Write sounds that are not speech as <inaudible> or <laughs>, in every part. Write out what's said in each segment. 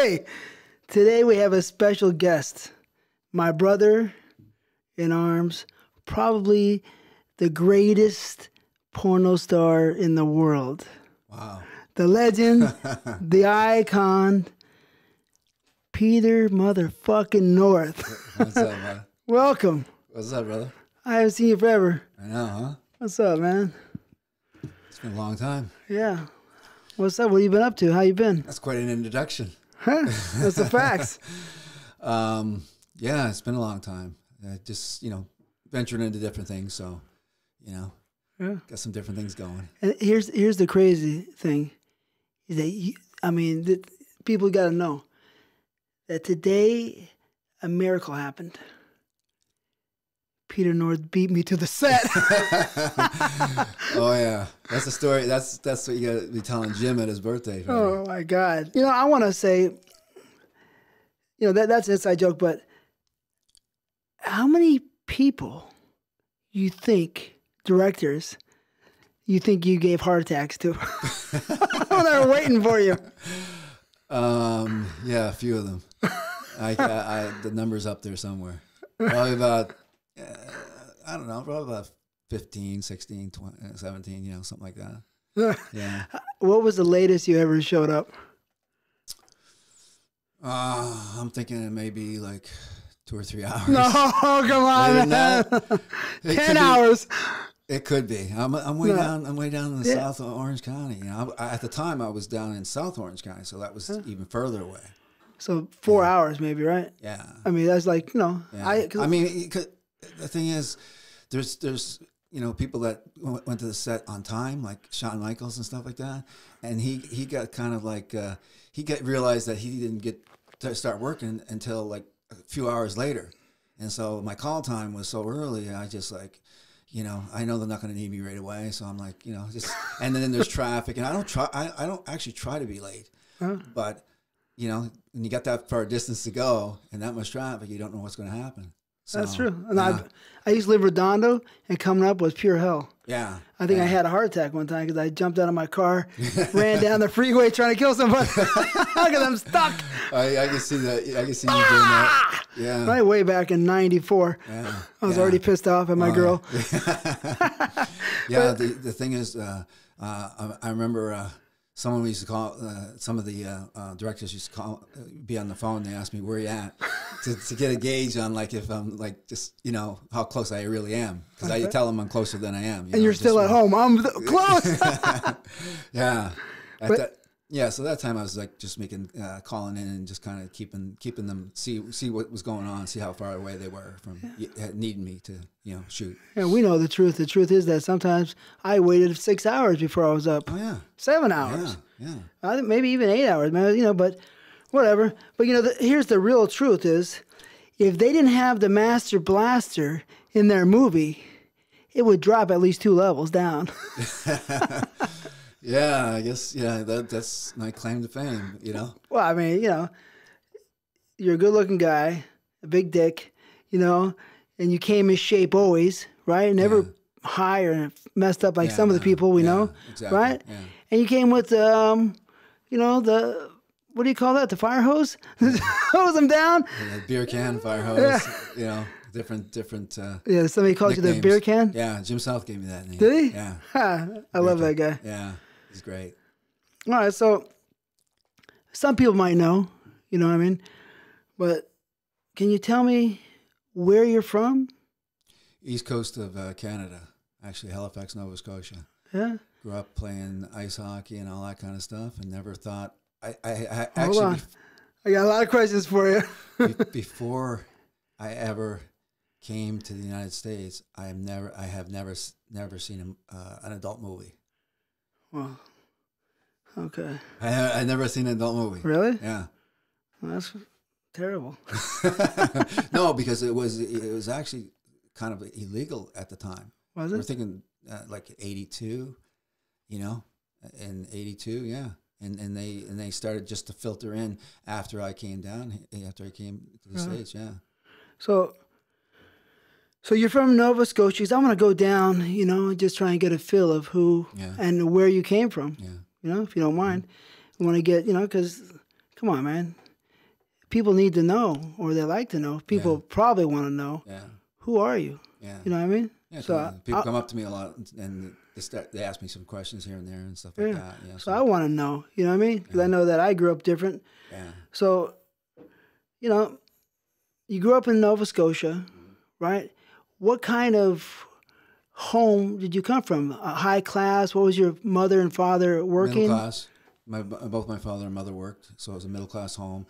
Hey, today we have a special guest. My brother in arms, probably the greatest porno star in the world. Wow. The legend, <laughs> the icon, Peter motherfucking North. What's up, brother? <laughs> Welcome. What's up, brother? I haven't seen you forever. I know, huh? What's up, man? It's been a long time. Yeah. What's up? What you been up to? How you been? That's quite an introduction. <laughs> That's the facts. <laughs> Um, yeah, it's been a long time. Uh, just you know, venturing into different things. So, you know, Yeah. got some different things going. And here's here's the crazy thing, is that you, I mean, that people got to know that today a miracle happened. Peter North beat me to the set. <laughs> oh yeah, that's the story. That's that's what you got to be telling Jim at his birthday. right? oh my God! You know, I want to say, you know, that that's an inside joke, but how many people you think directors you think you gave heart attacks to? <laughs> They're waiting for you. Um, yeah, a few of them. I, I, I the number's up there somewhere. Probably about, uh, I don't know, probably about 15, 16, 20, uh, 17, you know, something like that. <laughs> Yeah. What was the latest you ever showed up? Uh, I'm thinking it may be like two or three <laughs> hours. No, come on, Later than man. that? <laughs> Ten could be- hours. It could be. I'm, I'm way No. down. I'm way down in the Yeah. South Orange County. You know, I, at the time I was down in South Orange County, so that was even further away. So four hours, maybe, right? Yeah. I mean, that's like you know, Yeah. I, I, mean, the thing is, there's there's you know people that w- went to the set on time, like Sean Michaels and stuff like that, and he he got kind of like uh, he got realized that he didn't get to start working until like a few hours later, and so my call time was so early. I just like. You know, I know they're not going to need me right away, so I'm like, you know, just and then there's traffic, and I don't try, I, I don't actually try to be late, but you know, when you got that far distance to go and that much traffic, you don't know what's going to happen. That's true. And yeah, I, I used to live Redondo, and coming up was pure hell. yeah. I think I had a heart attack one time because I jumped out of my car, <laughs> ran down the freeway trying to kill somebody <laughs> <laughs> because I'm stuck. I, I can see that. I can see you doing that. Yeah. Right way back in '94, Yeah. I was yeah. already pissed off at my girl. Yeah. The, the thing is, uh, uh, I, I remember uh, someone used to call. Uh, some of the uh, uh, directors used to call, uh, be on the phone. They asked me where you at <laughs> to, to get a gauge on like if I'm like just you know how close I really am because I tell them I'm closer than I am. And you know, you're still at home. I'm <laughs> close. <laughs> Yeah. At But- that, yeah, so that time I was like just making uh, calling in and just kind of keeping keeping them see see what was going on, see how far away they were from y- needing me to you know shoot. Yeah, we know the truth. The truth is that sometimes I waited six hours before I was up. Oh yeah, Seven hours. yeah. I think maybe even eight hours, man. You know, but whatever. But you know, the, here's the real truth: is if they didn't have the Master Blaster in their movie, it would drop at least two levels down. <laughs> <laughs> Yeah, I guess yeah. That that's my claim to fame. You know. <laughs> well, I mean, you know, you're a good-looking guy, a big dick, you know, and you came in shape always, right? Never high or messed up like Yeah, some of the people we yeah, know, exactly, right? yeah. And you came with, um, you know, the what do you call that? The fire hose, <laughs> hose them down. Yeah, beer can, fire hose. You know, different different. Uh, Yeah, somebody called you the beer can. Yeah, Jim South gave me that name. Did he? Yeah, <laughs> I love that guy. yeah. He's great. All right, so some people might know, you know what I mean, but can you tell me where you're from? East coast of uh, Canada, actually Halifax, Nova Scotia. Yeah. grew up playing ice hockey and all that kind of stuff, and never thought I, I, I Hold actually on. I got a lot of questions for you. <laughs> before I ever came to the United States, I have never I have never never seen a, uh, an adult movie. Well, okay. I I never seen an adult movie. Really? Yeah. Well, that's terrible. <laughs> no, because it was it was actually kind of illegal at the time. Was it? We're thinking uh, like '82, you know, in '82, yeah. And and they and they started just to filter in after I came down, after I came to the Really? states, yeah. So, so you're from Nova Scotia. I want to go down, you know, just try and get a feel of who Yeah. and where you came from. Yeah. You know, if you don't mm-hmm. mind, I want to get, you know, because come on, man, people need to know, or they like to know. People Yeah. probably want to know Yeah. who are you. Yeah. You know what I mean? Yeah, so. I- people I- come up to me a lot and- they start they ask me some questions here and there and stuff like Yeah. that. Yeah. So I want to know. You know what I mean? Because I know that I grew up different. yeah. So, you know, you grew up in Nova Scotia, mm-hmm. right? What kind of home did you come from? A high class? What was your mother and father working? Middle class. My both my father and mother worked, so it was a middle class home.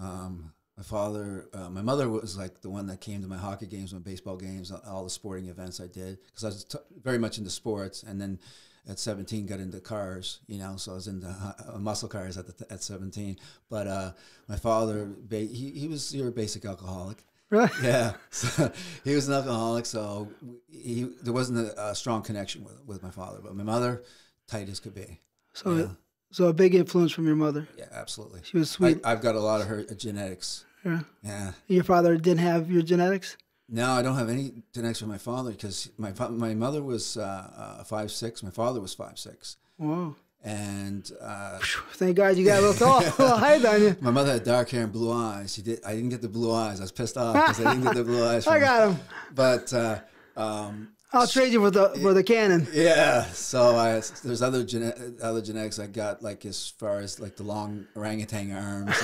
Um, my father, uh, my mother was like the one that came to my hockey games, my baseball games, all the sporting events I did because I was t- very much into sports. And then at 17, got into cars, you know, so I was into uh, muscle cars at the, at 17. But uh, my father, ba- he, he was your basic alcoholic. Really? <laughs> Yeah, so he was an alcoholic, so he there wasn't a, a strong connection with with my father. But my mother, tight as could be. So, Yeah. so a big influence from your mother. Yeah, absolutely. She was sweet. I, I've got a lot of her genetics. yeah. Yeah. Your father didn't have your genetics. No, I don't have any genetics from my father because my my mother was uh, uh, five six. My father was five six, Whoa! And uh, Thank God you got a little tall, a little height on you. my mother had dark hair and blue eyes. She did. I didn't get the blue eyes. I was pissed off because I didn't get the blue <laughs> eyes. I got them. But uh, um, I'll trade you for the for the cannon. Yeah, so I there's other gene- other genetics I got like as far as like the long orangutan arms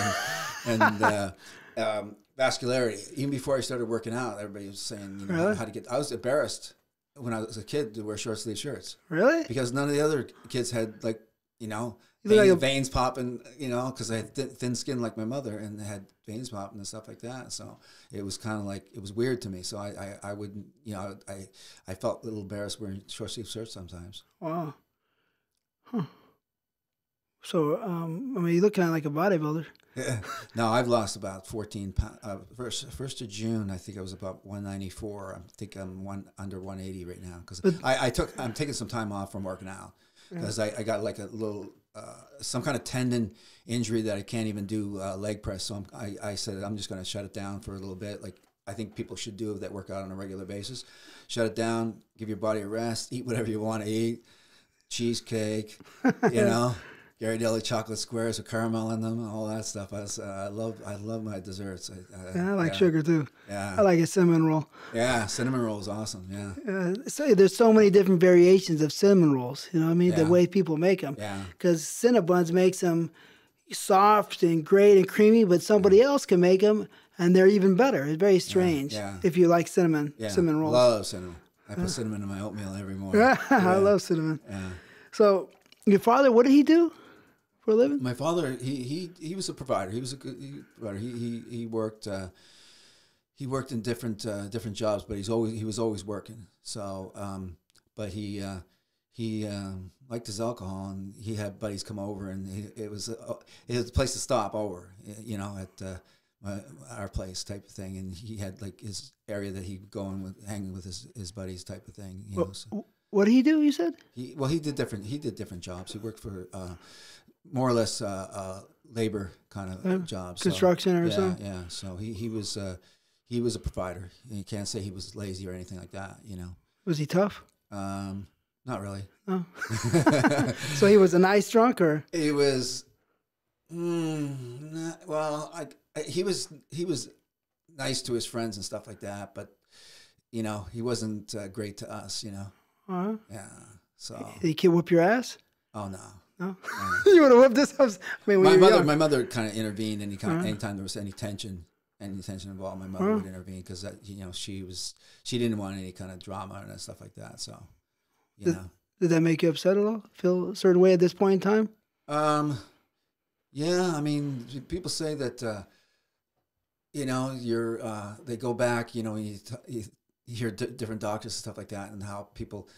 and, and uh, <laughs> um, vascularity. Even before I started working out, everybody was saying you know Really? how to get. I was embarrassed when I was a kid to wear short sleeve shirts Really? because none of the other kids had like you know. Look like a- veins popping, you know, because I had thin, thin skin like my mother, and they had veins popping and stuff like that. So it was kind of like it was weird to me. So I, I, I wouldn't, you know, I, I felt a little embarrassed wearing short sleeve shirts sometimes. Wow. Huh. So, um, I mean, you look kind of like a bodybuilder. Yeah. <laughs> no, I've lost about 14 pounds. Uh, first, first of June, I think I was about 194. I think I'm one under 180 right now because I, I took I'm taking some time off from working out because I, I got like a little uh, some kind of tendon injury that I can't even do uh, leg press. So I'm, I I said I'm just going to shut it down for a little bit. Like I think people should do that workout on a regular basis. Shut it down, give your body a rest, eat whatever you want to eat, cheesecake, you <laughs> know. Ghirardelli chocolate squares with caramel in them, all that stuff. I, was, uh, I love, I love my desserts. I, I, Yeah, I like yeah, sugar too. Yeah, I like a cinnamon roll. yeah, cinnamon roll is awesome. Yeah, Uh, so there's so many different variations of cinnamon rolls. You know what I mean? Yeah. The way people make them. yeah, Because Cinnabons makes them soft and great and creamy, but somebody else can make them and they're even better. It's very strange yeah. if you like cinnamon yeah. cinnamon rolls. Love cinnamon. I put cinnamon in my oatmeal every <laughs> morning. I love cinnamon. Yeah. So your father, what did he do for a living? My father, he he he was a provider. He was a good he, provider. He he he worked. Uh, he worked in different uh, different jobs, but he's always he was always working. So, um, but he uh, he um, liked his alcohol, and he had buddies come over, and he, it was a, it was a place to stop over, you know, at uh, my, our place type of thing. And he had like his area that he'd go in with, hanging with his, his buddies type of thing. You know, so. What did he do? You said. He well, he did different. He did different jobs. He worked for uh, more or less uh, uh, labor kind of Uh, jobs, construction or yeah, something? Yeah, so he he was uh, he was a provider. You can't say he was lazy or anything like that. You know, Was he tough? um, not really. No. <laughs> so he was a nice drunk, or He was, mm, not, well, I, I, he was he was nice to his friends and stuff like that, but you know, he wasn't uh, great to us. You know, uh, yeah. So, did he kid whoop your ass? oh no. No. <laughs> you would have whooped this. Was- I mean, my mother, young. my mother kind of intervened any kind, Uh-huh. anytime there was any tension, any tension involved, my mother Uh-huh. would intervene because you know she was she didn't want any kind of drama and stuff like that. So, you Did- know, Did that make you upset at all? Feel a certain way at this point in time? um, yeah, I mean, people say that uh, you know you're uh, they go back, you know, you, t- you hear different doctors and stuff like that, and how people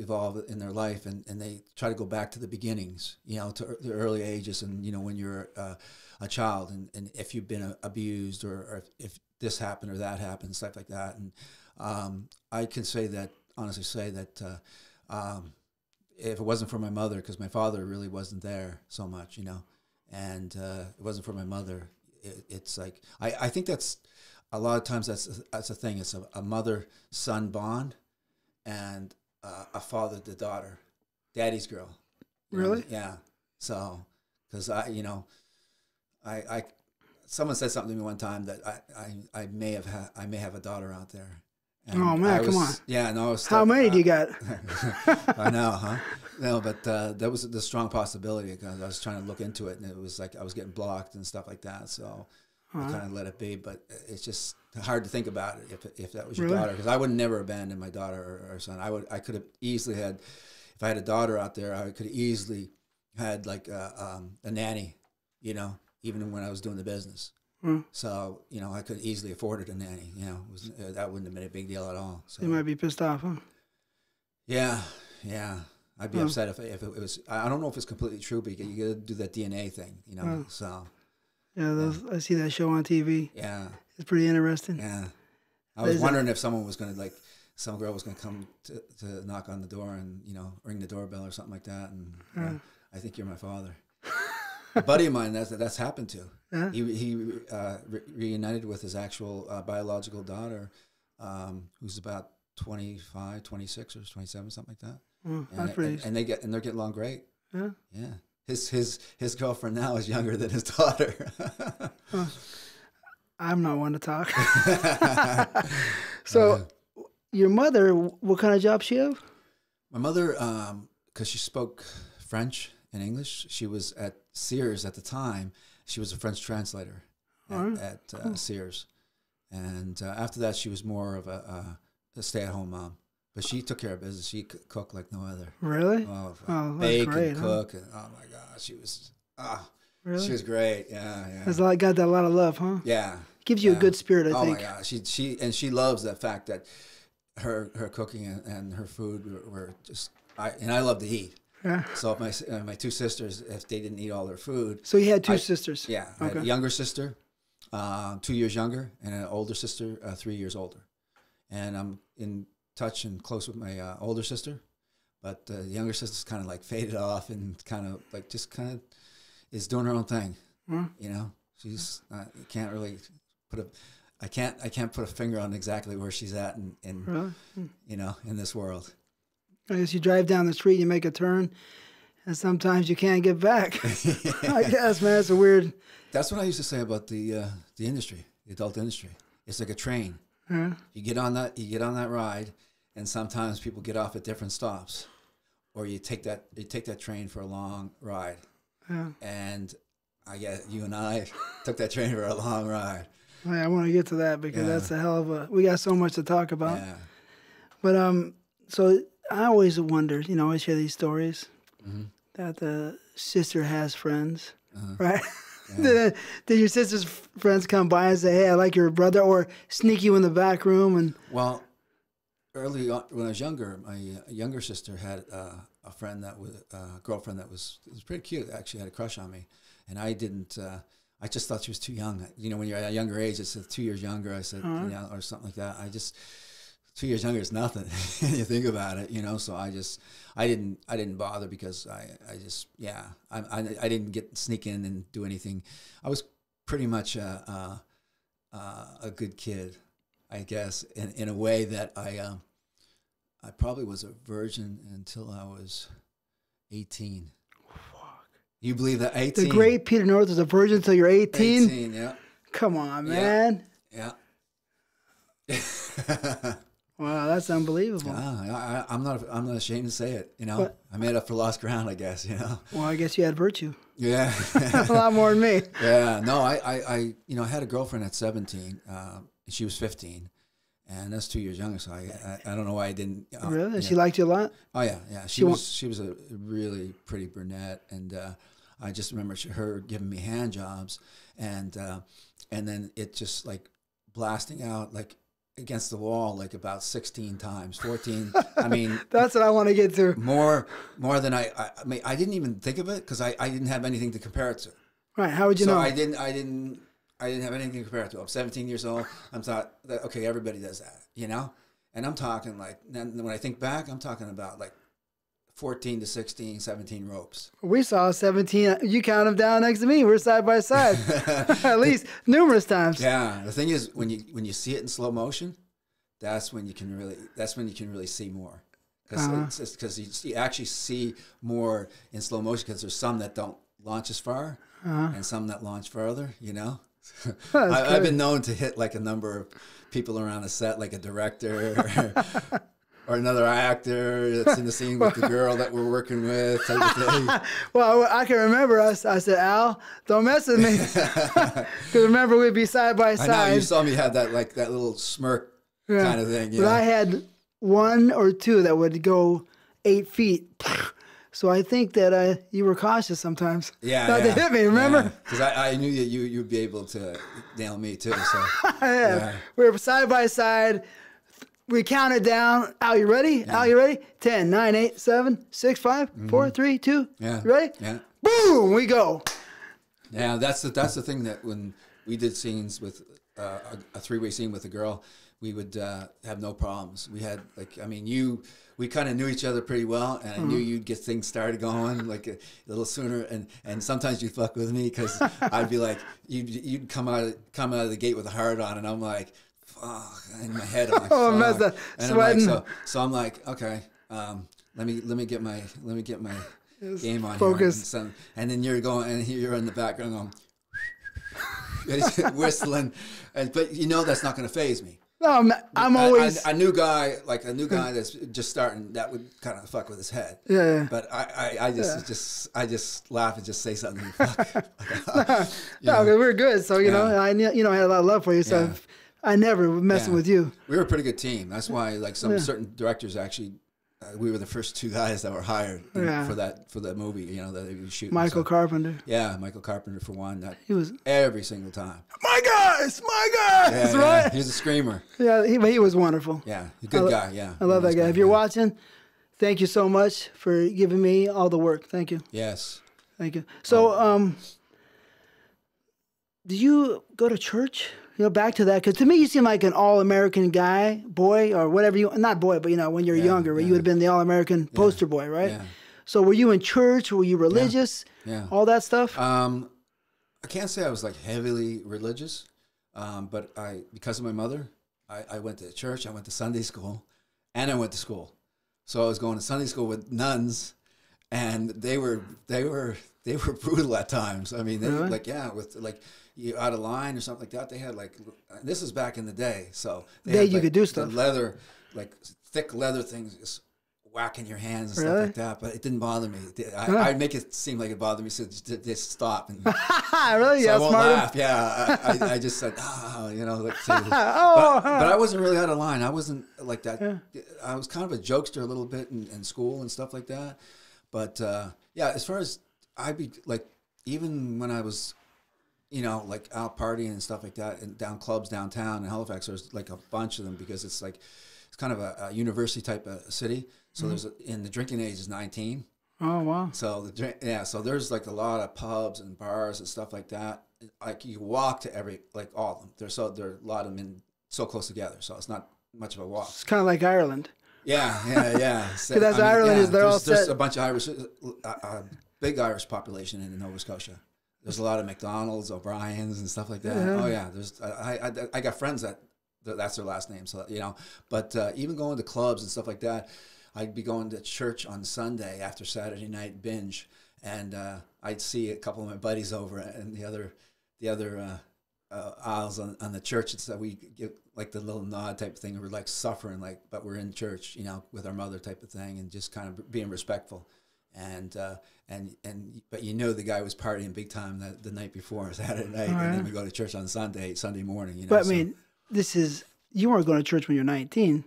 evolve in their life and, and they try to go back to the beginnings you know to the early ages and you know when you're uh, a child and, and if you've been uh, abused or, or if this happened or that happened stuff like that. And um, i can say that honestly say that uh, um, if it wasn't for my mother because my father really wasn't there so much you know and uh, it wasn't for my mother it, it's like I, I think that's a lot of times that's that's a thing. It's a, a mother son bond and uh, a father to daughter, daddy's girl. Really? yeah. So, because I, you know, I, I, someone said something to me one time that I I, I may have ha- I may have a daughter out there. And Oh, man, I come on. Yeah, no. I was How many uh, do you got? <laughs> I know, huh? No, but uh, that was the strong possibility because I was trying to look into it, and it was like I was getting blocked and stuff like that. So I kind of let it be. But it's just hard to think about it if if that was your Really? daughter, because I would never abandon my daughter or, or son. I would I could have easily had if I had a daughter out there, I could have easily had like a, um, a nanny, you know, even when I was doing the business. Hmm. So you know, I could easily afford it a nanny. You know, was, uh, that wouldn't have been a big deal at all. So You might be pissed off, huh? yeah, yeah. I'd be Hmm. upset if, if it was. I don't know if it's completely true, but you, you got to do that DNA thing, you know. Hmm. So Yeah, those, I see that show on TV. yeah, It's pretty interesting. yeah. I was There's a- wondering if someone was going to like, some girl was going to come to to knock on the door and you know ring the doorbell or something like that, and uh, I think you're my father. a buddy of mine that's that's happened to. Yeah. He he uh, re- reunited with his actual uh, biological daughter, um, who's about 25, 26 or 27, something like that. Oh, and, and, and they get and they're getting along great. yeah. Yeah. His his his girlfriend now is younger than his <laughs> daughter. I'm not one to talk. <laughs> so, your mother, what kind of job she have? My mother, because she spoke French and English, she was at Sears at the time. She was a French translator at, Alright, at uh, Sears, and uh, after that, she was more of a, a, a stay-at-home mom. But she took care of business. She could cook like no other. Really? Oh, Oh, bake great, and huh? cook, and oh my God, she was ah, Really? she was great. Yeah, yeah. That's a lot, got that a lot of love, huh? Yeah. Gives you yeah. a good spirit, I oh think. my god, she she and she loves the fact that her her cooking and, and her food were, were just I and I love to eat. Yeah. So if my uh, my two sisters, if they didn't eat all their food, So you had two I- sisters. yeah, I had a Okay. younger sister, uh, two years younger, and an older sister, uh, three years older. And I'm in touch and close with my uh, older sister, but uh, the younger sister's kind of like faded off and kind of like just kind of is doing her own thing. Hmm. You know, she's not, can't really put a I can't I can't put a finger on exactly where she's at in, in Really? you know in this world. I guess you drive down the street, you make a turn, and sometimes you can't get back. <laughs> <laughs> I guess, man, it's a weird. That's what I used to say about the uh, the industry, the adult industry. It's like a train. Yeah. You get on that you get on that ride, and sometimes people get off at different stops, or you take that you take that train for a long ride. Yeah. And I guess you and I <laughs> took that train for a long ride. I want to get to that because Yeah. that's a hell of a. We got so much to talk about. Yeah. But um, so I always wondered, you know, I always hear these stories Mhm. that the sister has friends, Uh-huh. right? did, <laughs> did your sister's friends come by and say, "Hey, I like your brother," or sneak you in the back room and? Well, early on, when I was younger, my uh, younger sister had uh, a friend that was uh, a girlfriend that was was pretty cute. Actually, had a crush on me, and I didn't. Uh, I just thought she was too young. You know, when you're at a younger age, it's uh, two years younger. I said, Uh-huh. you know, or something like that. I just two years younger is nothing. <laughs> you think about it, you know. So I just, I didn't, I didn't bother because I, I just, yeah, I, I, I didn't get sneak in and do anything. I was pretty much a, a, a good kid, I guess, in, in a way that I, um, I probably was a virgin until I was eighteen. Fuck. You believe that? Eighteen. The great Peter North was a virgin until you're 18. 18, yeah, Come on, man. yeah. <laughs> Wow, that's unbelievable. Ah, I, I'm not. I'm not ashamed to say it. You know, But- I made up for lost ground. I guess. You know. Well, I guess you had virtue. Yeah. <laughs> a lot more than me. <laughs> yeah. No, I, I, I, you know, I had a girlfriend at 17. Um, and she was 15, and that's two years younger. So I, I, I don't know why I didn't. Uh, Really? yeah. She liked you a lot? Oh yeah, yeah. She, She wa- was she was a really pretty brunette, and uh, I just remember she, her giving me hand jobs, and uh, and then it just like blasting out like against the wall like about sixteen times, fourteen. I <laughs> mean, That's what I want to get to. more more than I. I, I mean, I didn't even think of it because I, I didn't have anything to compare it to. Right. How would you so know? I didn't I didn't I didn't have anything to compare it to. I'm 17 years old. I'm thought that okay, everybody does that, you know. And I'm talking like when I think back, I'm talking about like 14 to 16, 17 ropes. we saw 17. You count them down next to me. We're side by side. <laughs> At least numerous times. Yeah, the thing is when you when you see it in slow motion, that's when you can really that's when you can really see more. Because because you, you actually see more in slow motion because there's some that don't launch as far Uh-huh. and some that launch further, you know. <laughs> I, I've been known to hit like a number of people around the set, like a director or, <laughs> or another actor that's in the scene with the <laughs> girl that we're working with, type of thing. Well, I can remember us. I said, Al, don't mess with me. Because remember, we'd be side by side. I know you saw me have that like that little smirk Yeah. kind of thing. But I had one or two that would go eight feet. So I think that uh, you were cautious sometimes. Yeah, Not to hit me, remember? Because I, I knew that you you'd be able to nail me too. So <laughs> Yeah. Yeah. We were side by side. We counted down. Al, you ready? Al, you ready? 10, 9, 8, 7, 6, 5, 4, 3, 2. Mm-hmm. Yeah. You ready? Yeah. Boom, we go. Yeah, that's the that's the thing that when we did scenes with uh, a, a three way scene with a girl, we would uh, have no problems. We had like I mean you we kind of knew each other pretty well, and I knew you'd get things started going like a, little sooner. And and sometimes you'd fuck with me because <laughs> I'd be like you'd you'd come out of, come out of the gate with a hard on, and I'm like. Fuck, in my head, I'm like, <laughs> Oh, mess fuck. up, and I'm like, sweating. so, so I'm like, okay, um, let me let me get my let me get my game on focus. here. And, and then you're going, and you're in the background going, <laughs> whistling, and but you know that's not going to phase me. No, I'm, I'm always. a, new guy, like a new guy that's just starting, that would kind of fuck with his head. Yeah, yeah. But I, I, I just, just, I just laugh and just say something. <laughs> <laughs> Fuck. Uh, no, 'cause we're good. So, you know, I you know, I had a lot of love for you. So Yeah. I never messing Yeah. with you. we were a pretty good team. That's why, like some certain directors actually, uh, we were the first two <laughs> guys that were hired Yeah. for that for that movie. You know that they were shooting. Michael So- Carpenter. yeah, Michael Carpenter for one. That He was, every single time. my guys, my guys, Yeah, right? yeah. He's a screamer. Yeah, he, he was wonderful. Yeah, good lo- guy. Yeah, I love that Nice guy. If you're watching, thank you so much for giving me all the work. Thank you. Yes. Thank you. So, um, do you go to church? You know, back to that because to me you seem like an all-American guy, boy, or whatever you not boy, but you know when you're younger, you would have been the all-American poster boy, right? Yeah. So, were you in church? Were you religious? Yeah. All that stuff. Um, I can't say I was like heavily religious, um, but I because of my mother, I, I went to church, I went to Sunday school, and I went to school. So I was going to Sunday school with nuns, and they were they were they were <laughs> brutal at times. I mean, they Really? like yeah, with like you out of line or something like that. They had like this is back in the day, so they had, you like, could do stuff. leather like thick leather things. Just, Whacking your hands and stuff like that, but it didn't bother me. I, Huh. I make it seem like it bothered me, so just, just stop and <laughs> really? so yeah, I won't smart. laugh. Yeah, I, I, I just said, ah, you know, like, to- <laughs> Oh, but, but I wasn't really out of line. I wasn't like that. I was kind of a jokester a little bit in, in school and stuff like that. But uh, yeah, as far as I'd be like, even when I was, you know, like out partying and stuff like that, and down clubs downtown in Halifax, there's like a bunch of them because it's like it's kind of a, a university type of city. So mm-hmm. there's a, in the drinking age is 19. Oh wow. So the drink, yeah, so there's like a lot of pubs and bars and stuff like that. Like you walk to every, like all of them. There's so there are a lot of them in so close together, so it's not much of a walk. It's kind of like Ireland. Yeah, yeah, yeah. <laughs> So, that's Ireland is they're there's, all there's set- a bunch of Irish, a, a big Irish population in Nova Scotia. There's a lot of McDonald's, O'Brien's, and stuff like that. Yeah. Oh yeah, there's I, I I got friends that that- that's their last name, so you know. But uh, even going to clubs and stuff like that, I'd be going to church on Sunday after Saturday night binge, and uh, I'd see a couple of my buddies over and the other the other uh, uh, aisles on, on the church. It's that we give like the little nod type of thing. We're like suffering, like, but we're in church, you know, with our mother type of thing, and just kind of being respectful. And uh, and and but you know the guy was partying big time that the night before Saturday night, and then we go to church on Sunday Sunday morning. You know, But I so- mean, this is you weren't going to church when you're 19.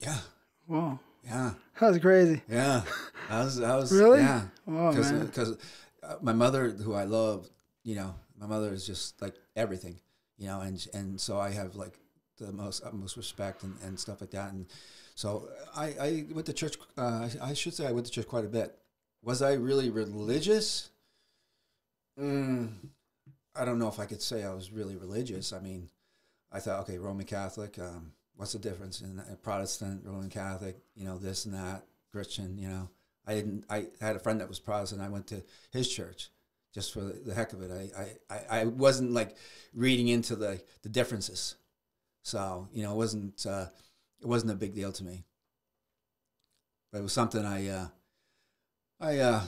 yeah, Whoa, yeah, that was crazy. yeah. I was, I was, Really? yeah, Oh because man. because uh, my mother, who I love, you know, my mother is just like everything, you know, and and so I have like the most utmost respect and, and stuff like that, and so I I went to church. Uh, I, I should say I went to church quite a bit. Was I really religious? Mm, I don't know if I could say I was really religious. I mean, I thought, okay, Roman Catholic. Um, what's the difference in Protestant, Roman Catholic? You know, this and that, Christian. You know, I didn't. I had a friend that was Protestant. I went to his church just for the, heck of it. I, I, I, I wasn't like reading into the the differences. So you know, it wasn't uh, it wasn't a big deal to me. But it was something I uh, I, uh,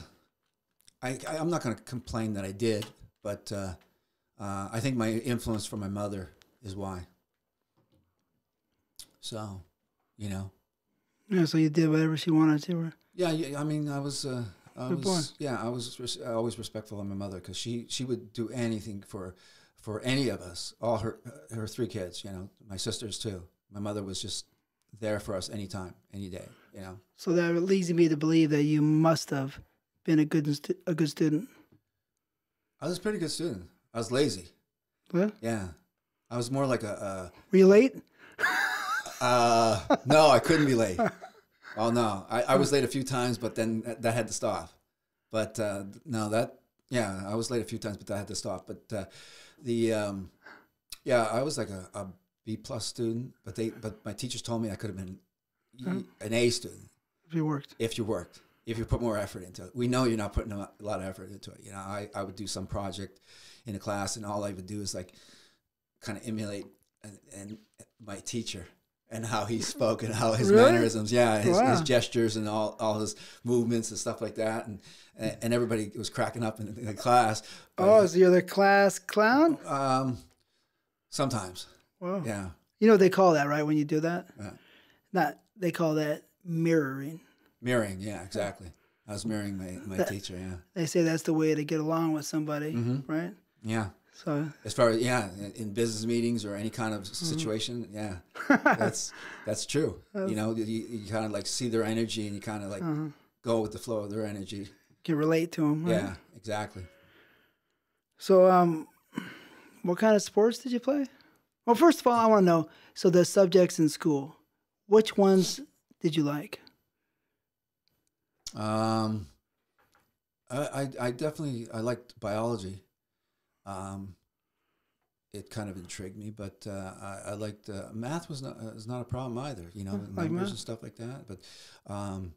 I I'm not going to complain that I did, but uh, uh, I think my influence from my mother is why. So, you know, Yeah, so you did whatever she wanted to. Or, yeah, yeah I mean, I was, uh, I Good was, yeah, I was always respectful of my mother because she she would do anything for for any of us, all her her three kids, you know, my sisters too. My mother was just there for us anytime, any day, you know. so that leads me to believe that you must have been a good a good student. I was a pretty good student. I was lazy. Yeah. Yeah, I was more like a. Were you late? Uh, <laughs> uh, no, I couldn't be late. Oh no, I, I was late a few times, but then that, that had to stop. But uh, no, that yeah, I was late a few times, but that had to stop. But uh, the um, yeah, I was like a, a B plus student, but they but my teachers told me I could have been y- an A student If you worked. if you worked, if you put more effort into it. We know you're not putting a lot of effort into it. You know, I, I would do some project in a class, and all I would do is like kind of emulate and, and my teacher and how he spoke and how his Really? mannerisms, yeah, his, his gestures and all, all his movements and stuff like that, and and, everybody was cracking up in, in the class. But, Oh, is the class clown? um, sometimes, Wow. yeah, You know what they call that, right? When you do that, yeah. not they call that mirroring. mirroring, yeah, exactly. I was mirroring my, my That- teacher, yeah, They say that's the way to get along with somebody, Mhm. right? yeah. So As far as yeah, in- in business meetings or any kind of Mm-hmm. situation, yeah, <laughs> that's that's true. You know, you, you kind of like see their energy and you kind of like uh go with the flow of their energy. can relate to them. Right? Yeah, exactly. So, um, what kind of sports did you play? Well, first of all, I want to know. So, the subjects in school, which ones did you like? Um, I, I definitely I liked biology. Um, it kind of intrigued me, but uh, I, I liked uh, math was not uh, was not a problem either. You know, Hmm, like numbers math? and stuff like that. But um,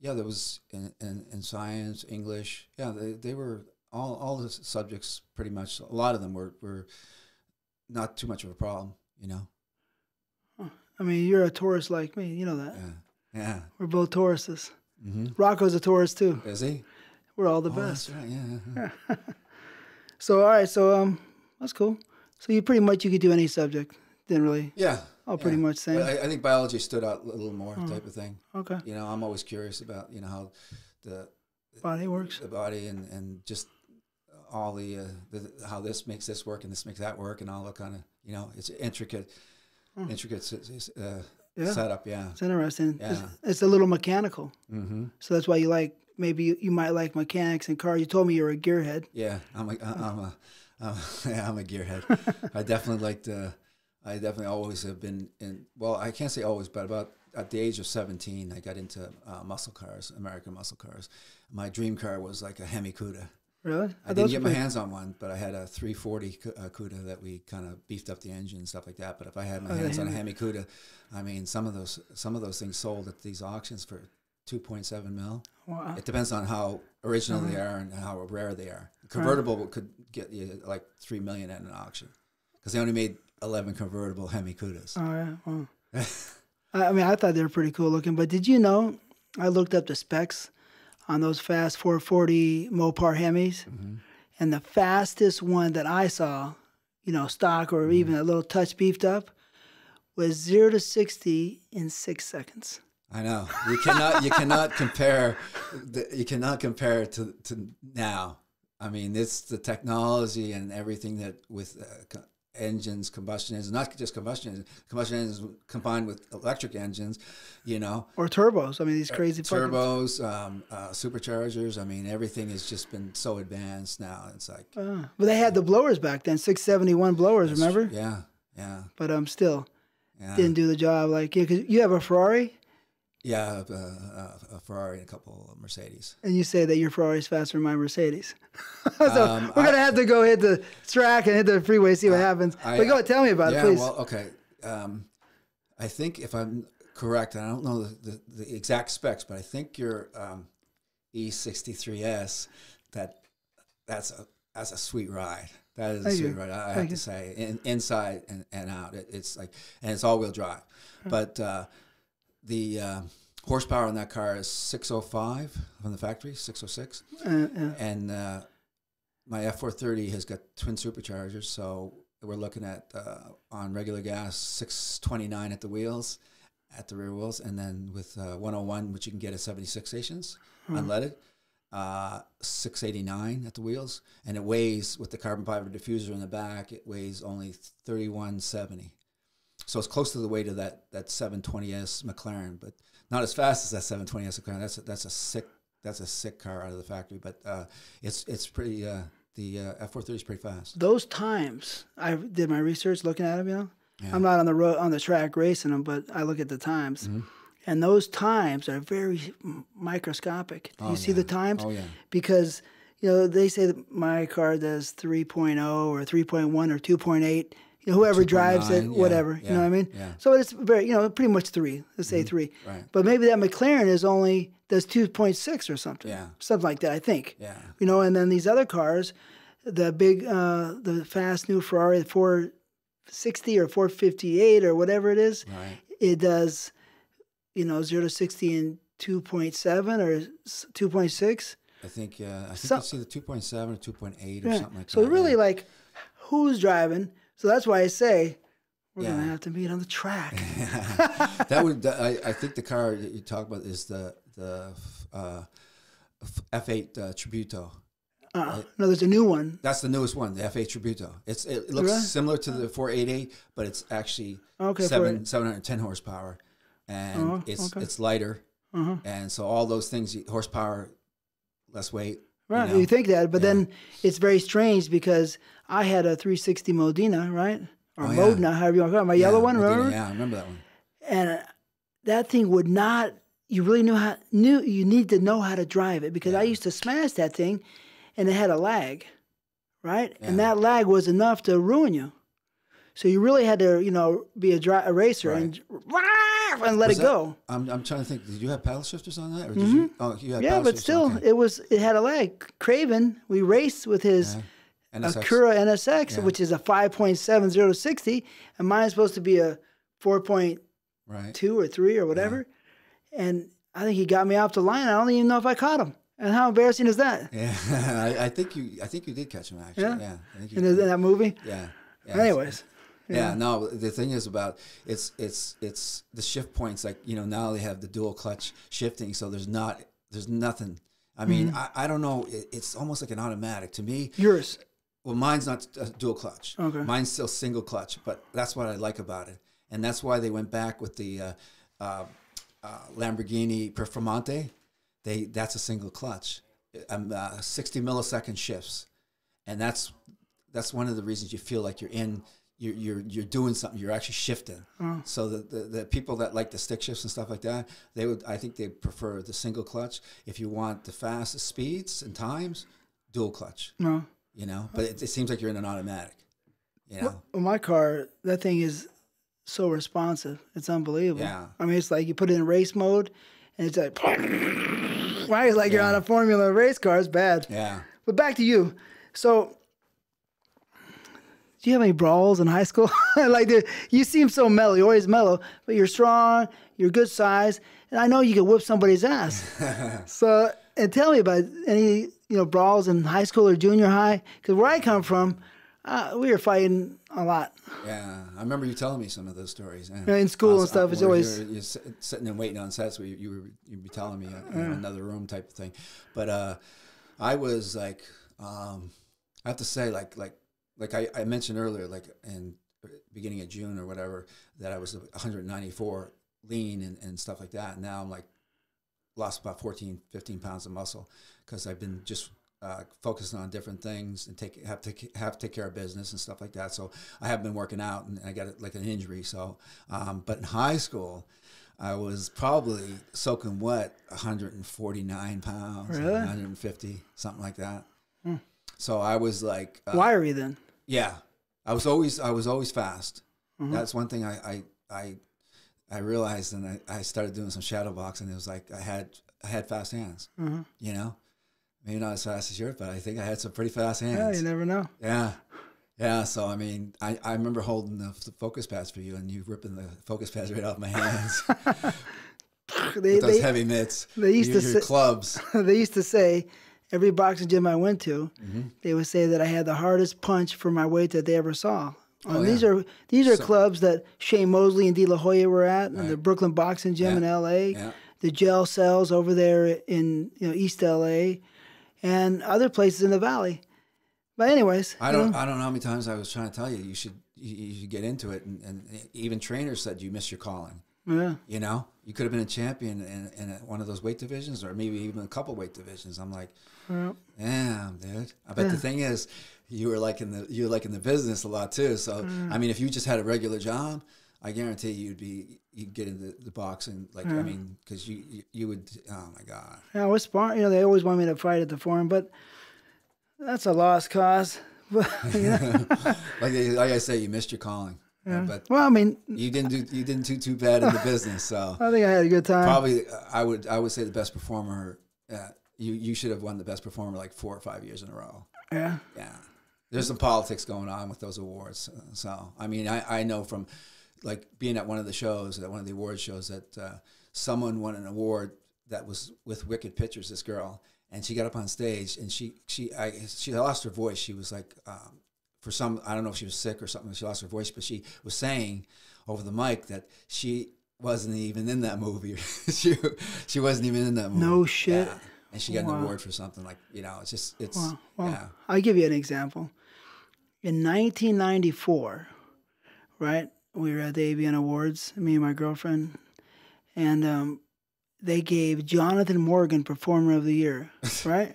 yeah, there was in, in, in science, English. Yeah, they, they were all all the subjects pretty much. A lot of them were were not too much of a problem. You know. I mean, you're a Taurus like me. You know that. Yeah. Yeah. We're both Tauruses. Mm-hmm. Rocco's a Taurus too. Is he? We're all the Oh, best. That's right. Yeah. yeah. <laughs> So, all right. So, um, that's cool. So, you pretty much you could do any subject. Didn't really. Yeah. All pretty yeah. much same. I, I think biology stood out a little more, Hmm. type of thing. Okay. You know, I'm always curious about you know how the Body works. the body and and just all the, uh, the how this makes this work and this makes that work and all that kind of you know it's intricate, Hmm. intricate uh, Yeah. setup. Yeah. It's interesting. It's, Yeah. it's a little mechanical. Mm-hmm. So that's why you like maybe you, you might like mechanics and cars. You told me you're a gearhead. Yeah. I'm a I'm a, <laughs> I'm a yeah I'm a gearhead. <laughs> I definitely liked. Uh, I definitely always have been in. Well, I can't say always, but about at the age of 17, I got into uh, muscle cars, American muscle cars. My dream car was like a Hemi Cuda. Really? I didn't get my hands on one, but I had a 340 Cu- uh, Cuda that we kind of beefed up the engine and stuff like that. But if I had my Oh, hands on a Hemi. Cuda, I mean, some of those some of those things sold at these auctions for 2.7 mil. Wow. It depends on how original they Uh-huh. are and how rare they are. Convertible could get you like three million at an auction because they only made 11 convertible Hemi Cudas. Right. <laughs> Well, I I mean, I thought they were pretty cool looking. But did you know? I looked up the specs on those fast 440 Mopar Hemis, Mhm. and the fastest one that I saw, you know, stock or even a little touch beefed up, was zero to 60 in six seconds. I know you cannot you cannot compare the, you cannot compare it to to now. I mean, it's the technology and everything that with uh, engines, combustion engines, not just combustion engines, combustion engines combined with electric engines, you know, Or turbos. I mean, these crazy fucking- turbos, um, uh, superchargers. I mean, everything has just been so advanced now. It's like Uh, but they had the blowers back then, 671 blowers, remember? Yeah, yeah, But um, still yeah, didn't do the job. Like, yeah, 'cause you have a Ferrari, yeah. Uh, uh, a Ferrari and a couple of Mercedes. and you say that your Ferrari's faster than my Mercedes. <laughs> so Um, we're gonna have to go hit the track and hit the freeway, see what happens. I- but go ahead, tell me about yeah, it, please. well, okay. Um, I think if I'm correct, and I don't know the, the, the exact specs, but I think your um, E63S that that's a that's a sweet ride. That is a Thank sweet you. ride. I Thank have you. to say, in, inside and, and out, it, it's like, and it's all wheel drive. But uh, the uh, horsepower on that car is 605 from the factory, 606 Uh, and uh, my F four thirty has got twin superchargers, so we're looking at uh, on regular gas six twenty nine at the wheels, at the rear wheels, and then with uh, one hundred one, which you can get at seventy six stations, unleaded. Uh, 689 at the wheels, and it weighs with the carbon fiber diffuser in the back. It weighs only 3170, so it's close to the weight of that that 720s McLaren, but not as fast as that 720s McLaren. That's a, that's a sick that's a sick car out of the factory, but uh, it's it's pretty. Uh, the uh, F430 is pretty fast. Those times, I did my research looking at them. You know, Yeah. I'm not on the road on the track racing them, but I look at the times, Mm-hmm. and those times are very microscopic. Do you Oh, see yeah. the times? Oh yeah, Because you know they say that my car does 3.0 or 3.1 or 2.8. You know, whoever drives it, yeah, whatever. You know what I mean? yeah. So it's very, you know, pretty much three. Let's say three. right. But maybe that McLaren is only does 2.6 or something. Yeah. Something like that, I think. yeah, You know, and then these other cars, the big, uh, the fast new Ferrari, the 460 or 458 or whatever it is, right. it does, you know, zero to 60 in 2.7 or 2.6. I think uh, I think So- it's either 2.7 or 2.8 or Yeah. something like so that. So really, yeah. like, who's driving? So that's why I say we're Yeah. gonna have to meet on the track. <laughs> <laughs> that would I, I think the car that you talk about is the the uh, F8 uh, Tributo. Uh, no, there's a new one. That's the newest one, the F8 Tributo. It's it looks Really? similar to the 488, but it's actually Okay, seven 710 horsepower, and Oh, it's okay. it's lighter, Uh-huh. and so all those things, horsepower, less weight. Right, know? you think that, but Yeah. then it's very strange because I had a 360 Modena, right? Or Oh, yeah. Modena, however you want to call it. My yellow one, Medina, remember? Yeah, I remember that one. And uh, that thing would not. You really knew how knew you need to know how to drive it because I used to smash that thing, and it had a lag, right? And that lag was enough to ruin you. So you really had to, you know, be a, dry, a racer and and let Was it that- go. I'm, I'm trying to think. Did you have paddle shifters on that, or did you? Oh, you had Mm-hmm. Yeah, but still, okay. it was it had a lag. Craven, we raced with his. Yeah. NSX. Acura NSX, Yeah. which is a 5.70 to 60, and mine's supposed to be a 4.2 right? or 3 or whatever. And I think he got me off the line. I don't even know if I caught him. And how embarrassing is that? Yeah, <laughs> I, I think you. I think you did catch him actually. Yeah? Yeah, I think you In, that movie? yeah. yeah. Anyways. Yeah. no. The thing is about it's it's it's the shift points. Like you know now they have the dual clutch shifting, so there's not there's nothing. I mean, Mm-hmm. I, I don't know. It, it's almost like an automatic to me. Yours. Well, mine's not uh, dual clutch. Okay. Mine's still single clutch, but that's what I like about it, and that's why they went back with the uh, uh, uh, Lamborghini Performante. They that's a single clutch, um, uh, sixty millisecond shifts, and that's that's one of the reasons you feel like you're in. You're, you're, you're doing something. You're actually shifting. So the, the, the people that like the stick shifts and stuff like that, they would I think they prefer the single clutch. If you want the fastest speeds and times, dual clutch No. You know. But it, it seems like you're in an automatic, you know. Well, my car, that thing is so responsive. It's unbelievable. Yeah. I mean, it's like you put it in race mode, and it's like, right? It's like you're on a Formula race car. It's bad. Yeah. But back to you. So, do you have any brawls in high school? <laughs> like, you seem so mellow. You're always mellow, but you're strong. You're good size, and I know you can whip somebody's ass. <laughs> so, and tell me about any you know brawls in high school or junior high. Because where I come from, uh, we were fighting a lot. Yeah, I remember you telling me some of those stories. Yeah. in school I and was- stuff, it's always- you're, you're sitting and waiting on sets where you, you were you'd be telling me uh, know, another room type of thing. But uh, I was like, um, I have to say, like like like I, I mentioned earlier, like in beginning of June or whatever, that I was 194 lean and, and stuff like that. And now I'm like lost about 14, 15 pounds of muscle because I've been just uh, focusing on different things and take have to have to take care of business and stuff like that. So I have been working out and I got like an injury. So, um, but in high school, I was probably soaking wet 149 pounds, Really? 150, something like that. So I was like, uh, Wiry then. yeah, I was always I was always fast. Mm-hmm. That's one thing I I I, I realized, and I, I started doing some shadow boxing. It was like I had I had fast hands. Mm-hmm. You know, maybe not as fast as yours, but I think I had some pretty fast hands. Yeah, you never know. Yeah. Yeah, so I mean, I, I remember holding the, the focus pads for you and you ripping the focus pads right off my hands <laughs> They, those they, heavy mitts. they used your, to say- clubs. <laughs> they used to say, every boxing gym I went to, Mm-hmm. they would say that I had the hardest punch for my weight that they ever saw. Oh, Um, These are these are So- clubs that Shane Mosley and De La Hoya were at, and the Brooklyn Boxing Gym Yeah. in L.A., Yeah. the Gel Cells over there in you know East L.A., and other places in the Valley. But anyways, I don't. know, I don't know how many times I was trying to tell you you should you, you should get into it, and, and even trainers said you missed your calling. yeah. You know, you could have been a champion in, in one of those weight divisions, or maybe even a couple weight divisions. I'm like, Yeah. damn, dude. I bet the thing is, you were like in the you were like in the business a lot too. So Mm. I mean, if you just had a regular job, I guarantee you'd be you'd get into the the box and Like I mean, because you, you you would. Oh my god. Yeah, I was sparring. You know, they always want me to fight at the forum, but that's a lost cause. <laughs> <laughs> Like like I say, you missed your calling. Uh, But well, I mean, you didn't do you didn't do too bad in the business. So <laughs> I think I had a good time. probably uh, I would I would say the best performer. Uh, you you should have won the best performer like four or five years in a row. Yeah. Yeah, there's some politics going on with those awards. Uh, So I mean, I I know from like being at one of the shows, at one of the award shows, that uh, someone won an award that was with Wicked Pictures. This girl, and she got up on stage and she she I she lost her voice. She was like. Um, for some, I don't know if she was sick or something. She lost her voice, but she was saying over the mic that she wasn't even in that movie. <laughs> she she wasn't even in that movie. No shit. Yeah. And she got Wow. an award for something like you know. It's just it's Wow. Well, yeah. I'll give you an example. In 1994, right, we were at the AVN Awards, me and my girlfriend, and um, they gave Jonathan Morgan Performer of the Year, <laughs> right?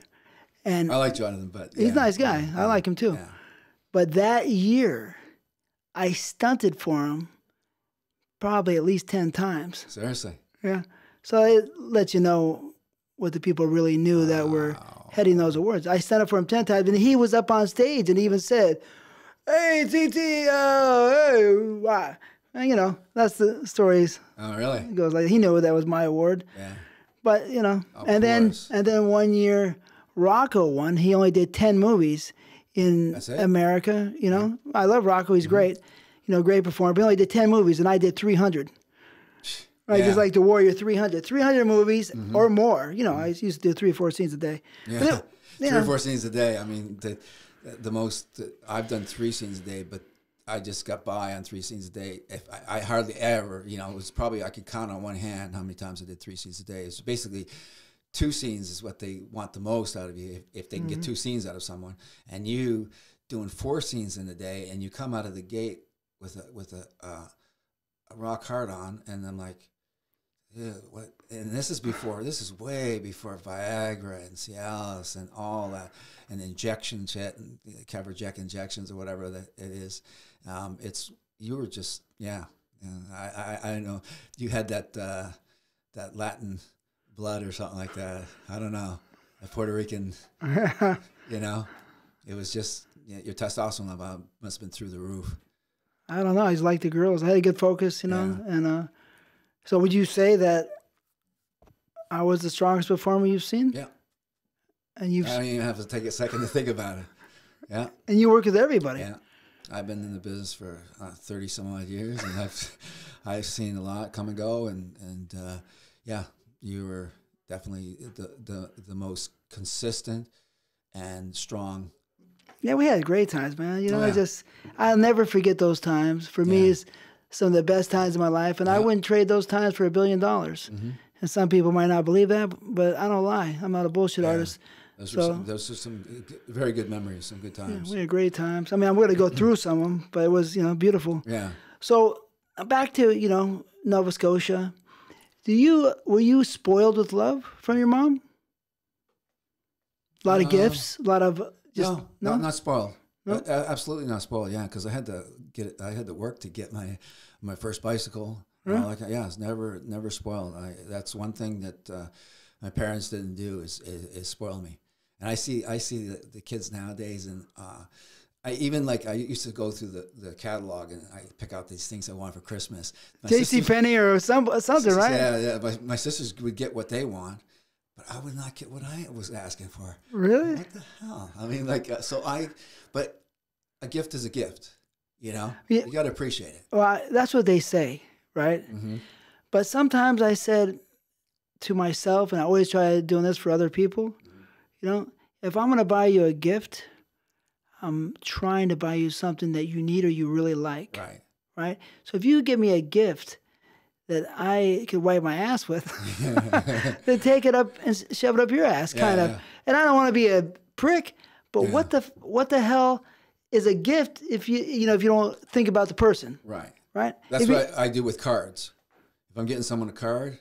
And I like Jonathan, but he's a nice guy. I like him too. Yeah. But that year, I stunted for him probably at least 10 times. Seriously. Yeah. So it lets you know what the people really knew that were heading those awards. I stunted for him 10 times, and he was up on stage and even said, Hey, TT, uh, hey, why? And, you know, that's the stories. Oh, really? It goes like, he knew that was my award. Yeah. But, you know, Of and then and then one year, Rocco won. He only did 10 movies in? Mm-hmm. America. You know, I love Rocco. He's great. You know, great performer. But he only did 10 movies, and I did 300. Right, Yeah. just like the Warrior 300, 300 movies or more. You know, I used to do three or four scenes a day. Yeah. It- <laughs> Three yeah. or four scenes a day. I mean, the the most I've done three scenes a day, but I just got by on three scenes a day. If I, I hardly ever, you know, it was probably I could count on one hand how many times I did three scenes a day. It's basically two scenes is what they want the most out of you if, if they can get two scenes out of someone, and you doing four scenes in a day, and you come out of the gate with a with a, uh, a rock hard on, and I'm like. Yeah, what? And this is before. This is way before Viagra and Cialis and all that, and injection shit and Caverject injections or whatever that it is. Um, it's you were just yeah. yeah I, I I know you had that uh, that Latin blood or something like that. I don't know, a Puerto Rican. <laughs> you know, it was just yeah, your testosterone level must have been through the roof. I don't know. I just like the girls. I had a good focus, you know. And uh, so, would you say that I was the strongest performer you've seen? Yeah, And you've I don't even have to take a second to think about it. Yeah. and you work with everybody. Yeah, I've been in the business for thirty some odd years, and I've <laughs> I've seen a lot come and go, and and uh, yeah, you were definitely the, the the most consistent and strong. Yeah, we had great times, man. You know, Oh, I just I'll never forget those times. For me, Yeah. Some of the best times of my life, and I wouldn't trade those times for a billion dollars. Mm-hmm. And some people might not believe that, but I don't lie. I'm not a bullshit artist. Those So- some, those are some very good memories, some good times. We had great times. I mean, I'm going to go through <clears throat> some of them, but it was you know beautiful. Yeah, So uh, back to you know Nova Scotia. Do you were you spoiled with love from your mom? A lot of Uh, gifts, a lot of uh, just no, not, not spoiled. Uh, uh, absolutely not spoiled. Yeah, because I had to get it, I had to work to get my my first bicycle. Know, like yeah, it's never never spoiled. I, that's one thing that uh, my parents didn't do is, is is spoil me. And I see I see the, the kids nowadays, and uh, I even like I used to go through the, the catalog and I pick out these things I want for Christmas. My J.C. Penney or some something, right? Yeah, yeah. My, my sisters would get what they want, but I would not get what I was asking for. Really? What the hell? I mean, like, uh, so I, but a gift is a gift, you know? Yeah. You got to appreciate it. Well, I, that's what they say, right? Mm-hmm. But sometimes I said to myself, and I always try doing this for other people, you know, if I'm going to buy you a gift, I'm trying to buy you something that you need or you really like, Right. right? So if you give me a gift that I could wipe my ass with, <laughs> <laughs> then take it up and shove it up your ass, Yeah, kind of. yeah. And I don't want to be a prick, but Yeah. what the what the hell is a gift if you you know if you don't think about the person, Right. right? That's if what I, I do with cards. If I'm getting someone a card,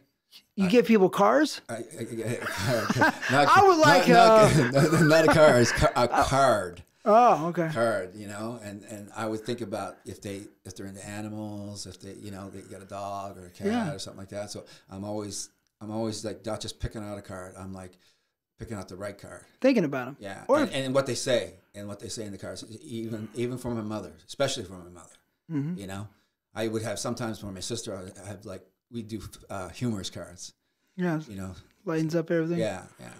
you give people cars. I, I, I, <laughs> not, would like, uh, not, <laughs> not, not a card, it's a <laughs> card. Oh, okay. card, you know, and and I would think about if they if they're into animals, if they you know they got a dog or a cat Yeah. or something like that. So I'm always I'm always like not just picking out a card. I'm like picking out the right card. Thinking about them. Yeah, Or and, and what they say and what they say in the cards, even even for my mother, especially for my mother. Mm-hmm. You know, I would have sometimes for my sister. I have like we do uh, humorous cards. yeah, You know, lightens up everything. yeah, yeah,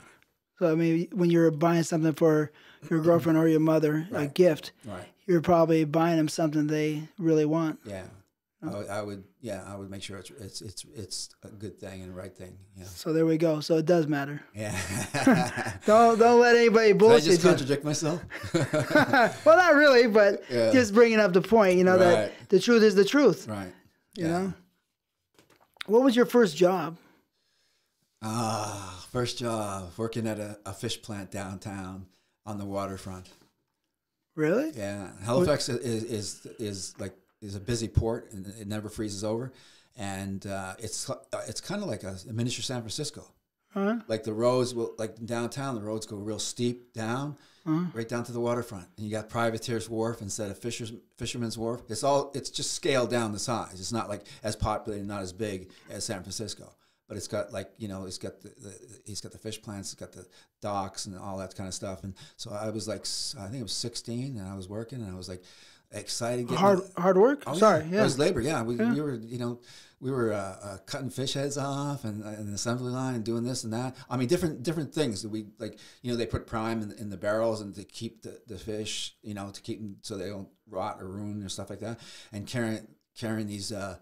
So I mean, when you're buying something for your girlfriend or your mother, a gift, right, you're probably buying them something they really want. yeah. I would, I would, yeah, I would make sure it's it's it's it's a good thing and the right thing. Yeah. So there we go. So it does matter. <laughs> Yeah. <laughs> Don't don't let anybody Did I bullshit just you. contradict myself? <laughs> well, not really, but Yeah. just bringing up the point. You know that the truth is the truth. right. You know. What was your first job? Ah, first job working at a, a fish plant downtown on the waterfront. Really? Yeah, Halifax is is is like is a busy port and it never freezes over, and uh, it's uh, it's kind of like a, miniature San Francisco. Huh? Like the roads will like downtown, the roads go real steep down, Uh-huh. right down to the waterfront, and you got Privateer's Wharf instead of Fisher's Fisherman's Wharf. It's all it's just scaled down the size. It's not like as populated, not as big as San Francisco, but it's got like you know it's got the, the he's got the fish plants, it's got the docks and all that kind of stuff. And so I was like I think I was 16 and I was working and I was like excited. Hard my- hard work. Oh, Sorry. It Yeah. was labor. Yeah, we, we were, you know, we were uh, uh, cutting fish heads off and, uh, and assembly line and doing this and that. I mean, different different things that we like. You know, they put prime in, in the barrels and to keep the, the fish, you know, to keep them so they don't rot or ruin or stuff like that. And carrying carrying these uh,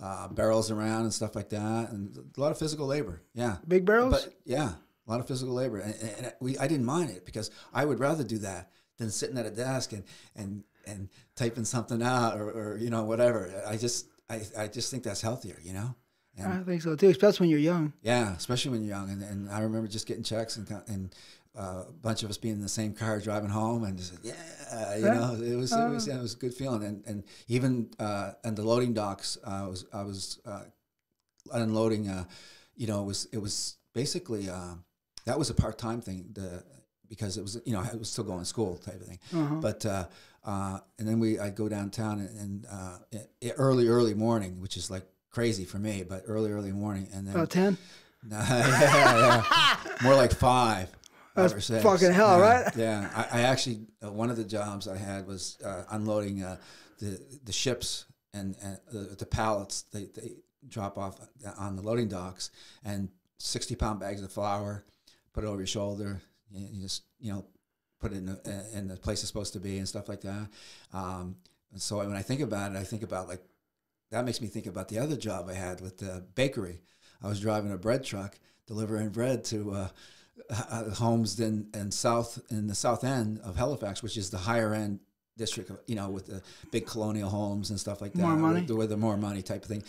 uh, barrels around and stuff like that, and a lot of physical labor. Yeah, Big barrels. but yeah, a lot of physical labor, and, and, and we I didn't mind it because I would rather do that than sitting at a desk and and and typing something out or, or you know whatever. I just I, I just think that's healthier, you know. And I think so too, especially when you're young. yeah, especially when you're young. And, and I remember just getting checks and and uh, a bunch of us being in the same car driving home and just yeah, you know, it was it was yeah, it was a good feeling. And and even uh, and the loading docks, uh, was I was uh, unloading. Uh, you know, it was it was basically uh, that was a part time thing. The because it was you know I was still going to school type of thing. Uh-huh. But uh, uh, and then we I'd go downtown and, and uh, early early morning, which is like crazy for me, but early early morning, and then About ten. <laughs> yeah, yeah. More like five. That's five or six. fucking hell, yeah, right? Yeah. I, I actually uh, one of the jobs I had was uh, unloading uh, the the ships and, and the, the pallets. They they drop off on the loading docks and sixty pound bags of flour. Put it over your shoulder. You, you just you know put it in the, in the place it's supposed to be and stuff like that. Um, and so when I think about it, I think about like that makes me think about the other job I had with the bakery. I was driving a bread truck delivering bread to uh, uh, homes in, in south in the south end of Halifax, which is the higher end district. Of, you know, with the big colonial homes and stuff like that. More money? with, the- with the more money type of thing,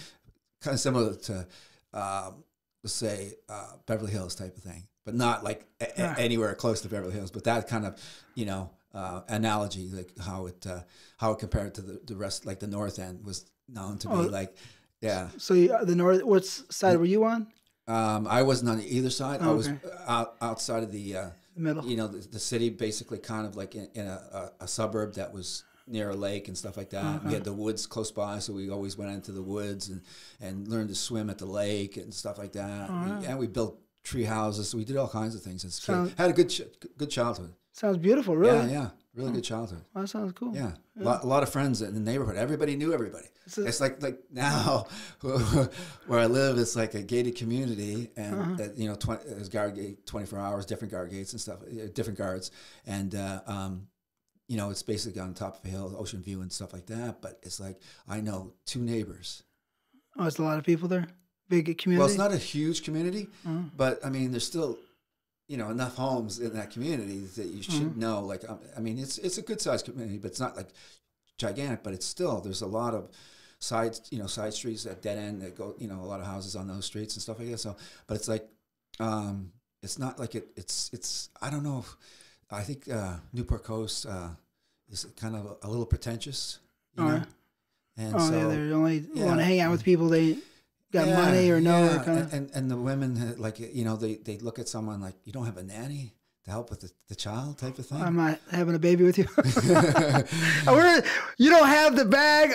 kind of similar to um, let's say uh, Beverly Hills type of thing, but not like a- anywhere close to Beverly Hills. But that kind of you know uh, analogy, like how it uh, how it compared to the, the rest, like the north end was known to be Oh. like. Yeah, So you, the north. What side were you on? um, I wasn't on either side. I was Okay. out, outside of the, uh, The middle. you know, the, the city, basically kind of like in, in a, a, a suburb that was near a lake and stuff like that. Uh-huh. We had the woods close by, so we always went into the woods and, and learned to swim at the lake and stuff like that. We- and we built tree houses. We did all kinds of things a Had a good ch- good childhood. Sounds beautiful, really. Yeah, yeah, really good childhood. Well, that sounds cool. Yeah, A, lot, a lot of friends in the neighborhood. Everybody knew everybody. it's like like now <laughs> where I live, it's like a gated community, and Uh-huh. that you know, 20, there's guard gate, twenty four hours, different guard gates and stuff, uh, different guards, and uh, um, you know, it's basically on top of a hill, ocean view and stuff like that. But it's like I know two neighbors. Oh, it's a lot of people there. Big community. Well, it's not a huge community, Uh-huh. but I mean, there's still. you know enough homes in that community that you should know. Like um, I mean, it's it's a good sized community, but it's not like gigantic. But it's still there's a lot of side you know side streets that dead end that go you know a lot of houses on those streets and stuff like that. So, but it's like um, it's not like it. It's it's I don't know. If, I think uh, Newport Coast uh, is kind of a, a little pretentious. You Oh, know? yeah. And Oh, so, yeah, they only yeah. want to hang out with people they got yeah, money or no. yeah, Or kind of. and, and the women like you know they they look at someone like you don't have a nanny to help with the, the child type of thing. I'm not having a baby with you. <laughs> <laughs> We're, you don't have the bag.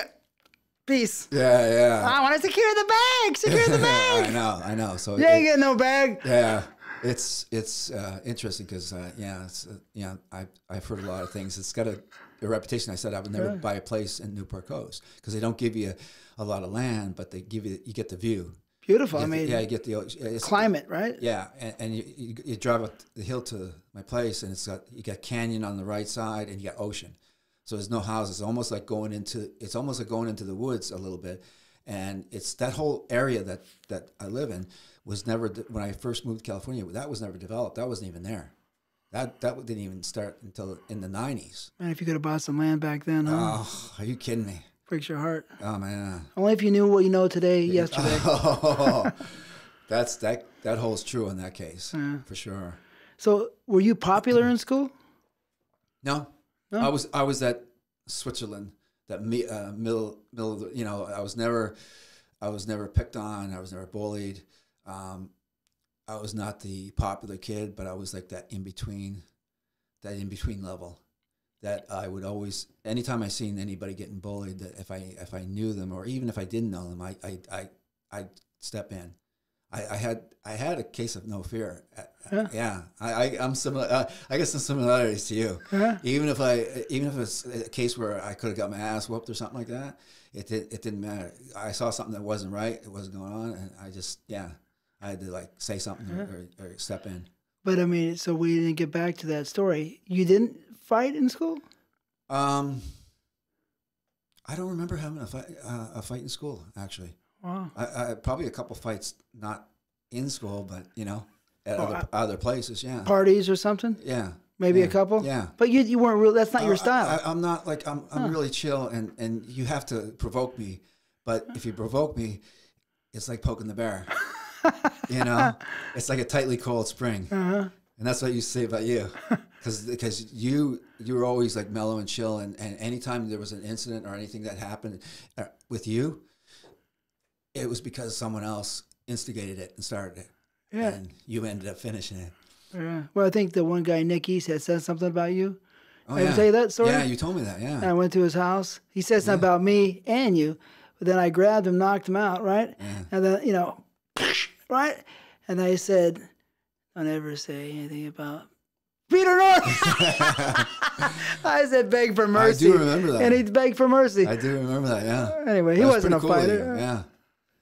Peace. yeah, yeah. I want to secure the bag. Secure the <laughs> bag. I know, I know. So you ain't getting no bag. yeah, it's it's uh, interesting because uh, yeah, it's uh, yeah. I I've heard a lot of things. It's got a, a reputation. I said I would never buy a place in Newport Coast because they don't give you a, a lot of land, but they give you you get the view. Beautiful. I You get the- mean, yeah, you get the climate, right? Yeah, and, and you, you, you drive up the hill to my place, and it's got you got canyon on the right side, and you got ocean. So there's no houses. It's almost like going into it's almost like going into the woods a little bit, and it's that whole area that that I live in was never when I first moved to California. That was never developed. That wasn't even there. That that didn't even start until in the '90s. Man, if you could have bought some land back then, huh? Oh, are you kidding me? Breaks your heart. Oh man. Only if you knew what you know today, yesterday. Oh, <laughs> <laughs> that's that that holds true in that case Yeah. for sure. So, were you popular in school? No, No? I was I was at Switzerland. That me uh, middle middle of the, you know I was never I was never picked on. I was never bullied. Um, I was not the popular kid, but I was like that in between, that in between level. That I would always, anytime I seen anybody getting bullied, that if I if I knew them or even if I didn't know them, I I I I'd step in. I, I had I had a case of no fear. Uh, Yeah. Yeah, I, I I'm similar. Uh, I guess some similarities to you. Yeah. Even if I even if it's a case where I could have got my ass whooped or something like that, it did, it didn't matter. I saw something that wasn't right. It wasn't going on, and I just yeah, I had to like say something or, or, or step in. But I mean, so we didn't get back to that story. You didn't fight in school? Um, I don't remember having a fight uh, a fight in school actually. Wow. I, I probably a couple fights not in school, but you know at Oh, other other places. Yeah, Parties or something? yeah. Maybe yeah, a couple? Yeah. But you you weren't real. That's not your Uh, style. I, am not like I'm. I'm really chill, and and you have to provoke me. But if you provoke me, it's like poking the bear. you know, <laughs> it's like a tightly coiled spring, uh-huh. and that's what you say about you, <laughs> because because you you were always like mellow and chill, and and anytime there was an incident or anything that happened uh, with you, it was because someone else instigated it and started it, Yeah. and you ended up finishing it. yeah. Well, I think the one guy, Nick East, had said something about you. Oh I ever tell you that story? Yeah, you told me that. Yeah. And I went to his house. He said something about me and you, but then I grabbed him, knocked him out, right? Yeah. And then, you know, <laughs> right? And I said, don't ever say anything about Peter North. <laughs> <laughs> I said, beg for mercy. I do remember that. And he begged for mercy. I do remember that. Yeah. anyway, he That was wasn't a cool fighter. Yeah,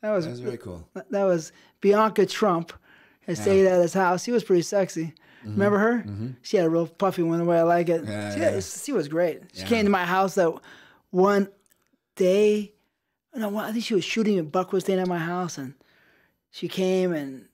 That was that was very cool. that was Bianca Trump had stayed at his house. She was pretty sexy. Remember her? Mm -hmm. She had a real puffy one, the way I like it. Yeah, she, yeah. she was great. She Yeah. came to my house that one day. No, I think she was shooting and Buck was staying at my house, and she came and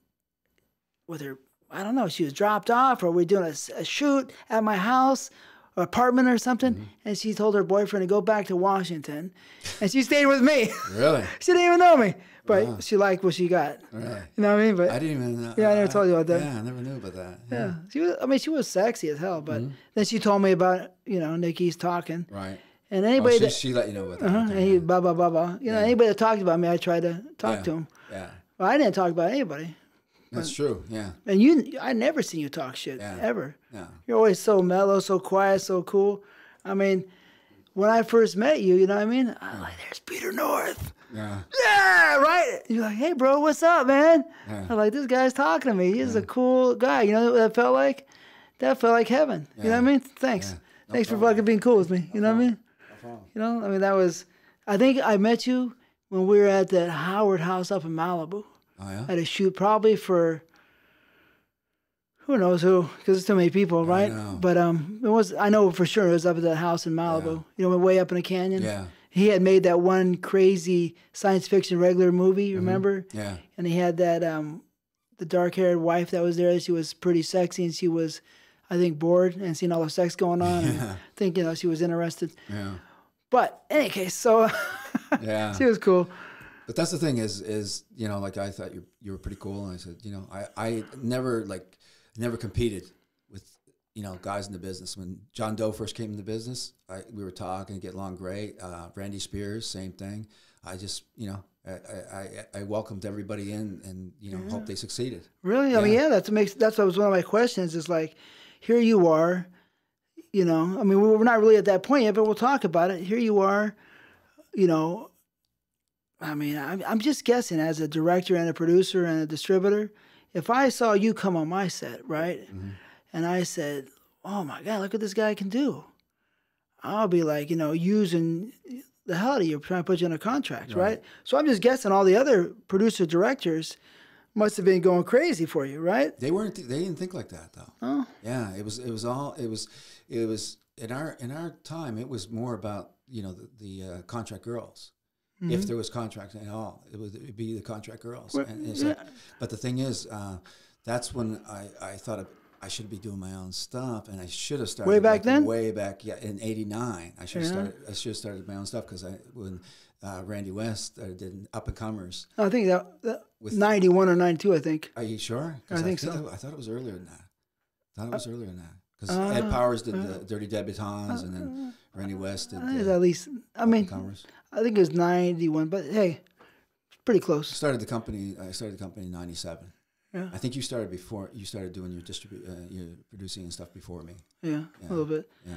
with her, I don't know, she was dropped off, or we are doing a shoot at my house or apartment or something, Mm-hmm. and she told her boyfriend to go back to Washington, and she stayed with me. Really? <laughs> she didn't even know me, but she liked what she got. Right. You know what I mean? But I didn't even know. Yeah, I never told you about that. Yeah, I never knew about that. Yeah. yeah, she was. I mean, she was sexy as hell. But Mm-hmm. then she told me about you know Nikki's talking, Right. and Oh, anybody she, that she let you know about that. uh-huh, and he blah blah blah blah. You know, anybody that talked about me, I tried to talk Yeah. to him. Yeah. Well, I didn't talk about anybody, That's true. Yeah. and you, I never seen you talk shit Yeah. ever. Yeah. You're always so mellow, so quiet, so cool. I mean, when I first met you, you know what I mean? I'm like, there's Peter North. Yeah. Yeah, right. You're like, hey, bro, what's up, man? Yeah. I'm like, this guy's talking to me. He's a cool guy. You know what that felt like? That felt like heaven. You know what I mean? Thanks. No Thanks for fucking being cool with me. You know what I mean? No problem. You know, I mean, that was, I think I met you when we were at that Howard house up in Malibu Oh yeah. at a shoot, probably for who knows who, because it's too many people, right? But um, it was, I know for sure it was up at that house in Malibu, you know, way up in a canyon. Yeah. He had made that one crazy science fiction regular movie, remember? Yeah. And he had that um, the dark haired wife that was there. She was pretty sexy and she was, I think, bored and seeing all the sex going on and Yeah. think, you know, she was interested. Yeah. But in any case, so <laughs> Yeah. she was cool. But that's the thing is is you know like I thought you you were pretty cool and I said you know I I never like never competed with you know guys in the business when John Dough first came into the business I we were talking get along great uh, Randy Spears same thing I just you know I I, I, welcomed everybody in and you know hope they succeeded Really? I mean, Yeah. yeah, that's makes that's what was one of my questions. Is like, here you are, you know. I mean, we're not really at that point yet, but we'll talk about it. Here you are, you know. I mean, I'm I'm just guessing as a director and a producer and a distributor, if I saw you come on my set, right, and I said, "Oh my God, look what this guy can do," I'll be like, you know, using the hell out of you, trying to put you in a contract, right? So I'm just guessing all the other producer directors must have been going crazy for you, right? they weren't they didn't think like that though Oh, Yeah, it was it was all it was it was in our in our time it was more about you know the, the uh, contract girls. If there was contract at all, it would it'd be the contract girls. Well, And it's like, but the thing is, uh, that's when I, I thought of, I should be doing my own stuff, and I should have started Way back then? Way back, yeah, in '89, I should have Yeah. started. I should have started my own stuff because I when uh, Randy West uh, did Up and Comers. I think that, that With- 91 or 92, I think. Are you sure? 'Cause I think so. I, I thought it was earlier than that. I thought it was earlier than that. Because uh, Ed Powers did the Dirty Debutantes, and then Randy West did I the at least, I mean. I think it was 91, but hey, pretty close. Started the company. I started the company in '97. Yeah. I think you started before. You started doing your distribu- uh, your producing and stuff before me. Yeah, a little bit. Yeah.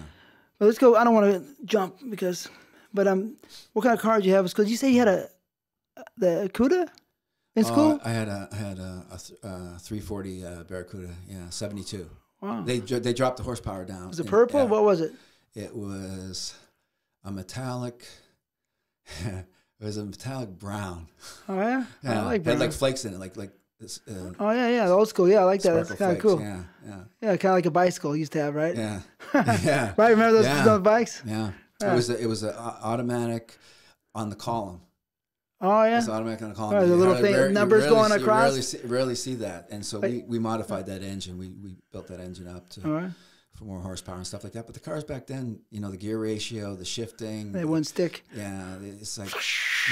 But let's go. I don't want to jump because, but um, what kind of car did you have? Because you say you had a, the Cuda in school? Uh, I had a I had a, a th- uh, 340 uh, Barracuda. Yeah, 72. wow. They they dropped the horsepower down. was it and- purple? yeah. What was it? It was a metallic. <laughs> it was a metallic brown. Oh, yeah? <laughs> Yeah, I like it had like flakes in it, like like this, uh, Oh, yeah, yeah. The old school. Yeah, I like that. That's kind of cool. Yeah, yeah, Yeah, kind of like a bicycle you used to have, right? yeah, <laughs> yeah. Right? Remember those, Yeah. those bikes? Yeah, Yeah. it was a, it was a automatic on the column. Oh, yeah. It's automatic on the column. Oh, the little thing- rare- numbers going see- across? Rarely see, rarely see that, and so we, we modified that engine. We we built that engine up to All right. For more horsepower and stuff like that. But the cars back then, you know, the gear ratio, the shifting, They wouldn't stick. yeah, it's like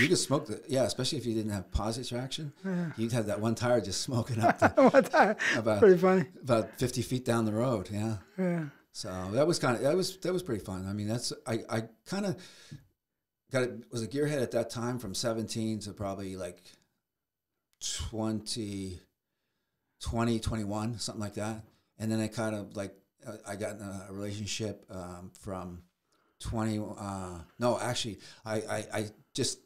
you could smoke the yeah, especially if you didn't have positive traction, you'd have that one tire just smoking up <laughs> to What the- <laughs> about Pretty funny. about fifty feet down the road. Yeah. Yeah. So that was kind of that was that was pretty fun. I mean, that's I I kind of got it was a gearhead at that time from 17 to probably like 20 20 21 something like that. And then I kind of like I got in a relationship um, from 20 uh, no, actually I I, I just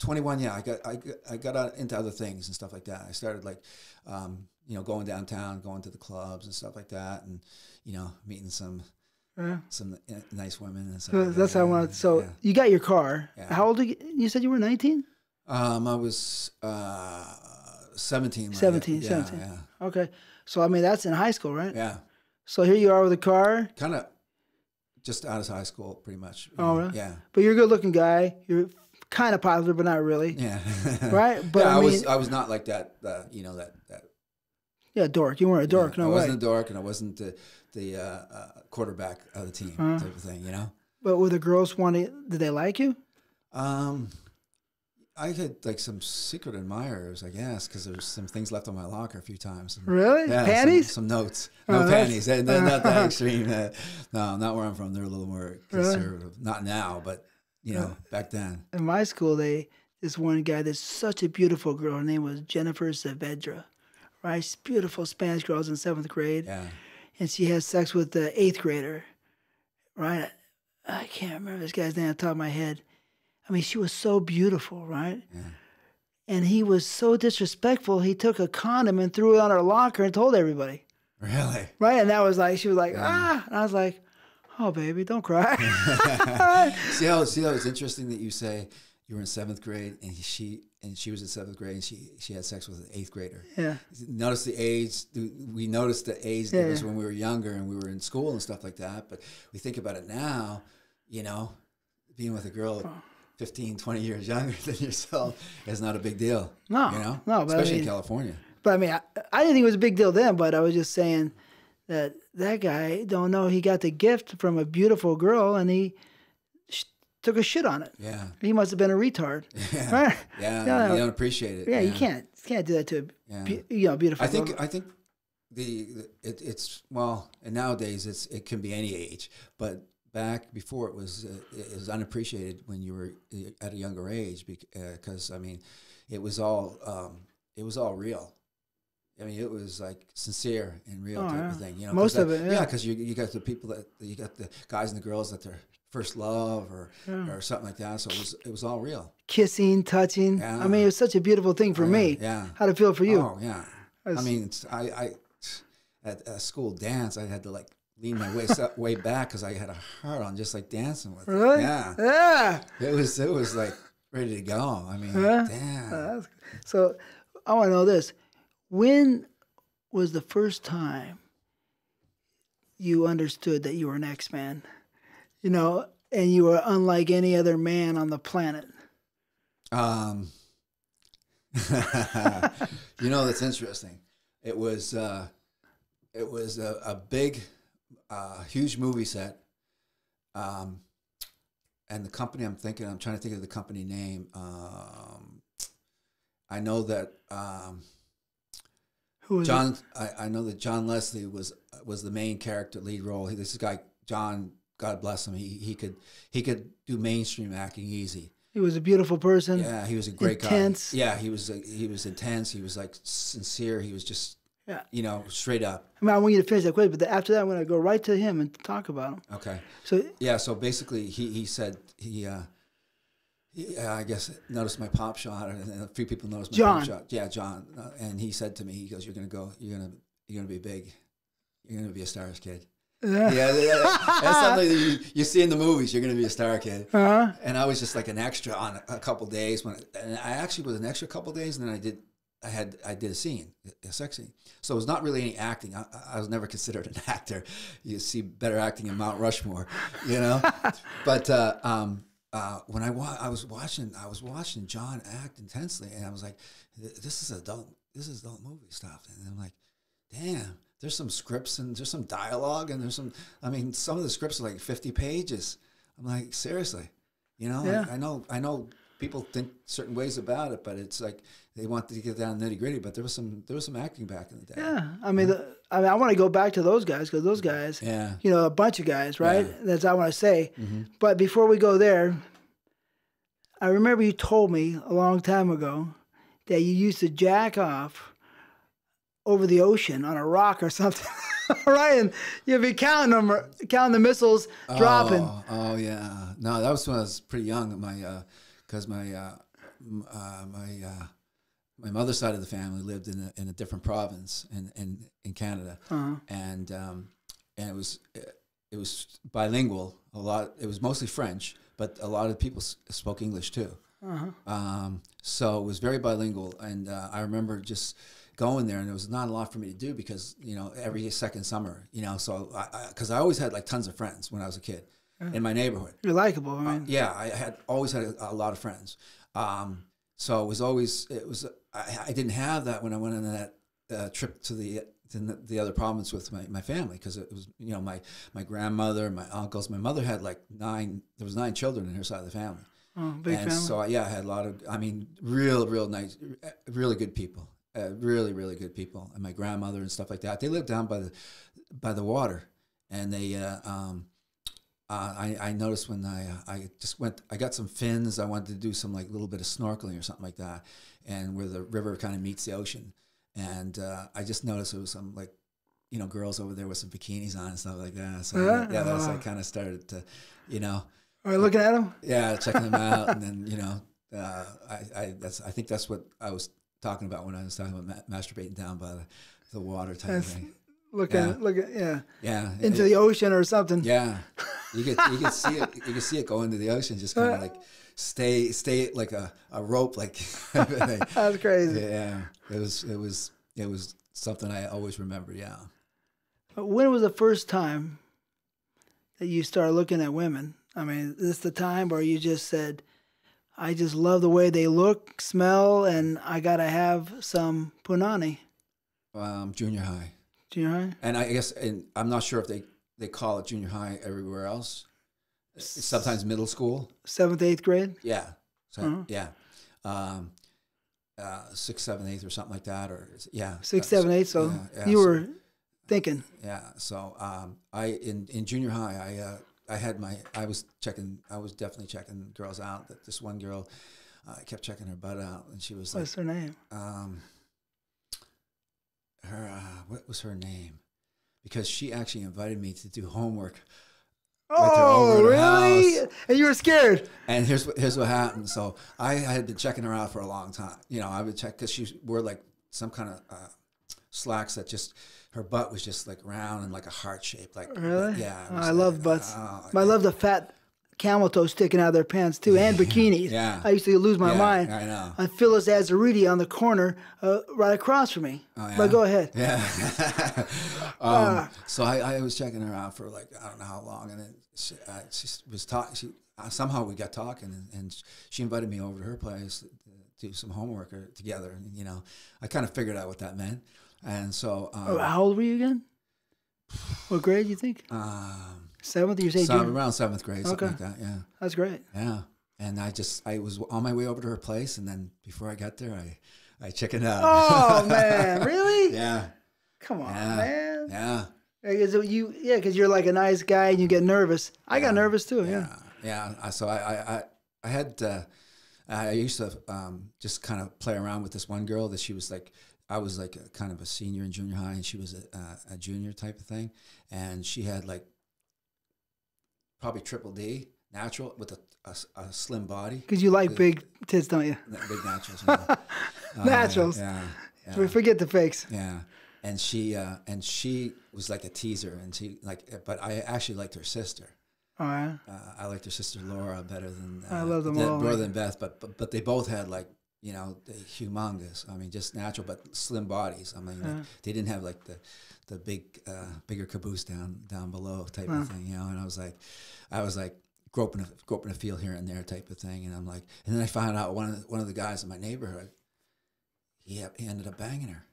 21 yeah, I got I I got out into other things and stuff like that. I started like um, you know, going downtown, going to the clubs and stuff like that and you know, meeting some Yeah. some uh, nice women and stuff. So like that's that. how I wanted. So Yeah. you got your car. Yeah. How old? Are you, you said you were 19. Um, I was uh, seventeen. when I 17, yeah, 17. Yeah, Okay. So I mean that's in high school, right? yeah. So here you are with a car, Kind of just out of high school, pretty much. Oh, really? Yeah, but you're a good-looking guy. You're kind of popular, but not really. yeah. <laughs> Right? But yeah, I I, was. I was not like that. Uh, you know that. that Yeah, dork. You weren't a dork. yeah, no I way. wasn't a dork, and I wasn't the the uh, uh, quarterback of the team Uh-huh. type of thing. You know. But were the girls wanting? Did they like you? Um, I had like some secret admirers, I guess, because there's some things left on my locker a few times. And- Really? Yeah, some- Panties? Some, notes. Oh, No that's- panties. They're, they're not that <laughs> extreme. Uh, no, not where I'm from. They're a little more Really? conservative. Not now, but you know, back then. In my school, they this one guy. There's such a beautiful girl. Her name was Jennifer Saavedra. Right? She's beautiful Spanish girls in seventh grade. Yeah. and she has sex with the eighth grader, right? I can't remember this guy's name on top of my head. I mean, she was so beautiful, right? Yeah. And he was so disrespectful. He took a condom and threw it on her locker and told everybody, Really? right? And that was like, she was like, ah. And I was like, oh, baby, don't cry. <laughs> <laughs> see how see how it's interesting that you say you were in seventh grade and she and she was in seventh grade and she she had sex with an eighth grader. yeah. Notice the age. We noticed the age Yeah, difference yeah. when we were younger and we were in school and stuff like that. But we think about it now, you know, being with a girl 15, 20 years younger <laughs> than yourself is not a big deal. No, you know, no, but I especially in California. But I mean, I, I didn't think it was a big deal then. But I was just saying that that guy don't know he got the gift from a beautiful girl and he sh- took a shit on it. Yeah. He must have been a retard. <laughs> Yeah. <laughs> Right? Yeah. Yeah. You don't appreciate it. Yeah, you can't can't do that to a Yeah. be- you know beautiful. I think girl. I think the it, it's well, and nowadays it's it can be any age, but back before it was uh, it was unappreciated when you were uh, at a younger age because I mean, it was all um, it was all real. I mean, it was like sincere and real Oh, type yeah. of thing. You know, most of that- it, yeah. because you you got the people that you got the guys and the girls that their first love or Yeah. or something like that. So it was it was all real. kissing, touching. I mean, it was such a beautiful thing for me. yeah. How'd it feel for you? Oh yeah. I That's- mean, I, I at a school dance, I had to like lean my waist up, way back because I had a heart on just like dancing with. it. Really? Yeah. Yeah. It was it was like ready to go. I mean, Yeah. damn. Uh, so I want to know this: When was the first time you understood that you were an X Man? You know, and you were unlike any other man on the planet. Um, <laughs> you know that's interesting. It was uh, it was a, a big, uh, huge movie set. Um, and the company I'm thinking, I'm trying to think of the company name. Um, I know that um, Who? John. I, I know that John Leslie was was the main character, lead role. He, this guy, John. God bless him. He he could he could do mainstream acting easy. He was a beautiful person. Yeah, he was a great Intense. guy. Yeah, he was a, he was intense. He was like sincere. He was just Yeah. you know straight up. I mean, I want you to finish that quick, but after that, I'm going to go right to him and talk about him. Okay. So, Yeah. So basically, he he said he. Uh, he, uh, I guess noticed my pop shot, and a few people noticed my John. pop shot. Yeah, John, uh, and he said to me, he goes, "You're gonna go. You're gonna you're gonna be big. You're gonna be a stars kid." <laughs> yeah. Yeah, yeah, that's something that you, you see in the movies. You're gonna be a star kid. Uh-huh. and I was just like an extra on a, a couple days when, and I actually was an extra couple days, and then I did, I had, I did a scene, a sex scene. So it was not really any acting. I, I was never <laughs> considered an actor. You see better acting in Mount Rushmore, you know. <laughs> but uh, um, uh, when I wa- I was watching, I was watching John act intensely, and I was like, this is adult, this is adult movie stuff, and I'm like, damn. There's some scripts and there's some dialogue and there's some. I mean, some of the scripts are like 50 pages. I'm like, seriously, you know. Yeah. I, I know, I know. People think certain ways about it, but it's like they want to get down nitty gritty. But there was some, there was some acting back in the day. Yeah. I mean, the, I mean, I want to go back to those guys because those guys, Yeah. you know, a bunch of guys, right? Yeah. That's what I want to say. Mm-hmm. But before we go there, I remember you told me a long time ago that you used to jack off over the ocean on a rock or something, <laughs> right? And you'd be counting them, counting the missiles dropping. Oh, oh, yeah. No, that was when I was pretty young. My, because my, uh, uh, my, uh, my mother's side of the family lived in a, in a different province in, in, in Canada, Uh-huh. and um, and it was it was bilingual. A lot. It was mostly French, but a lot of people s- spoke English too. Uh-huh. Um, so it was very bilingual, and uh, I remember just going there, and there was not a lot for me to do because you know every second summer, you know, so I because I, always had like tons of friends when I was a kid in my neighborhood. You're likable. I mean, Yeah, I had always had a, a lot of friends. Um, so it was always it was I, I didn't have that when I went on that uh, trip to the to the, the other province with my, my family because it was you know my my grandmother, my uncles, my mother had like nine there was nine children in her side of the family. oh, big and family. so yeah, I had a lot of I mean real real nice really good people. Uh, really really good people and my grandmother and stuff like that. They lived down by the by the water and they uh, um, uh, I, I noticed when I uh, I just went I got some fins I wanted to do some like little bit of snorkeling or something like that and where the river kind of meets the ocean and uh, I just noticed there was some like you know girls over there with some bikinis on and stuff like that so Yeah? yeah that's I kind of started to you know Are you looking at them? yeah checking them out and then <laughs> you know uh, I, I that's I think that's what I was talking about when I was talking about ma- masturbating down by the, the water type That's- thing Looking, Yeah. looking, yeah, yeah into it- the ocean or something. yeah, you could you could see it. You could see it go into the ocean, just kind of like stay stay like a, a rope, like <laughs> <laughs> That's crazy. yeah. It was it was it was something I always remember. Yeah. When was the first time that you started looking at women? I mean, is this the time where you just said, I just love the way they look, smell, and I got to have some punani? Um, junior high, Junior high? and I guess, and I'm not sure if they they call it junior high everywhere else. Sometimes middle school. Seventh, eighth grade? Yeah. So, Uh-huh. Yeah. Um, uh, sixth, seventh, eighth, or something like that, or yeah, Six, Uh, seven, eight. So yeah, yeah, you so- were thinking. Yeah. So um, I in in junior high, I uh, I had my I was checking I was definitely checking girls out. That this one girl, uh, I kept checking her butt out, and she was like, What's her name? um, her uh, what was her name? Because she actually invited me to do homework. Oh, really? house. And you were scared. And here's what here's what happened. So I had been checking her out for a long time. You know, I would check because she wore like some kind of uh, slacks that just her butt was just like round and like a heart shape. Like Really? yeah. Oh, I like, love butts. oh, I love the fat camel toe sticking out of their pants too, and <laughs> bikinis. Yeah. I used to lose my yeah, mind. I know. On Phyllis Azaridi on the corner, uh, right across from me. Oh, yeah? But go ahead. Yeah. <laughs> Ah. um, so I, I was checking her out for like I don't know how long, and then she, uh, she was talking. She uh, somehow we got talking, and, and she invited me over to her place to do some homework or, together. And you know, I kind of figured out what that meant, and so um, Oh, how old were you again? What grade do you think? um, Seventh? You say so junior? around seventh grade, something Okay. like that. Yeah, That's great. yeah. And I just I was on my way over to her place, and then before I got there, I I chickened out. Oh <laughs> man, really? yeah, Come on, Yeah. man. yeah. It you, yeah, because you're like a nice guy and you get nervous. I got nervous too. Yeah. yeah, yeah. I- So I, I, I, had, uh, I used to um, just kind of play around with this one girl that she was like, I was like a, kind of a senior in junior high, and she was a, a, a junior type of thing, and she had like probably triple D natural with a a slim body, Because you like big tits, don't you? big naturals. <laughs> Uh, Naturals. Yeah, yeah. We Forget the fakes. Yeah. And she uh, and she was like a teaser, and she like, but I actually liked her sister. All right. Uh, I liked her sister Laura better than uh, I love them than- all. more than Beth, but, but but they both had like you know the humongous. I mean, just natural but slim bodies. I mean, like, they didn't have like the the big uh, bigger caboose down down below type of thing, you know. And I was like, I was like groping a, groping a feel here and there type of thing, and I'm like, and then I found out one of the, one of the guys in my neighborhood, he, he ended up banging her.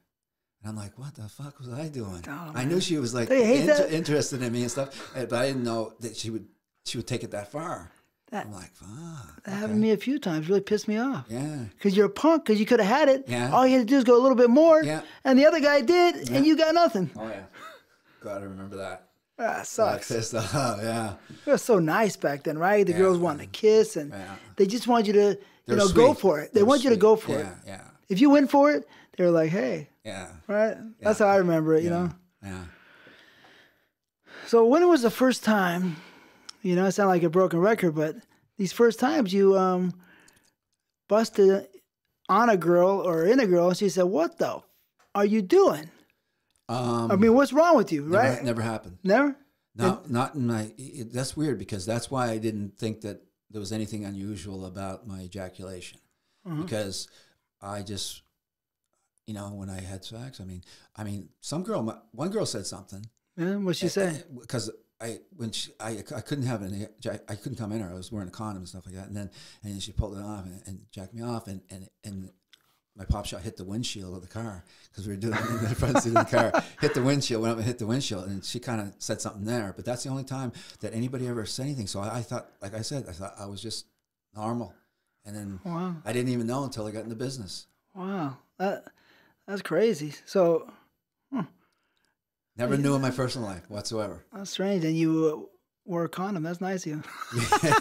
And I'm like, what the fuck was I doing? Oh, I knew she was like inter- interested in me and stuff, eh, but I didn't know that she would she would take it that far. That- I'm like, fuck. That happened to me a few times. Really pissed me off. Yeah, Because you're a punk. Because you could have had it. Yeah. All you had to do is go a little bit more. Yeah. And the other guy did, and you got nothing. oh yeah. Gotta remember that. Ah, sucks. pissed <laughs> off. Yeah, It was so nice back then, right? The girls wanted to kiss, and Yeah. they just want you to, you know, go for it. They They're want you to go for yeah, it. Yeah, If you went for it, they were like, hey, yeah, right? That's how I remember it, you know? yeah. So when it was the first time, you know, it sounds like a broken record, but these first times you um, busted on a girl or in a girl, and she said, what the f- are you doing? Um, I mean, what's wrong with you, never, right? never happened. Never? Not not in my. It, that's weird because that's why I didn't think that there was anything unusual about my ejaculation Uh-huh. because I just, you know, when I had sex, I mean, I mean, some girl, my- one girl said something Yeah, what'd she say? because I when she I, I couldn't have an I couldn't come in her. I was wearing a condom and stuff like that. And then and then she pulled it off and, and jacked me off. And and and my pop shot hit the windshield of the car because we were doing it in the <laughs> front seat of the car. Hit the windshield went up and hit the windshield. And she kind of said something there. But that's the only time that anybody ever said anything. So I, I thought like I said I thought I was just normal. And then Wow. I didn't even know until I got into business. Wow. That, that's crazy. So never knew in my personal life whatsoever that's strange. And you wore a condom. That's nice of you.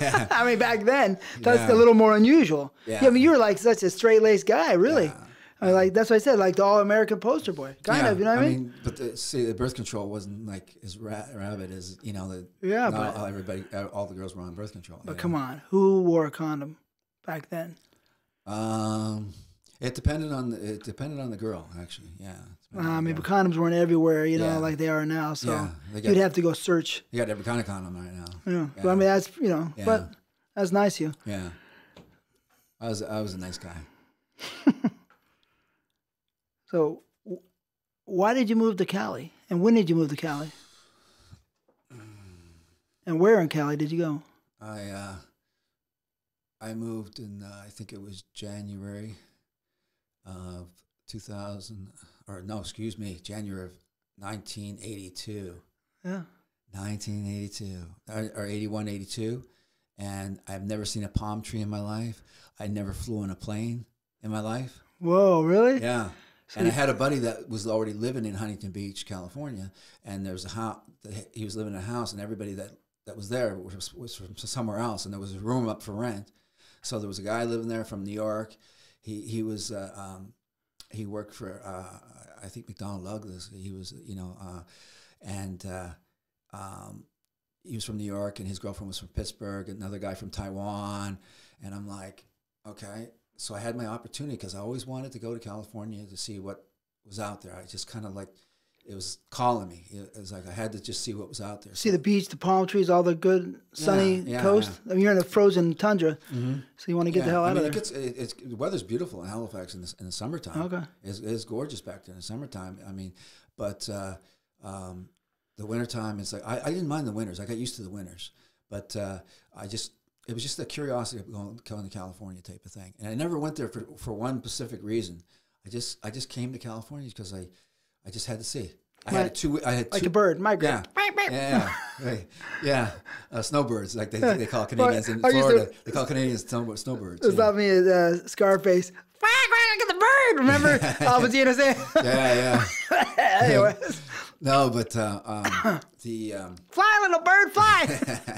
yeah <laughs> I mean, back then, that's Yeah. a little more unusual. Yeah. I mean, you were like such a straight laced guy, really. Yeah. I mean, like that's what I said, like the all American poster boy, kind Yeah, of. You know what I mean? mean? but the, see, the birth control wasn't like as ra- rabid as you know the Yeah, not but- all everybody, uh, all the girls were on birth control. But come on, who wore a condom back then? Um, it depended on the, it depended on the girl actually. Yeah, Uh, I mean, but condoms weren't everywhere, you know, Yeah. like they are now. So Yeah, got- you'd have to go search. you got every kind of condom right now. Yeah. But I mean, that's you know, Yeah. but that's nice of you. Yeah, I was I was a nice guy. <laughs> So, w- why did you move to Cali? And when did you move to Cali? And where in Cali did you go? I uh, I moved in uh, I think it was January of 2000 or no, excuse me, January of 1982. Yeah. 1982 or, or 81, 82. And I've never seen a palm tree in my life. I never flew in a plane in my life. Whoa, really? Yeah. And I had a buddy that was already living in Huntington Beach, California, and there was a house. He was living in a house, and everybody that, that was there was, was from somewhere else, and there was a room up for rent. So there was a guy living there from New York. He he was uh, um, he worked for uh, I think McDonnell Douglas. He was you know, uh, and uh, um, he was from New York, and his girlfriend was from Pittsburgh. Another guy from Taiwan, and I'm like, okay. So I had my opportunity because I always wanted to go to California to see what was out there. I just kind of like it was calling me. It was like I had to just see what was out there. See the beach, the palm trees, all the good sunny Yeah, yeah, coast. I mean, you're in a frozen tundra, Mm-hmm. so you want to get the hell I out mean, of it there. gets, it, it's the weather's beautiful in Halifax in the, in the summertime. Okay. it's, it's gorgeous back there in the summertime. I mean, but uh, um, the wintertime is like I, I didn't mind the winters. I got used to the winters, but uh, I just it was just a curiosity of going, going to California type of thing. And I never went there for, for one specific reason. I just I just came to California because I I just had to see. I Right. had two. I had like two, a bird, migrate. yeah, yeah, right. yeah. Uh, snowbirds, like they, they <laughs> call Canadians in I used Florida. They call Canadians snowbirds. It's yeah. not me, uh, Scarface. Quack, quack, Look at the bird. Remember <laughs> Al Pacino saying? <laughs> yeah, yeah. Anyways, No, but uh, um, <clears throat> the um, fly, little bird, fly.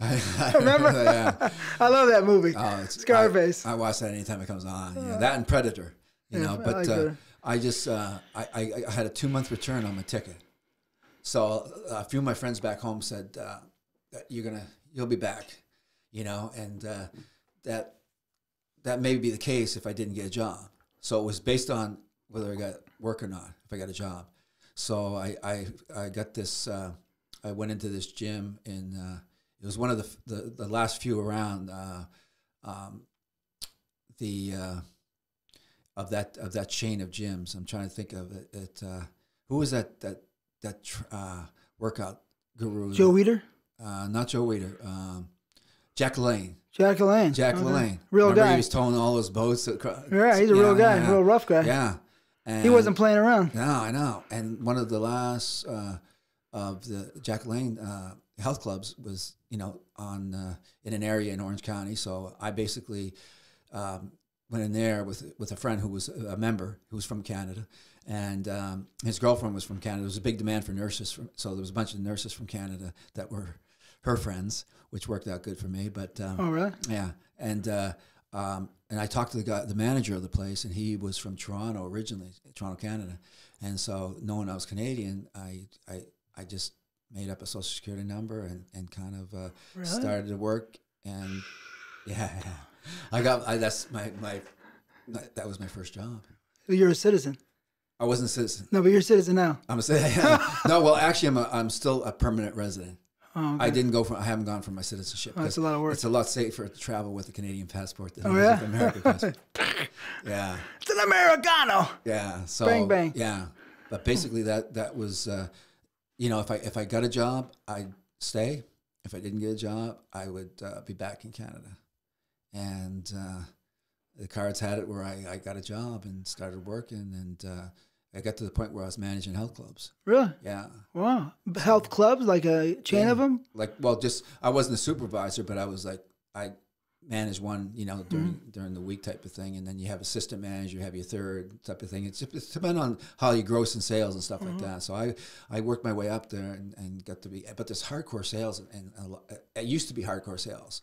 I, Remember? yeah. I love that movie. Oh, it's, Scarface. I, I watch that anytime it comes on. You know, that and Predator. You Yeah, know, I but like uh, Predator. I just uh, I, I, had a two month return on my ticket. So a few of my friends back home said, uh, that "You're gonna you'll be back," you know, and uh, that that may be the case if I didn't get a job. So it was based on whether I got work or not. If I got a job, so I I, I got this. Uh, I went into this gym and Uh, it was one of the the, the last few around. Uh, um, the of that of that chain of gyms. I'm trying to think of it. it uh, who was that that that tr- uh, workout guru? Joe Weider? uh, not Joe Waiter. Um, Jack Lane. Jack LaLanne. Jack Okay. LaLanne. Real Remember guy. He was towing all those boats. Across, yeah, he's a real guy, yeah, real rough guy. Yeah. He wasn't playing around. no, I know. And one of the last uh, of the Jack Lane uh, health clubs was, you know, on uh, in an area in Orange County. So I basically um, went in there with with a friend who was a member who was from Canada, and um, his girlfriend was from Canada. There was a big demand for nurses, from, so there was a bunch of nurses from Canada that were her friends, which worked out good for me. But um, Oh, really? yeah, and uh, um, and I talked to the guy, the manager of the place, and he was from Toronto originally, Toronto, Canada, and so knowing I was Canadian, I I, I just made up a social security number and, and kind of uh, Really? started to work, and yeah, I got I, that's my my that was my first job. You're a citizen. I wasn't a citizen. No, but you're a citizen now. I'm a citizen. <laughs> no, well, actually, I'm a, I'm still a permanent resident. Oh, okay. I didn't go for I haven't gone for my citizenship. Oh, that's a lot of work. It's a lot safer to travel with a Canadian passport than Oh, yeah? with an American passport. <laughs> yeah, It's an Americano. yeah. So Bang, bang. Yeah, but basically that that was, uh, you know, if I if I got a job, I'd stay. If I didn't get a job, I would uh, be back in Canada, and uh, the cards had it where I, I got a job and started working, and uh, I got to the point where I was managing health clubs. Really? Yeah, Wow. Health clubs, like a chain Yeah. of them? like well just i wasn't a supervisor but i was like i managed one you know during Mm-hmm. during the week type of thing and then you have assistant manager you have your third type of thing it's, it's depending on how you gross in sales and stuff Mm-hmm. like that so i i worked my way up there and, and got to be but there's hardcore sales and a lo- it used to be hardcore sales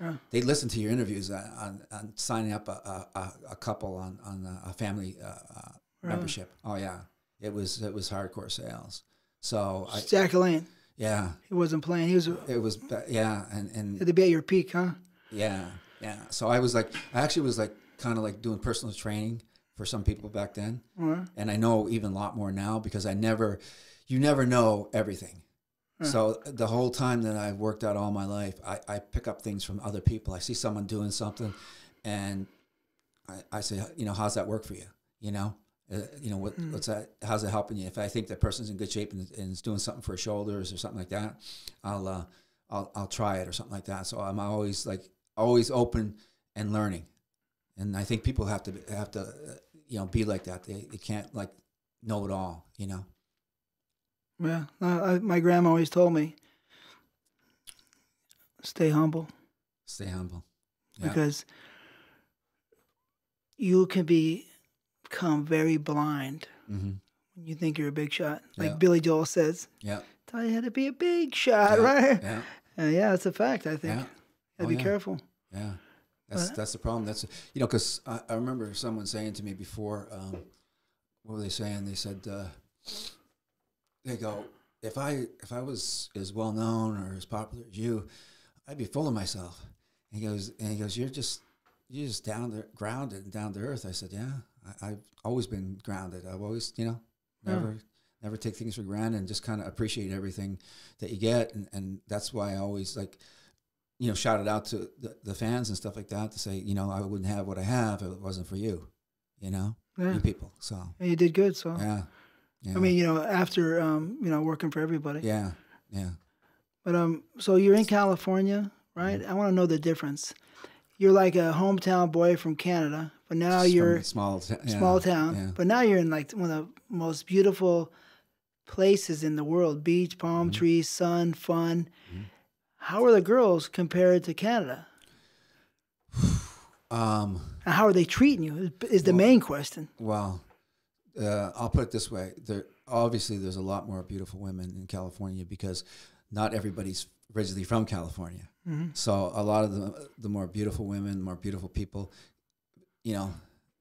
Yeah. they listen to your interviews on, on, on signing up a, a, a- couple on on a family uh, uh, membership oh yeah it was it was hardcore sales so I, Jack Lane. yeah He wasn't playing. He was it was yeah and and to be at your peak, huh? yeah, yeah. So I was like, I actually was like, kind of like doing personal training for some people back then, Or- and I know even a lot more now because I never, you never know everything. So the whole time that I've worked out all my life, I, I pick up things from other people. I see someone doing something, and I, I say, you know, how's that work for you? You know, uh, you know what, what's that? How's it helping you? If I think that person's in good shape and, and is doing something for his shoulders or something like that, I'll uh, I'll I'll try it or something like that. So I'm always like always open and learning, and I think people have to have to uh, you know be like that. They, they can't like know it all. You know. Yeah, I, my grandma always told me, stay humble Stay humble. Yeah. because you can be, become very blind hmm when you think you're a big shot. Like Yeah. Billy Joel says, Yeah. tell you how to be a big shot, Yeah. right? Yeah. Uh, yeah, that's a fact. I think. Yeah. Oh, be careful. Yeah, that's But- that's the problem. That's you know because I, I remember someone saying to me before. Um, what were they saying? They said uh, they go if I if I was as well known or as popular as you, I'd be full of myself. And he goes and he goes you're just you're just down there grounded and down to earth. I said yeah, I, I've always been grounded. I've always you know Yeah. never. Never take things for granted and just kind of appreciate everything that you get, and, and that's why I always like you know, shout it out to the, the fans and stuff like that to say, you know, I wouldn't have what I have if it wasn't for you, you know, Yeah, you people. So, and you did good. So yeah. Yeah. I mean, you know, after um, you know, working for everybody. yeah, yeah. But um, so you're in California, right? Mm-hmm. I want to know the difference. You're like a hometown boy from Canada, but now Just you're small, ta- yeah, small town. Yeah. But now you're in like one of the most beautiful places in the world: beach, palm Mm-hmm. trees, sun, fun. How are the girls compared to Canada? <sighs> Um, And how are they treating you? Is, is the main question. well, uh, I'll put it this way: there obviously there's a lot more beautiful women in California because not everybody's originally from California. Mm-hmm. So a lot of the the more beautiful women, more beautiful people, you know,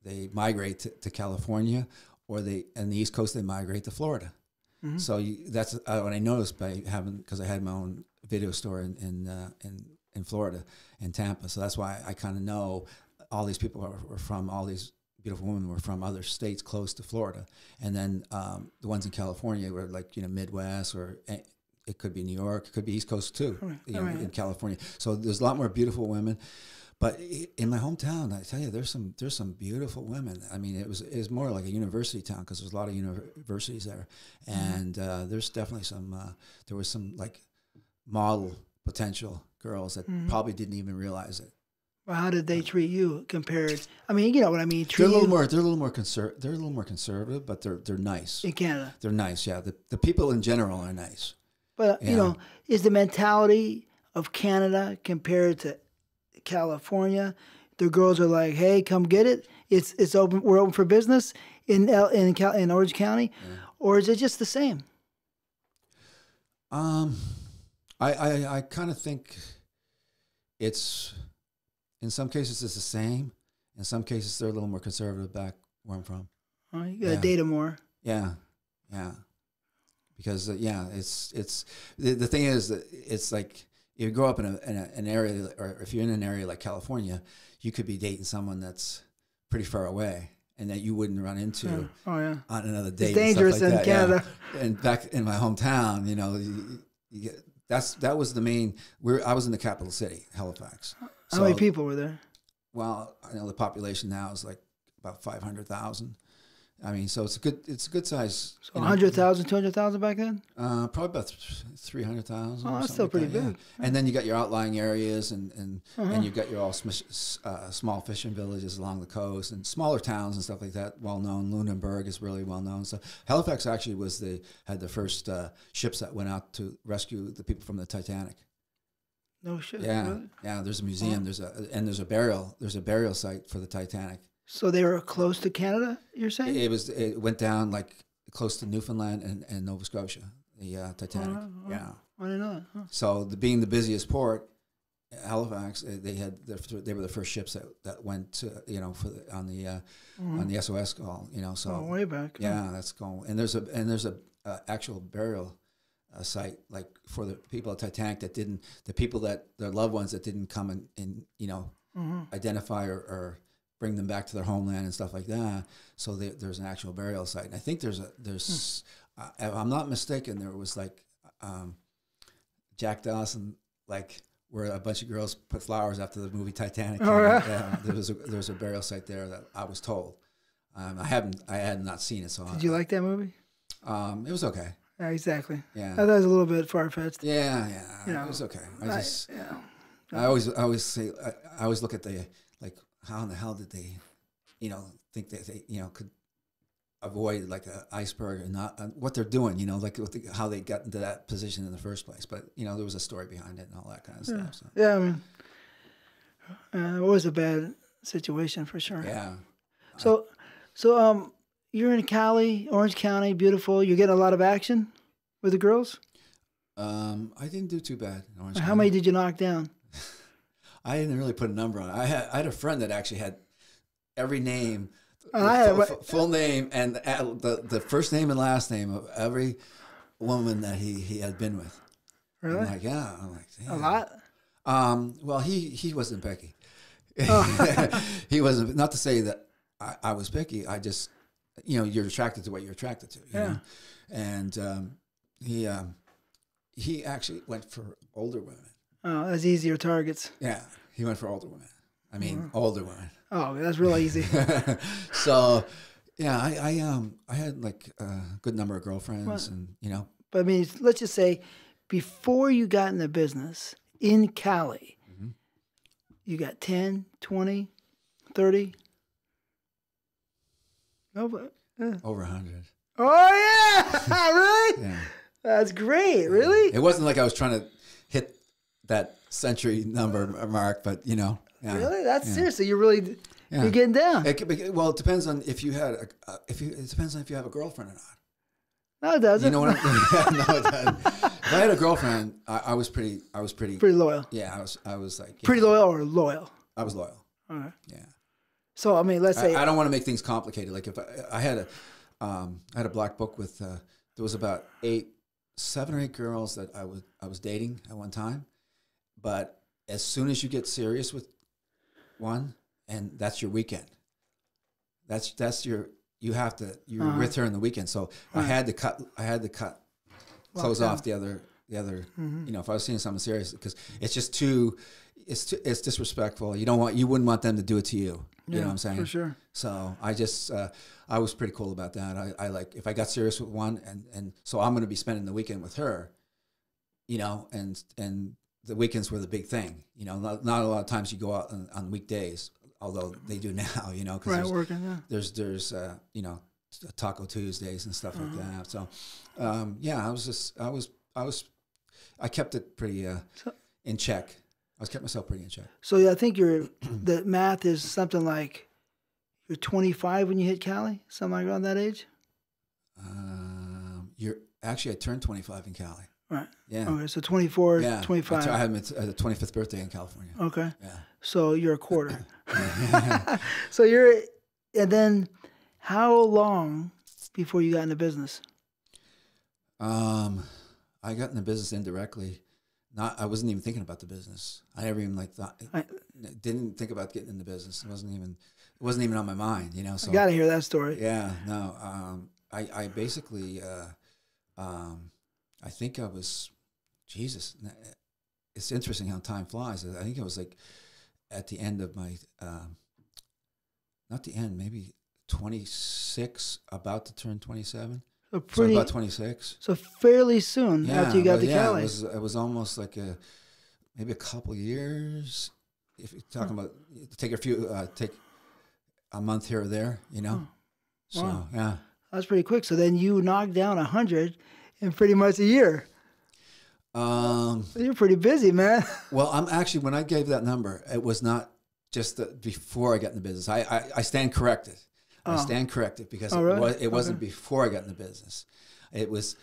they migrate to, to California, or they on the East Coast they migrate to Florida. Mm-hmm. So you, that's uh, what I noticed by having because I had my own video store in in uh, in, in Florida in Tampa. So that's why I kind of know all these people are, were from all these beautiful women were from other states close to Florida, and then um, the ones in California were like you know Midwest or. eh, It could be New York. It could be East Coast too. Right, You know, right. in California. So there's a lot more beautiful women, but in my hometown, I tell you, there's some there's some beautiful women. I mean, it was it was more like a university town because there's a lot of universities there, Mm-hmm. and uh, there's definitely some uh, there was some like model potential girls that Mm-hmm. probably didn't even realize it. Well, how did they treat you compared? I mean, you know what I mean. They're a little you more they're a little more conser- they're a little more conservative, but they're they're nice. in Canada. They're nice, yeah. The the people in general are nice. But uh, you know, is the mentality of Canada compared to California? The girls are like, "Hey, come get it. It's it's open. We're open for business in L, in Cal, in Orange County," or is it just the same? Um, I I, I kind of think it's in some cases it's the same. In some cases they're a little more conservative back where I'm from. Oh, you gotta Yeah. date 'em more. Yeah, yeah. Because uh, yeah, it's it's the, the thing is that it's like if you grow up in, a, in a, an area or if you're in an area like California, you could be dating someone that's pretty far away and that you wouldn't run into Oh yeah. on another date. It's dangerous like in that, yeah. Canada. And back in my hometown, you know, you, you get, that's that was the main. We're I was in the capital city, Halifax. How many people were there? Well, I know the population now is like about five hundred thousand. I mean, so it's a good it's a good size. So 100,000, 200,000 back then? uh, probably about three hundred thousand. Oh, that's still pretty big. And then you got your outlying areas, and and, Uh-huh. and you've got your all uh, small fishing villages along the coast, and smaller towns and stuff like that. Well known. Lunenburg is really well known. So Halifax actually was the had the first uh, ships that went out to rescue the people from the Titanic. No shit. Yeah, really? yeah. There's a museum. There's a and there's a burial. There's a burial site for the Titanic. So they were close to Canada, you're saying? It was it went down like close to Newfoundland and, and Nova Scotia. The uh, Titanic. Oh, oh. Yeah. I didn't know that. Huh. So the, being the busiest port, Halifax, uh, they had the, they were the first ships that, that went to you know for the, on the uh, on the SOS call. You know, so Oh, way back. yeah, that's going. And there's a and there's a uh, actual burial uh, site like for the people at Titanic that didn't the people that their loved ones that didn't come and, and you know Mhm. identify or, or bring them back to their homeland and stuff like that. So there, there's an actual burial site, and I think there's a there's uh, if I'm not mistaken, there was like um, Jack Dawson like where a bunch of girls put flowers after the movie Titanic. Oh, yeah. yeah, there was a there was a burial site there that I was told. Um, I haven't I had not seen it, so Did you like that movie? um, it was okay. Yeah, exactly. Yeah. I thought it was a little bit far fetched. Yeah, yeah, You know, it was okay. I I- just, yeah. I always, I always say, I, I always look at the like, how in the hell did they, you know, think that they, you know, could avoid like an iceberg and not uh, what they're doing. You know, like the, how they got into that position in the first place. But you know, there was a story behind it and all that kind of stuff. So Yeah, I mean, uh, it was a bad situation for sure. yeah, So, so um, you're in Cali, Orange County, beautiful. You're getting a lot of action with the girls. um, I didn't do too bad. in Orange How County. many did you knock down? <laughs> I didn't really put a number on it. I had I had a friend that actually had every name, I had full, full name, and the, the the first name and last name of every woman that he he had been with. Really? I'm like, yeah. I'm like, a lot. Um, well, he he wasn't picky. Oh. <laughs> he wasn't. Not to say that I, I was picky. I just, you know, you're attracted to what you're attracted to. You Yeah. Know? And um, he um, he actually went for older women. Oh, that's easier targets. Yeah, he went for older women. I mean, Mm-hmm. older women. Oh, that's real easy. <laughs> so, yeah, I, I um I had like a good number of girlfriends, Well- and you know, But I mean, let's just say before you got in the business in Cali, Mm-hmm. you got 10, 20, 30. No, but, yeah. over a hundred. Oh, yeah. <laughs> really? <laughs> Yeah. That's great. Really? It wasn't like I was trying to hit that century number mark, but you know, yeah. Really? That's yeah. seriously. You're really, you're getting down. It could be, well, it depends on if you had a, uh, if you it depends on if you have a girlfriend or not. no, it doesn't. You know what I'm <laughs> yeah, no, it doesn't. If I had a girlfriend, I, I was pretty I was pretty, Pretty loyal. yeah, I was I was like yeah, Pretty loyal or loyal? I was loyal. Okay. Yeah. So, I mean, let's say, I, I don't want to make things complicated. Like if I, I had a um, I had a black book with uh, there was about eight seven or eight girls that I was I was dating at one time. But as soon as you get serious with one and that's your weekend. That's that's your you have to you're Uh-huh. with her in the weekend. So I had to cut I had to cut close down. off the other the other Mhm. you know if I was seeing something serious because it's just too it's too, it's disrespectful. You don't want you wouldn't want them to do it to you. You know what I'm saying? For sure. So I just uh, I was pretty cool about that. I, I like if I got serious with one and and so I'm going to be spending the weekend with her, you know, and and the weekends were the big thing. You know, not, not a lot of times you go out on, on weekdays, although they do <laughs> now. You know, because Right, there's, working, yeah. there's there's uh, you know Taco Tuesdays and stuff Uh-huh. like that. So um, yeah, I was just I was I was I kept it pretty uh, in check. I was kept myself pretty in check. So yeah, I think your <clears throat> the math is something like you're 25 when you hit Cali, something like around that age. Um, you're actually I turned 25 in Cali. Right. Yeah. Okay, so 24, yeah, 25. I, I had my uh, 25th birthday in California. okay, Yeah. so you're a quarter. <laughs> <laughs> so you're, and then how long before you got into business? um, I got in the business indirectly. Not, I wasn't even thinking about the business. I never even like thought, I- didn't think about getting in the business. It wasn't even, it wasn't even on my mind. You know. So I got to hear that story. yeah, no. Um, I, I basically, uh, um, I think I was, Jesus. It's interesting how time flies. I think it was like at the end of my, um, not the end, maybe 26, about to turn 27. So So pretty, about 26. so fairly soon after you got well, to yeah, Cali. It was, it was almost like a, maybe a couple years. If you're talking about, take a few, uh, take a month here or there, you know? So, Wow. yeah. That's pretty quick. So then you knocked down a hundred in pretty much a year. Um, You're pretty busy, man. <laughs> well, I'm actually, when I gave that number, it was not just the, before I got in the business. I, I, I stand corrected. I Oh. stand corrected because Oh, it, was, it wasn't Okay. before I got in the business. It was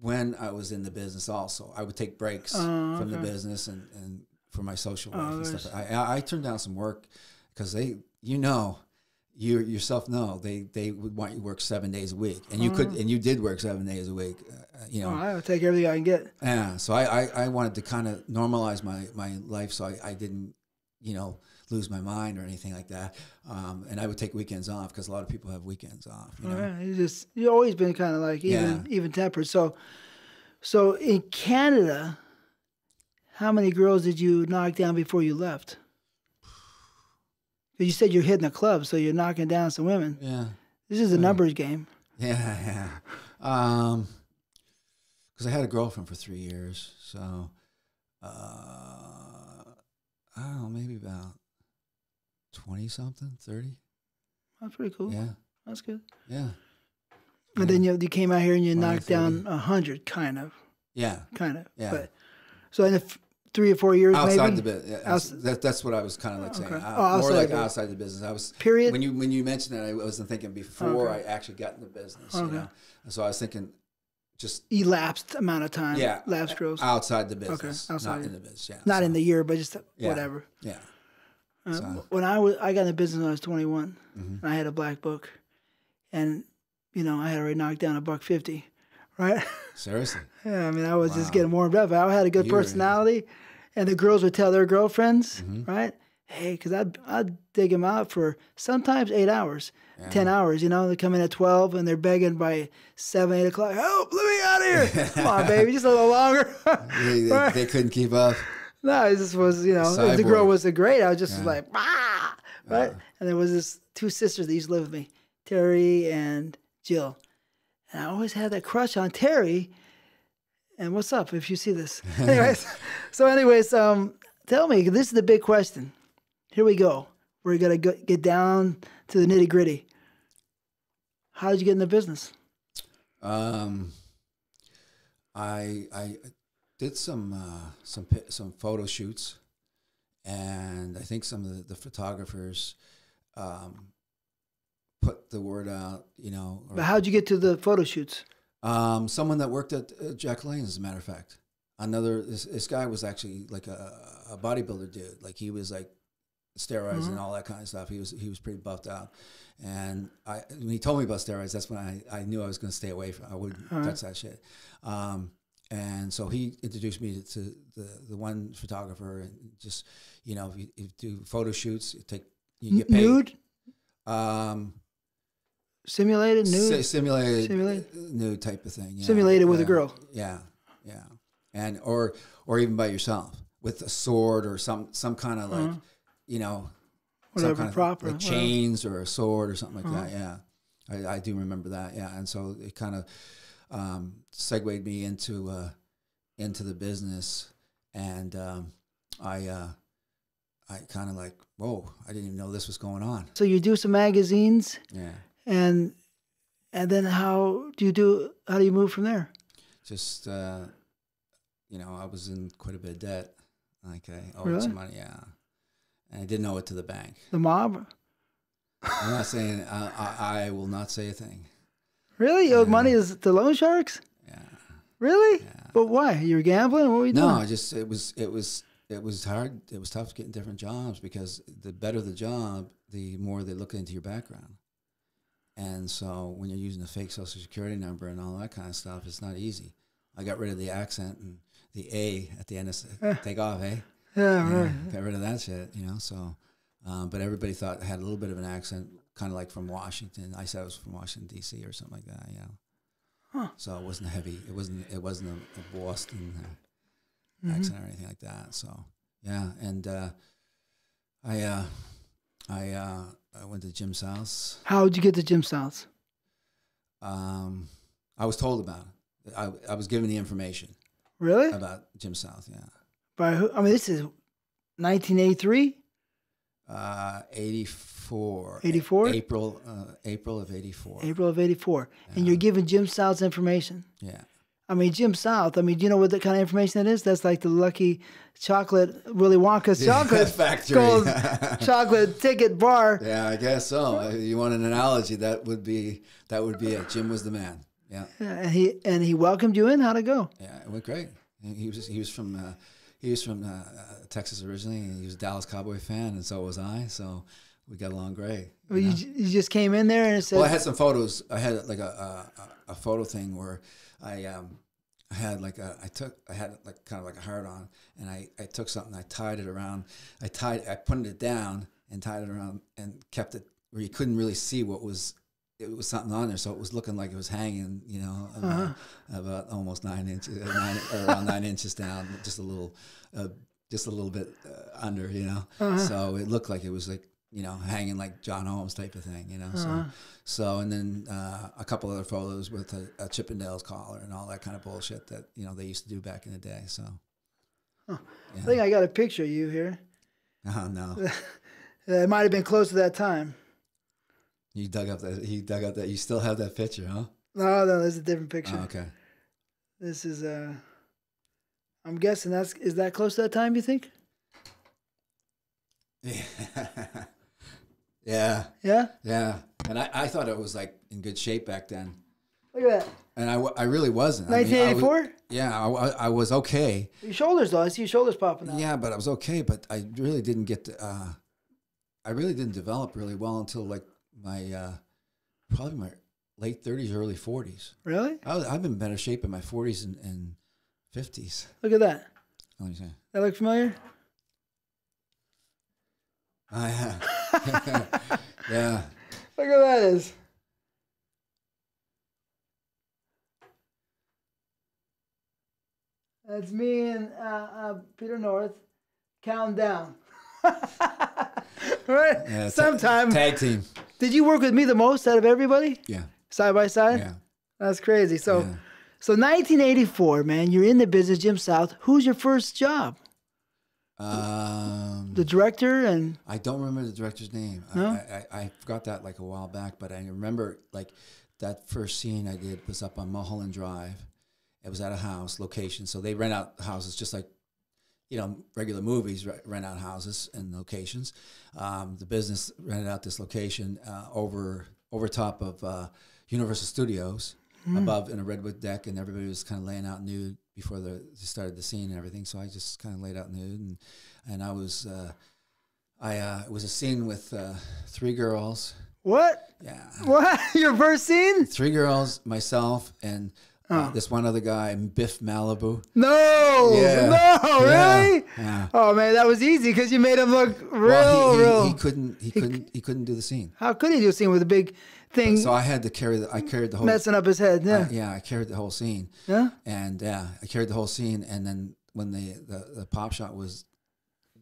when I was in the business also. I would take breaks Oh, from the business and, and for my social life Oh, and stuff. I, I, I turned down some work because they, you know, you yourself know they, they would want you to work seven days a week, and you could, and you did work seven days a week. Uh, you know, Oh, I'll take everything I can get. yeah. So I, I, I wanted to kind of normalize my, my life so I, I didn't, you know, lose my mind or anything like that. Um, and I would take weekends off because a lot of people have weekends off. You know? All right. You just you've always been kind of like even Yeah. even tempered. So so in Canada, how many girls did you knock down before you left? you said you're hitting a club, so you're knocking down some women. Yeah. This is a numbers game. Yeah, yeah. Um, because I had a girlfriend for three years, so uh, I don't know, maybe about twenty something, thirty. That's pretty cool. Yeah, That's good. Yeah. And then you you came out here and you 20, knocked down a hundred, kind of, Yeah. kind of. Yeah. But so in the f- three or four years, outside maybe the business. Yeah, Outs- that, that's what I was kind of like saying. Okay. Uh, Oh, outside more like outside the business. I was Period? when you when you mentioned that I wasn't thinking before Okay. I actually got in the business. Okay. You know, and so I was thinking just elapsed amount of time. yeah, lapsed growth. outside the business, Okay, outside. not in the business. Yeah, Not so, in the year, but just Yeah. whatever. yeah. Uh, So- When I was, I got in the business when I was 21. Mhm. I had a black book, and you know I had already knocked down a buck fifty, right? <laughs> Seriously, yeah, I mean I was just getting warmed up. I had a good You personality, and the girls would tell their girlfriends, Mm-hmm. right? Hey, because I'd I'd dig them out for sometimes eight hours, ten hours. You know, they come in at twelve and they're begging by seven, eight o'clock. Help! Let me out of here! <laughs> Come on, baby, just a little longer. they, they, <laughs> Right. they couldn't keep up. No, it just was, you know, if the girl was a great. I was just Yeah. like, ah, right? And there was this two sisters that used to live with me, Terry and Jill. And I always had that crush on Terry. And what's up if you see this? <laughs> anyways, so anyways, um, tell me, this is the big question. Here we go. We're gonna get down to the nitty gritty. How did you get in the business? Um, I I did some uh, some some photo shoots, and I think some of the, the photographers um, put the word out. You know, or- But how'd you get to the photo shoots? Um, someone that worked at uh, Jack Lane, as a matter of fact. Another this, this guy was actually like a, a bodybuilder dude. Like he was like steroids and all that kind of stuff. He was he was pretty buffed out. And I when he told me about steroids, that's when I, I knew I was going to stay away from. I wouldn't touch that shit. Um, and so he introduced me to, the the one photographer and just you know if you, if you do photo shoots, you take you get paid. Nude, Um, simulated, nude. Si- simulated, Simulated? uh, nude type of thing. Yeah. Simulated with a girl. Yeah, yeah, and or or even by yourself with a sword or some some kind of like you know some Uh-huh. Whatever, kind of proper, like whatever. Uh-huh. chains or a sword or something like that. Yeah, I, I do remember that. Yeah, and so it kind of um, segued me into uh, into the business, and um, I uh, I kind of like whoa, I didn't even know this was going on. So you do some magazines, Yeah. and and then how do you do? How do you move from there? just uh, you know, I was in quite a bit of debt. Like I owed Really? some money, yeah, and I didn't owe it to the bank. The mob? I'm not saying uh, I, I will not say a thing. Really? You owed money to loan sharks? Yeah, Really? yeah. But why? You were gambling? What were you No, doing? I just it was it was it was hard. It was tough getting different jobs because the better the job, the more they look into your background. And so when you're using a fake social security number and all that kind of stuff, it's not easy. I got rid of the accent and the A at the end of <laughs> take off, eh? yeah, Yeah, right. got rid of that shit, you know. So, um, but everybody thought I had a little bit of an accent, kind of like from Washington. I said I was from Washington D.C. or something like that, you know. Huh. So it wasn't heavy. It wasn't. It wasn't a, a Boston uh, Mm-hmm. accent or anything like that. So, yeah, and uh, I, uh, I, uh, I went to Jim South's. How would you get to Jim South's? Um, I was told about it. I, I was given the information Really? about Jim South. Yeah. By who? I mean, this is 1983. Uh, 84. 84? April, uh, April of 84. April of 84. And you're giving Jim South's information. Yeah. I mean, Jim South, I mean, do you know what that kind of information that is? That's like the lucky chocolate, Willy Wonka's <laughs> chocolate <laughs> factory. gold <laughs> chocolate ticket bar. yeah, I guess so. Uh, You want an analogy? That would be that would be it. Jim was the man. Yeah, Yeah, and he and he welcomed you in. How'd it go? yeah, it went great. He was he was from uh, he was from uh, uh, Texas originally. And he was a Dallas Cowboy fan, and so was I. So we got along great. you Well, you, j- you just came in there and it said, Well, I had some photos. I had like a a, a photo thing where I um I had like a I took I had like kind of like a heart on, and I I took something I tied it around. I tied I put it down and tied it around and kept it where you couldn't really see what was. It was something on there, so it was looking like it was hanging, you know, about, about almost nine inches, uh, nine, or around nine inches down, just a little, uh, just a little bit uh, under, you know. So it looked like it was like you know, hanging like John Holmes type of thing, you know. So, so and then uh, a couple other photos with a, a Chippendales collar and all that kind of bullshit that you know they used to do back in the day. So, I think I got a picture of you here. oh no, <laughs> Uh, it might have been close to that time. You dug up that. He dug up that. You still have that picture, huh? No, no, there's a different picture. Oh, okay. This is uh I'm guessing that's is that close to that time you think? Yeah. <laughs> yeah. Yeah? Yeah. And I, I thought it was like in good shape back then. Look at that. And I, I really wasn't. I mean, I was- 1984? yeah, I, I- I was okay. Your shoulders though. I see your shoulders popping out. Yeah, but I was okay. But I really didn't get to, uh, I really didn't develop really well until like my, uh, probably my late 30s, early 40s. Really? I was, I've been in better shape in my 40s and, and 50s. Look at that. Let me see. That look familiar? Oh, yeah. <laughs> yeah. Look at that is. That's me and uh, uh, Peter North counting down. <laughs> right? yeah ta- Sometime. Tag team. Did you work with me the most out of everybody? Yeah. Side by side? Yeah. That's crazy. So, Yeah. so 1984, man, you're in the business, Jim South. Who's your first job? Um, The director and I don't remember the director's name. I- No? I, I, I forgot that like a while back, but I remember like that first scene I did was up on Mulholland Drive. It was at a house location, so they rent out houses just like you know regular movies re- rent out houses and locations. Um, the business rented out this location uh, over over top of uh, Universal Studios above in a redwood deck, and everybody was kind of laying out nude before the they started the scene and everything. So I just kind of laid out nude, and and I was. Uh, I uh, it was a scene with uh, three girls. what? Yeah, What? <laughs> Your first scene? three girls, myself, and Oh. this one other guy, Biff Malibu. No. Yeah. No, Yeah. really? Yeah. Oh man, that was easy because you made him look real, Well, he, he, real. he couldn't. He couldn't. He couldn't do the scene. How could he do a scene with a big thing So I had to carry the. I carried the whole. messing up his head? Yeah. I- yeah, I carried the whole scene, yeah. and yeah, I carried the whole scene. And then when the the, the pop shot was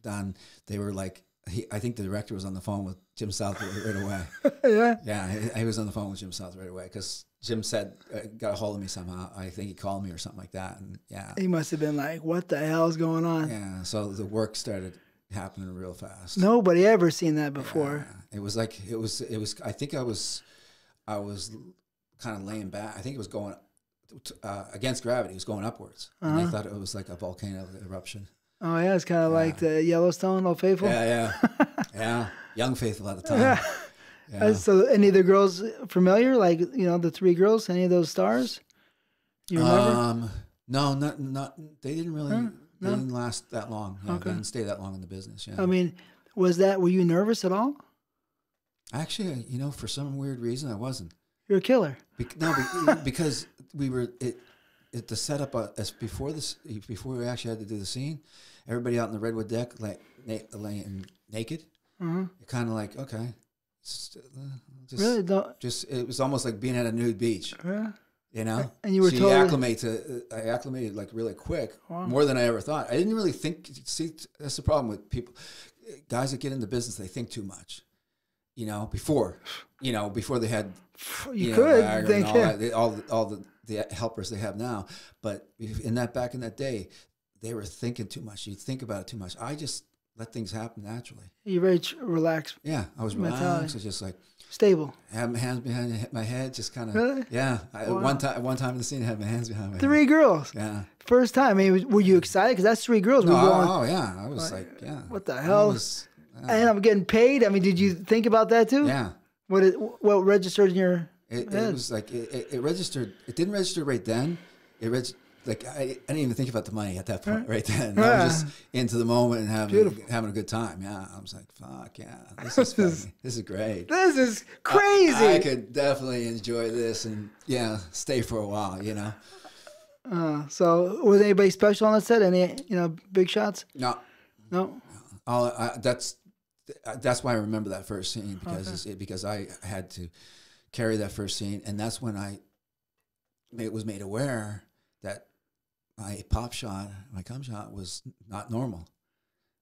done, they were like, he, I think the director was on the phone with Jim South right away. <laughs> yeah. Yeah, he, he was on the phone with Jim South right away because Jim said uh, got a hold of me somehow. I think he called me or something like that, and yeah, He must have been like, "What the hell's going on?" yeah. So the work started happening real fast. Nobody ever seen that before. Yeah, it was like it was it was. I think I was I was kind of laying back. I think it was going uh, against gravity. It was going upwards, Uh and they thought it was like a volcano eruption. Oh yeah, it's kind of like the Yellowstone, Old Faithful. Yeah, yeah, <laughs> yeah. Young faithful at the time. Yeah. Uh, So, any of the girls familiar? Like you know, the three girls. Any of those stars? You remember? Um, no, not not. They didn't really. They no? didn't last that long. Yeah, Okay. They didn't stay that long in the business. Yeah. I mean, was that? Were you nervous at all? Actually, you know, for some weird reason, I wasn't. You're a killer. Bec- no, be- <laughs> because we were it. It the setup uh, as before this before we actually had to do the scene. Everybody out in the redwood deck, like na- laying naked. Uh-huh. Kind of like okay, just, uh, Really? Don't. just it was almost like being at a nude beach. Yeah. You know, And you were so totally- acclimate to. Uh, I acclimated like really quick, more than I ever thought. I didn't really think. See, that's the problem with people, guys that get into business. They think too much. You know, before, you know, before they had You know, could think. all, that, they- all, all the, the helpers they have now. But in that back in that day, they were thinking too much. You think about it too much. I just let things happen naturally. You're very relaxed, Yeah, I was Mentality. relaxed. I was just like stable. had my hands behind my head, just kind of. Really? Yeah. I, Wow. One time, one time in the scene, I had my hands behind my Three girls. Yeah. First time. I mean, were you excited? Because that's three girls. No, We're going. oh, yeah. I was like, yeah. what the hell? was- yeah. And I'm getting paid. I mean, did you think about that too? yeah. What it, what registered in your? It, it was like it, it, it registered. It didn't register right then. It reg- like I, I didn't even think about the money at that point right then. <laughs> I Yeah. was just into the moment and having Beautiful. having a good time. Yeah, I was like, fuck yeah, this is <laughs> funny. this is great. This is crazy. I, I could definitely enjoy this and yeah, stay for a while. You know, Uh, so was anybody special on that set? Any you know big shots? no, No. all I, that's that's why I remember that first scene because it's, it, because I had to carry that first scene, and that's when I it was made aware my pop shot, my cum shot, was not normal.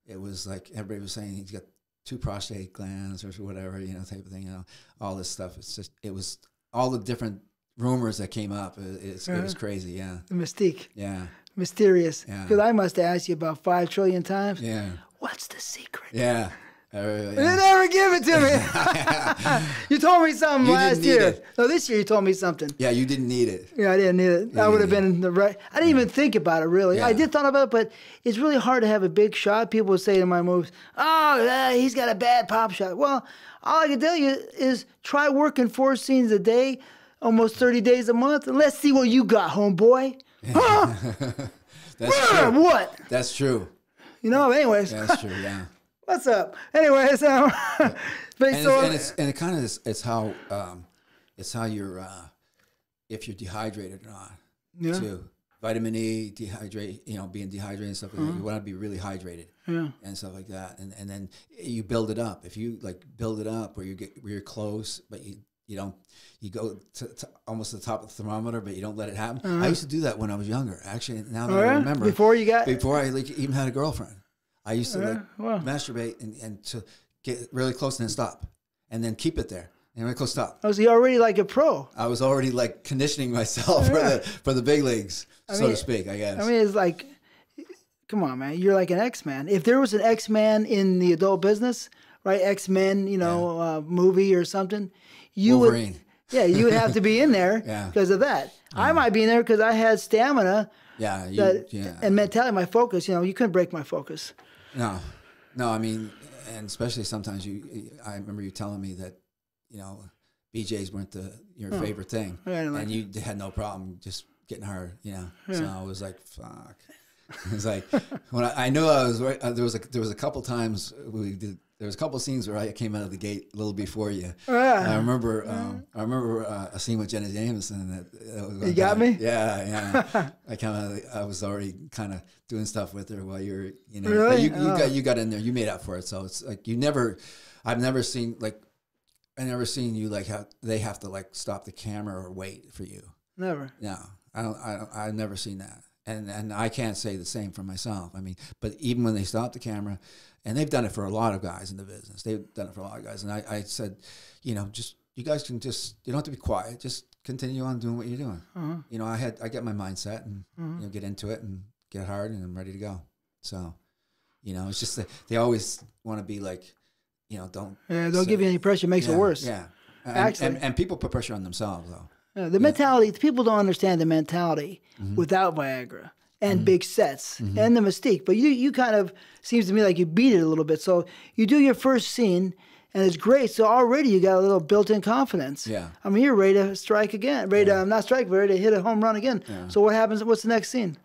It was like everybody was saying he's got two prostate glands or whatever, you know, type of thing. You know, all this stuff. It's just it was all the different rumors that came up. It, it's, it was Uh-huh. crazy. Yeah, The mystique, yeah, mysterious. Yeah. Because I must have asked you about five trillion times. yeah, What's the secret? yeah. Uh, You never give it to me. <laughs> you told me something You last year. it. No, this year you told me something. yeah, you didn't need it. Yeah, I didn't need it. Yeah, I would have been the right. I didn't even think about it really. I did thought about it, but it's really hard to have a big shot. People would say in my movies, "Oh, uh, he's got a bad pop shot." Well, all I can tell you is try working four scenes a day, almost thirty days a month, and let's see what you got, homeboy. <laughs> Huh? That's true. what? That's true. You know. Anyways, That's true. Yeah. What's up? Anyways, um, <laughs> but and, so it's, and it's and it kind of is it's how um, it's how you're uh, if you're dehydrated or not Yeah. too. Vitamin E, dehydrate, you know, being dehydrated and stuff like that. You want to be really hydrated yeah. and stuff like that, and and then you build it up. If you like build it up where you get where you're close, but you you don't you go to, to almost the top of the thermometer, but you don't let it happen. I used to do that when I was younger. Actually, now that Uh-huh. Oh, I remember, Before you got- before I like even had a girlfriend, I used to like wow. masturbate and, and to get really close and then stop, and then keep it there and really close stop. Was he already like a pro? I was already like conditioning myself for the for the big leagues, so mean- to speak. I guess. I mean, it's like, come on, man. You're like an X Man. If there was an X Man in the adult business, right? X Men, you know, uh, movie or something, you Wolverine. would. Yeah, you would have to be in there <laughs> Yeah. because of that. I might be in there because I had stamina yeah, you, that, yeah. and mentality, my focus. You know, you couldn't break my focus. No, no. I mean, and especially sometimes you. I remember you telling me that, you know, BJ's weren't the your favorite thing, Yeah, like and you had no problem just getting hard. You know, so I was like, fuck. <laughs> It was like when I, I knew I was right. Uh, there was a there was a couple times we did. There was a couple scenes where I came out of the gate a little before you. And I remember. Um, I remember uh, a scene with Jenna Jameson. That, that You got me? Yeah, yeah. <laughs> I kind of. I was already kind of doing stuff with her while you were, you know. Really? You, you Oh. got you got in there. You made up for it. So it's like you never. I've never seen like. I never seen you like how they have to like stop the camera or wait for you. Never. No, I don't. I don't, I've never seen that, and and I can't say the same for myself. I mean, but even when they stop the camera, and they've done it for a lot of guys in the business. They've done it for a lot of guys, and I, I said, you know, just you guys can just you don't have to be quiet. Just continue on doing what you're doing. Uh-huh. You know, I had I get my mindset and you know get into it and get hard, and I'm ready to go. So, you know, it's just that they always want to be like, you know, don't Yeah, don't give you any pressure. It makes yeah, it worse. Yeah. And, Actually- and, and people put pressure on themselves though. Yeah, the mentality, people don't understand the mentality Mm-hmm. without Viagra and big sets and the mystique. But you, you kind of seems to me like you beat it a little bit. So you do your first scene and it's great. So already you got a little built-in confidence. Yeah. I mean, you're ready to strike again, ready to um, not strike, but ready to hit a home run again. So what happens? What's the next scene?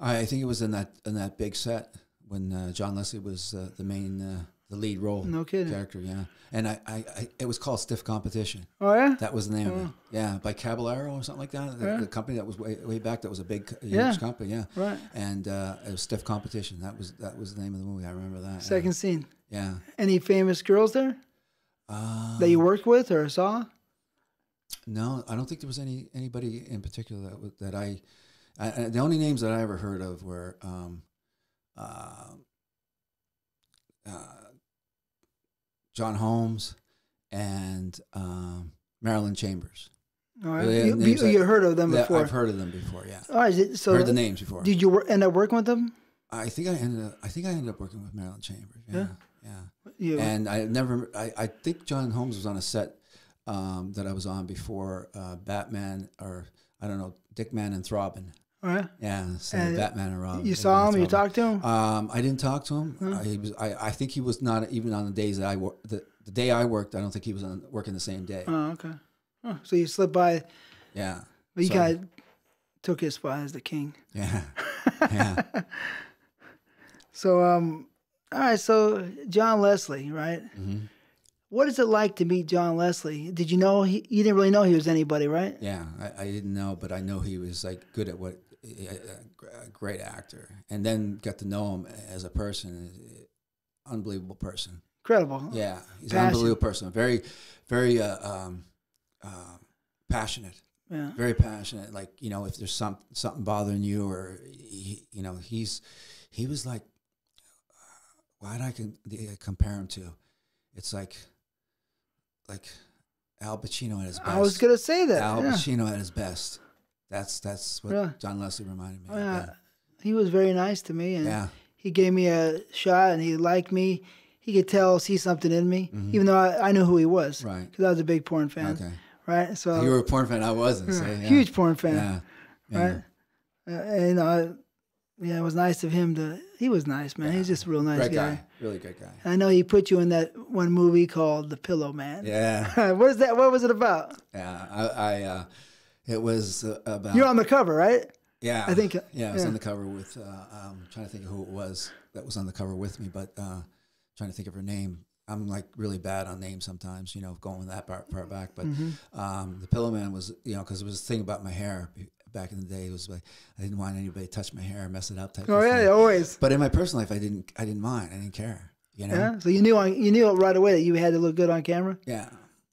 I think it was in that in that big set when uh, John Leslie was uh, the main uh, the lead role. No kidding. Character, yeah. And I, I, I it was called Stiff Competition. Oh yeah. That was the name of it. Yeah, by Caballero or something like that. The, the company that was way, way back that was a big huge Yeah. company. Yeah. Right. And uh, it was Stiff Competition. That was that was the name of the movie. I remember that. yeah. Second scene. Yeah. Any famous girls there Uh, that you worked with or saw? No, I don't think there was any anybody in particular that that I, I. I- The only names that I ever heard of were um, uh, uh, John Holmes and um, Marilyn Chambers. All right. You, you, you heard of them before. I've heard of them before. Yeah, All right. So heard the names before. did you wor- end up working with them? I think I ended. Up, I think I ended up working with Marilyn Chambers. Yeah, yeah. You, And I never. I, I think John Holmes was on a set um, that I was on before uh, Batman or I don't know Dick Man and Throbbing. Right. Yeah, so And Batman and Robin. You saw him. You talked to him. Um, I didn't talk to him. I, he was. I, I think he was not even on the days that I worked. The, the day I worked, I don't think he was on, working the same day. Oh, okay. Oh, so you slipped by, Yeah. but you So- of took his spot as the king. <laughs> Yeah. <laughs> Yeah. So, um, all right. So John Leslie, right? Mhm. What is it like to meet John Leslie? Did you know he? You didn't really know he was anybody, right? Yeah. I, I didn't know, but I know he was like good at what. A, great actor, and then got to know him as a person. Unbelievable person. Incredible. Yeah, he's Passion. an unbelievable person. Very, very uh, um, uh, passionate. Yeah. Very passionate. Like you know, if there's some something bothering you, or he, you know, he's he was like, why what I can uh, compare him to, it's like, like Al Pacino at his best. I was gonna say that. Al yeah. Pacino at his best. That's that's what Yeah. John Leslie reminded me. Oh, of. yeah. He was very nice to me, and Yeah. he gave me a shot, and he liked me. he could tell, see something in me, even though I, I knew who he was. Right. Because I was a big porn fan. Okay. Right. So You were a porn fan. I wasn't. So, yeah. huge porn fan. Yeah. yeah. Right. Uh, and you know, I- yeah, it was nice of him to. He was nice, man. He's just a real nice Great guy. guy. Really good guy. I know he put you in that one movie called The Pillow Man. Yeah. <laughs> what is that? What was it about? Yeah. I, I uh, it was uh, about. You're on the cover, right? Yeah, I think, uh, Yeah, I was on the cover with. Uh, um, trying to think of who it was that was on the cover with me, but uh, trying to think of her name. I'm like really bad on names sometimes, you know, going that part, part back. But Mm-hmm. um, the Pillow Man was, you know, because it was a thing about my hair back in the day. It was like I didn't want anybody to touch my hair, mess it up, type. Oh of yeah, thing. always. But in my personal life, I didn't. I didn't mind. I didn't care. You know. Yeah. So you knew on you knew right away that you had to look good on camera. Yeah.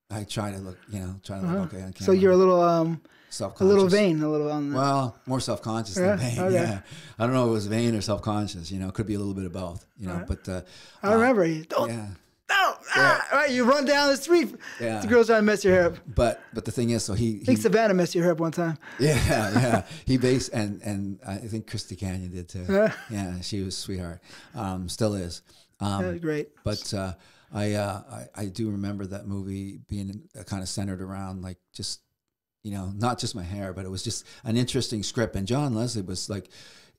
I try to look, you know, try to look okay on camera. Uh-huh. So you're a little um self a little vain, a little on. The, Well, more self conscious Yeah? than vain. Okay. Yeah, I don't know if it was vain or self conscious. You know, it could be a little bit of both. You know, but uh, I remember you. Don't yeah, no. Ah, right, you run down the street. Yeah. The girls trying to mess your hair up. but but the thing is, so he, I think Savannah messed your hair up one time. yeah <laughs> yeah he based and and I think Christy Canyon did too. Yeah. Yeah, she was a sweetheart. Um, still is. Um, That was great. But uh, I, uh, I I do remember that movie being uh, kind of centered around like just you know not just my hair, but it was just an interesting script. And John Leslie was like,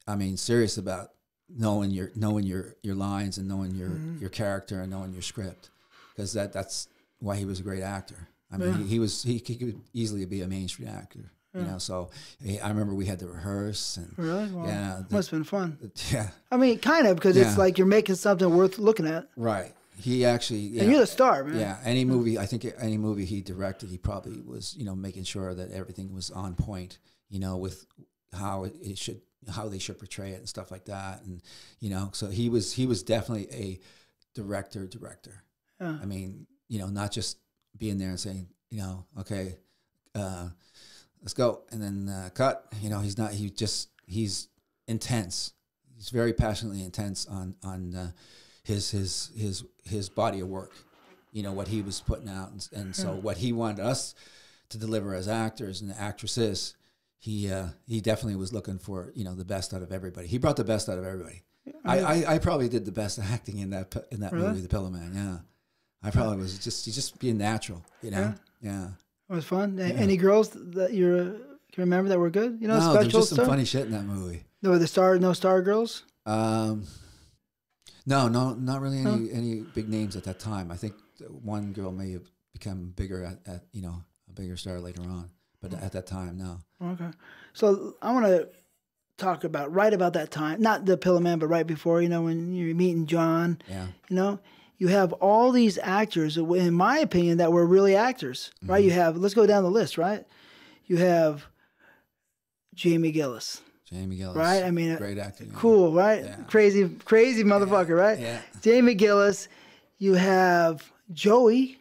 I mean, serious about knowing your knowing your your lines and knowing your mm-hmm. your character and knowing your script because that that's why he was a great actor. I mean, he, he was he, he could easily be a mainstream actor. You know, so I remember we had to rehearse and Really? Wow. yeah, the- Must have been fun. <laughs> yeah, I mean, kind of, because Yeah. it's like you're making something worth looking at. right. He actually, yeah. And you're the star, man. Yeah, any movie. I think any movie he directed, he probably was, you know, making sure that everything was on point. You know, with how it, should, how they should portray it and stuff like that. And you know, so he was, he was definitely a director, director. Yeah. I mean, you know, not just being there and saying, you know, okay, uh, let's go, and then uh, cut. You know, he's not. He just he's intense. He's very passionately intense on on uh, his his his his body of work. You know what he was putting out, and, and so what he wanted us to deliver as actors and actresses. He uh, he definitely was looking for you know the best out of everybody. He brought the best out of everybody. I, I, I probably did the best <laughs> acting in that in that Really? movie, The Pillow Man. Yeah, I probably was just just being natural. You know. Yeah. It was fun. A- Any girls that you can remember that were good? You know, No, there's special just some stuff. funny shit in that movie. No, the star, no star girls. Um, no, no, not really any any big names at that time. I think one girl may have become bigger at, at you know a bigger star later on, but at that time, no. Okay. So I want to talk about right about that time, not the Pillow Man, but right before. You know, when you're meeting John. Yeah, You know, you have all these actors, in my opinion, that were really actors, right? Mm-hmm. You have, let's go down the list, right? You have Jamie Gillis, Jamie Gillis, right? I mean, great actor. cool, right? Yeah. Crazy, crazy motherfucker, right? Yeah, Jamie Gillis. You have Joey,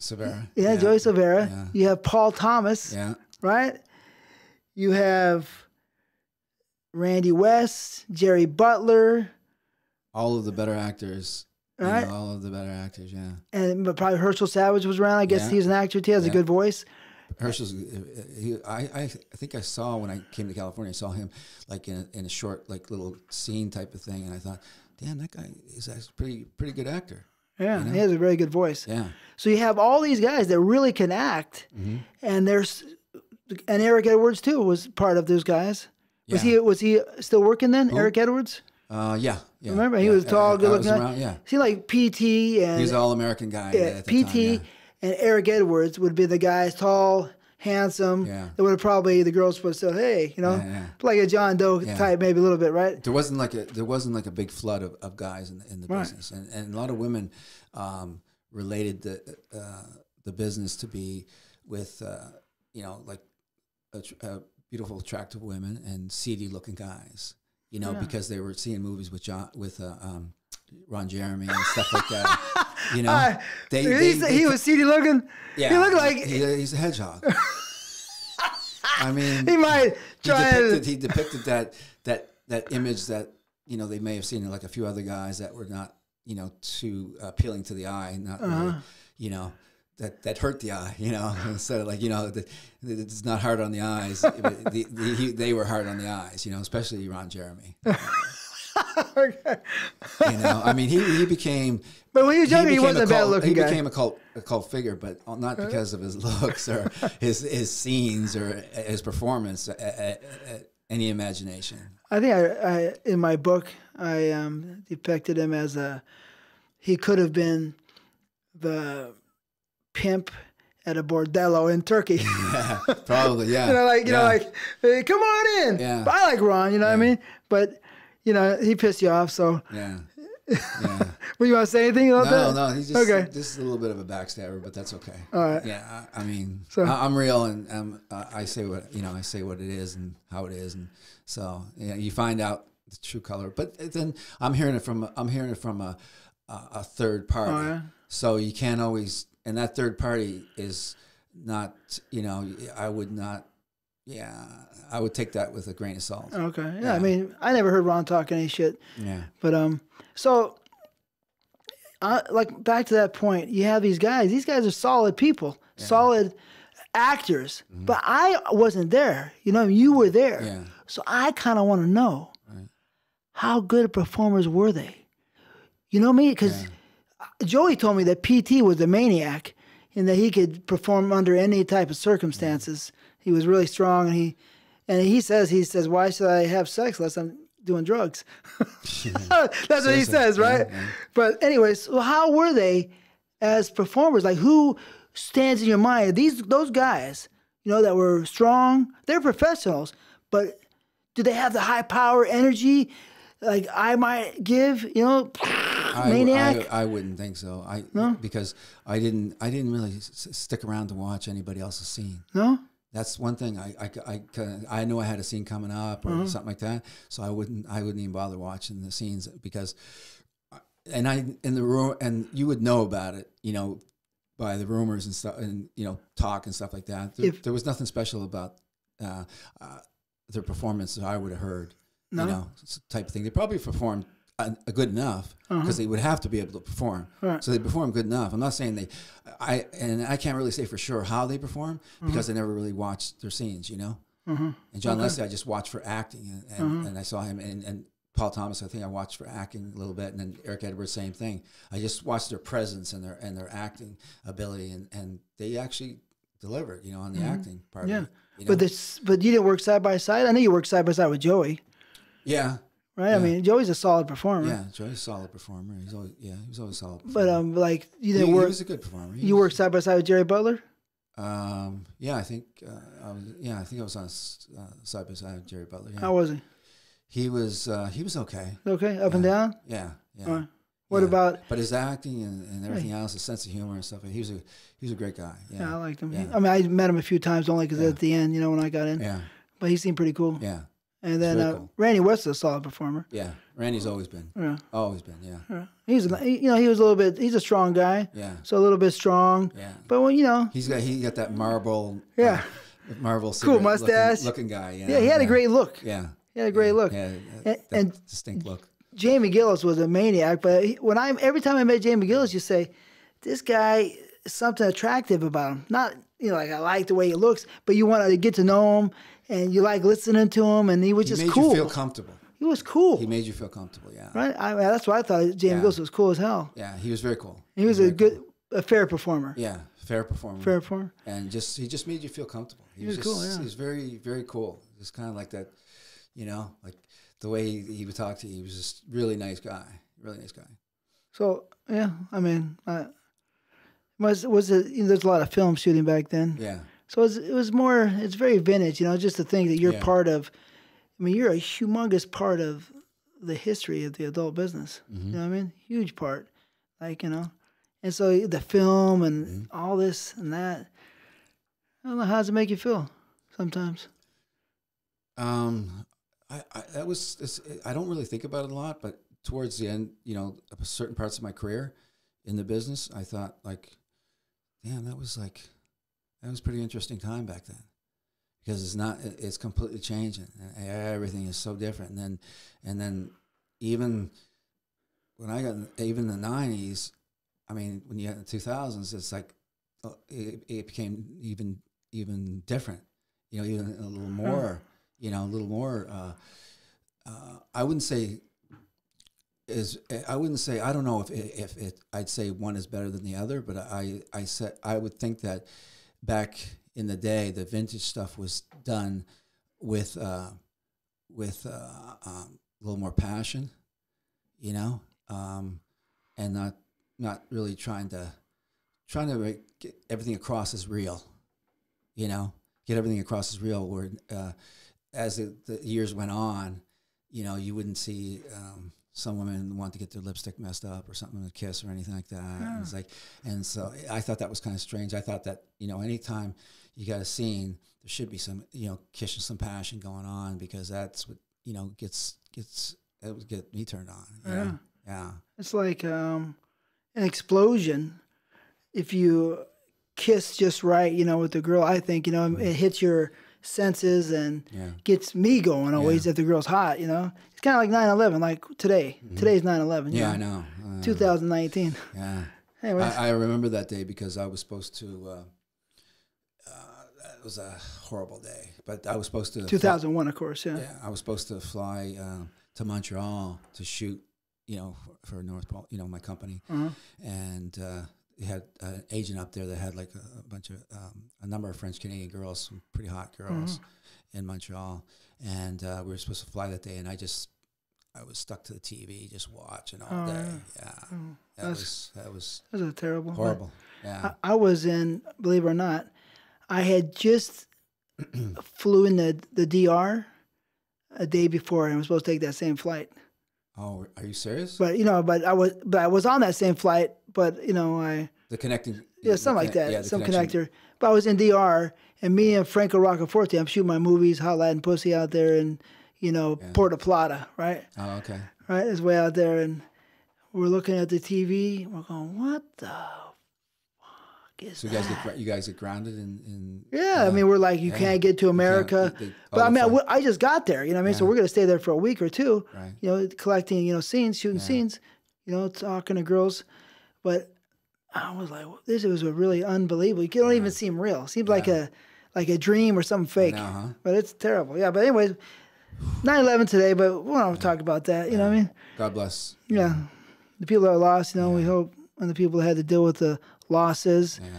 Silvera. yeah, Joey Silvera. Yeah. You have Paul Thomas, Yeah, right? You have Randy West, Jerry Butler, all of the better actors. you Right. know, all of the better actors. Yeah, and but probably Herschel Savage was around. I guess Yeah. he's an actor too. He has a good voice. Herschel's. He, I, I, I think I saw when I came to California. I saw him like in a, in a short, like little scene type of thing, and I thought, damn, that guy is a pretty, pretty good actor. Yeah, know? he has a very good voice. Yeah. So you have all these guys that really can act, Mm-hmm. and there's and Eric Edwards too was part of those guys. Was Yeah. he was he still working then? Eric Edwards. Uh, yeah, yeah. Remember, he yeah. was tall, good looking. around, yeah, See, like PT and he's an all-American guy. yeah, at the PT time, yeah. And Eric Edwards would be the guys, tall, handsome. Yeah. That would have probably the girls would say, "Hey, you know, Yeah, yeah. like a John Doe type, maybe a little bit, right?" There wasn't like a there wasn't like a big flood of, of guys in the, in the Right. business, and, and a lot of women um, related the uh, the business to be with uh, you know like a, uh beautiful, attractive women and seedy looking guys. You know, because they were seeing movies with John with uh, um, Ron Jeremy and stuff like that. You know, Ah, <laughs> they, he, they, they he was seedy looking. Yeah, he looked like he, he's a hedgehog. I mean, <laughs> he might he try depicted, to. he depicted that that that image that you know they may have seen in like a few other guys that were not you know too appealing to the eye, not really, Uh-huh. you know. That, that hurt the eye, you know. <laughs> Instead of like you know, the, it's not hard on the eyes. the, the, he, they were hard on the eyes, you know, especially Ron Jeremy. Okay. You know, I mean, he, he became. But when he was younger, he, became wasn't a, bad cult- looking He guy. became a cult a cult figure, but not because of his <laughs> looks or his his scenes or his performance. a- a- a- Any imagination. I think I, I in my book I um, depicted him as a he could have been the pimp at a bordello in Turkey. <laughs> Yeah, <laughs> probably. Yeah. you know, like you know, like hey, come on in. Yeah. But I like Ron. You know what I mean? But you know, he pissed you off. So, Yeah. <laughs> Yeah. well, you want to say anything about No, that? no, no. he's just Okay. this is a little bit of a backstabber, but that's okay. All right. Yeah, I, I mean, So- I, I'm real, and um, I I say what you know, I say what it is and how it is, and so yeah, you find out the true color. But then I'm hearing it from I'm hearing it from a a, a third party, Oh, yeah? so you can't always, and that third party is not, you know, I would not, yeah, I would take that with a grain of salt. Okay. Yeah, Yeah. I mean, I never heard Ron talk any shit. Yeah, But um, so, uh, like back to that point, you have these guys. These guys are solid people, solid actors. But I wasn't there. You know, you were there. Yeah. So I kind of want to know Right. how good performers were they? You know me, because Joey told me that PT was a maniac, and that he could perform under any type of circumstances. He was really strong, and he and he says he says, "Why should I have sex unless I'm doing drugs?" <laughs> <laughs> That's what he Says right? Yeah. But anyways, well, how were they as performers? Like, who stands in your mind? These those guys, you know, that were strong. They're professionals, but do they have the high power energy? Like I might give, you know, I, maniac. I, I wouldn't think so. I no? because I didn't I didn't really s- stick around to watch anybody else's scene. no, That's one thing. I I, I, I knew I had a scene coming up or Uh-huh. something like that, so I wouldn't I wouldn't even bother watching the scenes because, and I in the room and you would know about it, you know, by the rumors and stuff and you know talk and stuff like that. There, If- there was nothing special about uh, uh, their performance that I would have heard. No? You know, type of thing. They probably performed good enough because they would have to be able to perform. Uh-huh. Right. So they perform good enough. I'm not saying they, I and I can't really say for sure how they perform Mm-hmm. because I never really watched their scenes, you know. And John Leslie, I just watched for acting, and, and, Mm-hmm. and I saw him, and, and Paul Thomas, I think I watched for acting a little bit, and then Eric Edwards, same thing. I just watched their presence and their and their acting ability, and, and they actually delivered, you know, on the acting part. Mm-hmm. Yeah. it, you know? but this, but you didn't work side by side. I know you worked side by side with Joey, yeah, right? I mean, Joey's a solid performer. yeah, Joey's a solid performer. He's always yeah, he was always solid. But um, like you he, didn't he work. was a good performer. He You was- worked side by side with Jerry Butler. Um, yeah, I think uh, I was. Yeah, I think I was on uh, side by side with Jerry Butler. Yeah. How was he? he was. Uh, he was okay. Okay, up and down. Yeah, yeah. What yeah. about? But his acting and, and everything else, his sense of humor and stuff. He was a he was a great guy. Yeah, Yeah, I liked him. Yeah. I mean, I met him a few times only because Yeah. at the end, you know, when I got in. yeah, But he seemed pretty cool. yeah, And then uh, cool. Randy West is a solid performer. yeah. Randy's always been, Yeah. always been. Yeah, yeah. He's he- you know he was a little bit. He's a strong guy, yeah, so a little bit strong. yeah. But when you know, He's got he got that marble. Yeah. Uh, marble cigarette mustache. looking, looking guy. You yeah, he had a great look. Yeah. He had a great look. Yeah, And- and- distinct look. Jamie Gillis was a maniac, but he, when I every time I met Jamie Gillis, you say, this guy is something attractive about him. Not you know like I like the way he looks, but you want to get to know him and you like listening to him, and he was He just made cool. you feel comfortable. he was cool, He made you feel comfortable. Yeah. right? I mean, that's what I thought. James Yeah. Gillis was cool as hell. Yeah, he was very cool. He was a good, a fair performer. Yeah, fair performer. Fair performer. and just he just made you feel comfortable. He, was was, cool, yeah. He was very very cool. Just kind of like that, you know, like the way he, he would talk to you. He was just really nice guy. Really nice guy. So yeah, I mean, I, was was it? You know, there's a lot of film shooting back then. Yeah, So it's, it was more. It's very vintage, you know. Just to think that you're Yeah. part of. I mean, you're a humongous part of the history of the adult business. Mm-hmm. You know what I mean? Huge part, like you know. And so the film and Mm-hmm. all this and that. I don't know how does it make you feel sometimes. Um, I, I that was it's, I don't really think about it a lot, but towards the end, you know, certain parts of my career in the business, I thought like, damn, that was like that was a pretty interesting time back then because it's not it's completely changing and everything is so different and then and then even when I got even in the nineties, I mean, when you got the two thousands, it's like uh, it, it became even even different. You know, even a little more. You know, a little more. Uh, uh, I wouldn't say is I wouldn't say I don't know if it, if it I'd say one is better than the other, but I I said I would think that back in the day the vintage stuff was done with uh, with uh, um, a little more passion, you know, um, and not not really trying to trying to get everything across as real, you know, get everything across as real. Where uh, as the, the years went on, you know, you wouldn't see. Um, some women want to get their lipstick messed up or something to kiss or anything like that. And it's like, and so I thought that was kind of strange. I thought that you know, anytime you got a scene, there should be some you know, kissing, some passion going on because that's what you know gets gets that would get me turned on. Yeah. know? yeah, It's like um, an explosion. If you kiss just right, you know, with the girl, I think you know it hits your senses and yeah, gets me going always if the girl's hot. You know, it's kind of like 9/11, like today. Today's 9/11. you yeah. I know, know. Uh, 2019. Yeah. Anyways, I, I remember that day because I was supposed to. Uh, uh, it was a horrible day, but I was supposed to. 2001, of course. Yeah. Yeah, I was supposed to fly um, to Montreal to shoot, you know, for, for North Pole, you know, my company, Uh-huh. and uh, they had an agent up there that had like a, a bunch of um, a number of French Canadian girls, some pretty hot girls, Mm-hmm. in Montreal, and uh, we were supposed to fly that day, and I just. I was stuck to the TV, just watching all Oh, day. yeah. Yeah, Oh, that was that was That was a terrible. horrible. Yeah, I, I was in, believe it or not, I had just <clears throat> flew in the, the DR a day before and I was supposed to take that same flight. oh, are you serious? But you know, but I was but I was on that same flight, but you know, I the connecting, yeah, something like that, yeah, some connection. connector. But I was in DR and me and Franco Roccaforte, I'm shooting my movies, Hot Latin Pussy out there in, you know, Yeah. Puerto Plata, right? Oh, okay. Right, it's way out there and we're looking at the TV, we're going, What the fuck is So you guys that? get you guys get grounded in, in Yeah, I uh, mean, we're like, you yeah. can't get to America. they- they- but I mean, I, just got there, you know what I mean? So we're going to stay there for a week or two, right. you know, collecting, you know, scenes, shooting Yeah. scenes, you know, talking to girls. But I was like, this was a really unbelievable. You don't even seem real. It seems like a like a dream or something fake. huh? But it's terrible. Yeah, but anyways, 9-11 today, but we don't talk about that, you know what I mean? God bless. Yeah. The people that are lost, you know, we hope, and the people that had to deal with the losses, Yeah.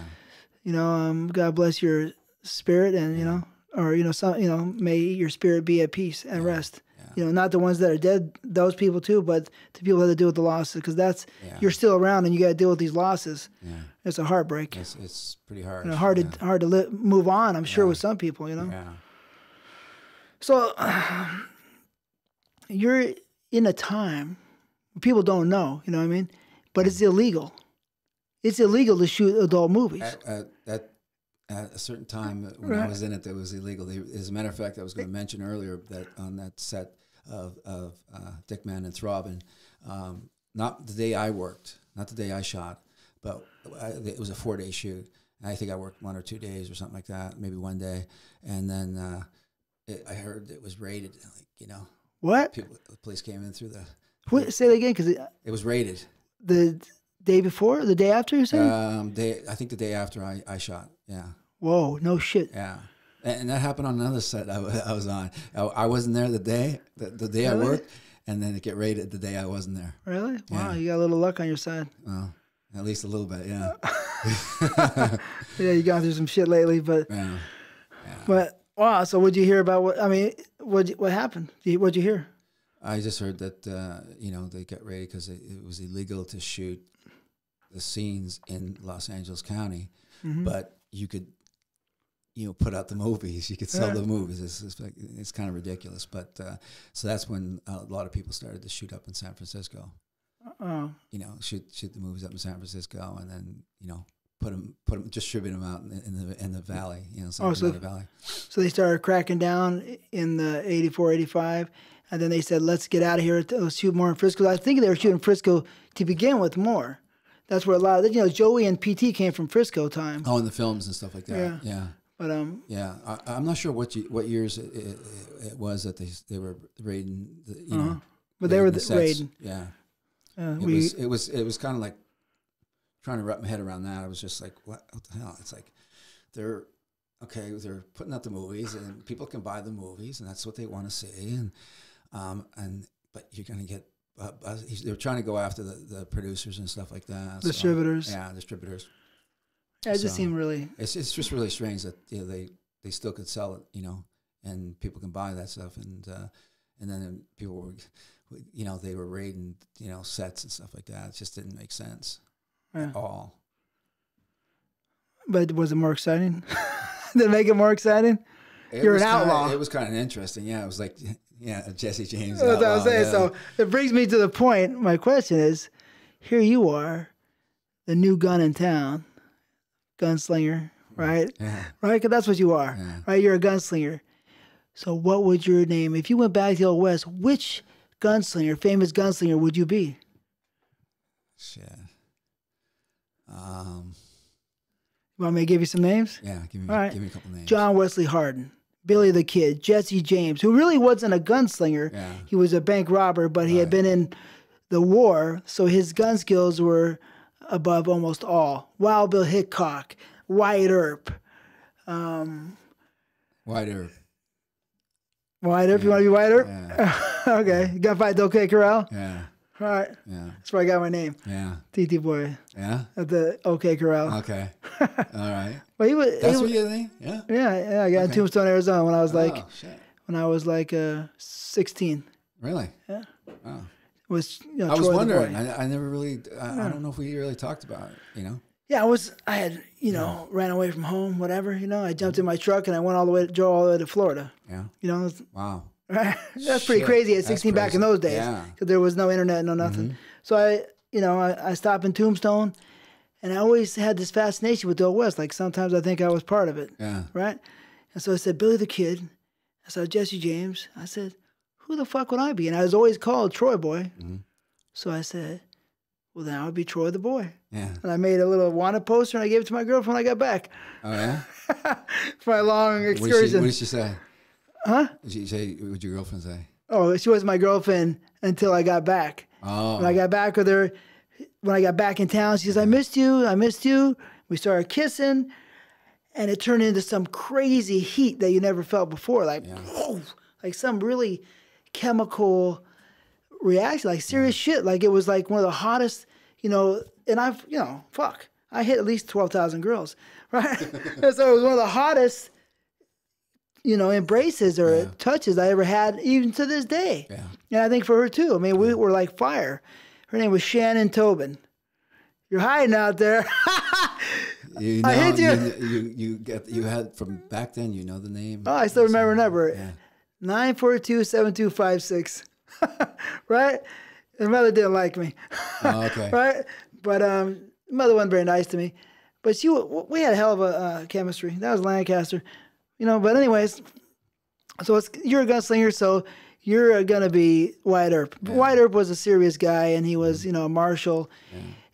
you know, um, God bless your spirit, and you know, or you know, some, you know, may your spirit be at peace and rest. You know, not the ones that are dead, those people too, but the people that have to deal with the losses, because that's Yeah. you're still around and you got to deal with these losses. Yeah. It's a heartbreak. It's it's pretty hard. You know, hard yeah. to hard to li- move on. I'm sure with some people, you know. Yeah. So <sighs> you're in a time people don't know, you know what I mean? But it's illegal. It's illegal to shoot adult movies. At, at, at, at a certain time when I was in it, that was illegal. They, as a matter of fact, I was going to mention earlier that on that set of, of uh, Dickman and Throbbing, um, not the day I worked, not the day I shot, but I, it was a four day shoot. And I think I worked one or two days or something like that, maybe one day. And then uh, it, I heard it was raided. Like you know, What? people, the police came in through the. Wait, say that again, because It was raided. the day before, the day after, you saying? Um, day, I think the day after I, I shot. Yeah. Whoa, no shit. Yeah. And that happened on another set I, <laughs> I was on. I, I wasn't there the day the, the day I worked, and then it get raided the day I wasn't there. Really? Wow, Yeah. you got a little luck on your side. Well, at least a little bit, yeah. <laughs> <laughs> Yeah, you gone through some shit lately, but yeah. but wow. So what'd you hear about what? I mean, what what happened? What'd you hear? I just heard that uh, you know they got raided because it, it was illegal to shoot the scenes in Los Angeles County, Mm-hmm. but you could you know put out the movies. You could sell Yeah. the movies. It's, it's, it's kind of ridiculous, but uh, so that's when a lot of people started to shoot up in San Francisco. Oh, you know, shoot shoot the movies up in San Francisco, and then you know put them put them distribute them out in, the- in the in the valley, you know, San Oh, so- Valley. so they started cracking down in the 84, 85, and then they said, "Let's get out of here. Let's shoot more in Frisco." I think they were shooting Frisco to begin with more. That's where a lot of you know Joey and PT came from Frisco time. Oh, and the films and stuff like that. Yeah. Yeah, But um, yeah. I, I'm not sure what you, what years it, it, it was that they they were raiding. The, you Uh-huh. but they were raiding the, raiding. Yeah, Uh, it we was it was it was kind of like trying to wrap my head around that. I was just like, what, what the hell? It's like they're okay. They're putting out the movies, and people can buy the movies, and that's what they want to see, and um and but you're gonna get uh, they were trying to go after the, the producers and stuff like that. so- Distributors. yeah, distributors. Yeah, it just seemed really. It's it's just really strange that you know, they they still could sell it, you know, and people can buy that stuff, and uh, and then people were, you know, they were raiding, you know, sets and stuff like that. It just didn't make sense Yeah. at all. But was it more exciting? <laughs> Did it make it more exciting? It You're an kinda- outlaw. It was kind of interesting. Yeah, it was like, <laughs> yeah, Jesse James. <laughs> That's what I was saying. yeah. So it brings me to the point. My question is, here you are, the new gun in town, gunslinger, right? yeah, Right? Because that's what you are, Yeah. right? You're a gunslinger. So what would your name, if you went back to the Old West, which gunslinger, famous gunslinger, would you be? shit. Um, You want me to give you some names? yeah, give me All right. give me a couple names. John Wesley Hardin, Billy the Kid, Jesse James, who really wasn't a gunslinger. Yeah. He was a bank robber, but he had been in the war, so his gun skills were above almost all. Wild Bill Hickok, Wyatt Earp. Wyatt Earp. Wyatt Earp, you want to be Wyatt Earp? Yeah, <laughs> okay. Gunfight at OK Corral? yeah, All right. yeah, That's where I got my name. yeah, TT Boy yeah. at the OK Corral. Okay, <laughs> all right. Well, he was, he That's was- what you think? Yeah. yeah, yeah, I got in Tombstone, Arizona when I was like, oh, when I was like uh, 16. Really? Yeah. Wow. Was, you know, I was Troy wondering. I, I never really. I, I don't know if we really talked about it. You know. Yeah, I was. I had, you know, ran away from home, whatever. You know, I jumped mm-hmm. in my truck and I went all the way, to, drove all the way to Florida. Yeah. You know, it's- Wow. <laughs> that's pretty crazy at that's 16 back in those days Yeah. because there was no internet, no nothing. Mm-hmm. So I, you know, I, I stopped in Tombstone, and I always had this fascination with the Old West. Like sometimes I think I was part of it, Yeah. right? And so I said Billy the Kid. I saw Jesse James. I said, who the fuck would I be? And I was always called Troy Boy. Mhm. So I said, well, then I would be Troy the Boy. Yeah. And I made a little wanted poster and I gave it to my girlfriend when I got back Oh yeah. <laughs> for my long What did, she, excursion. what did she say? Huh? What did she say? What did your girlfriend say? Oh, she was my girlfriend until I got back. Oh. When I got back with her, when I got back in town, she says, I missed you. I missed you. We started kissing. And it turned into some crazy heat that you never felt before. Like, whoa, <laughs> like some really chemical reaction, like serious mm. shit. Like it was like one of the hottest, you know, and I've, you know, fuck, I hit at least 12,000 girls, <laughs> right? and <laughs> so it was one of the hottest, you know, embraces or touches I ever had, even to this day. Yeah. And I think for her too. I mean, we were like fire. Her name was Shannon Tobin. You're hiding out there. <laughs> You I know, hit you. you. You you get you had from back then. You know the name. oh, I still remember number. Yeah. 942 7256. <laughs> Right? Her mother didn't like me. Oh, okay. <laughs> right? But um, mother wasn't very nice to me. But she, we had a hell of a uh, chemistry. That was Lancaster, you know. But anyways, so it's you're a gunslinger, so you're gonna be Wyatt Earp. Wyatt Earp was a serious guy, and he was, you know, a marshal.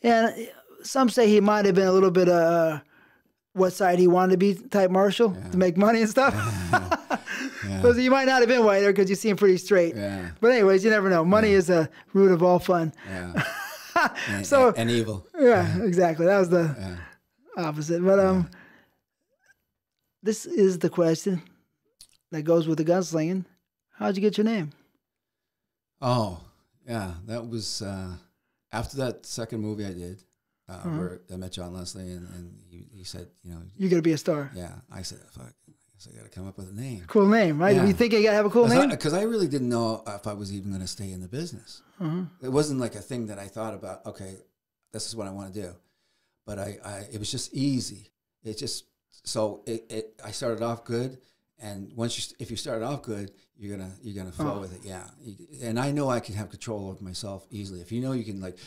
And some say he might have been a little bit uh, what side he wanted to be type marshal to make money and stuff. <laughs> Yeah. You might not have been Earp because you seem pretty straight. Yeah. But anyways, you never know. Money is a root of all fun. Yeah. <laughs> And, So- and, and evil. Yeah, exactly. That was the Yeah. opposite. But um, this is the question that goes with the gunslinging. How'd you get your name? Oh, yeah. That was uh, after that second movie I did, uh, Uh-huh. where I met John Leslie, and, and he, he said, you know, You're gonna be a star. yeah. I said, fuck. I I got to come up with a name. Cool name, right? Yeah. You think you gotta have a cool name? Because I, really didn't know if I was even going to stay in the business. Uh-huh. It wasn't like a thing that I thought about. Okay, this is what I want to do, but I, I it was just easy. It just so it, it I started off good, and once you if you started off good, you're gonna you're gonna flow Oh. with it. Yeah, and I know I can have control over myself easily. If you know you can like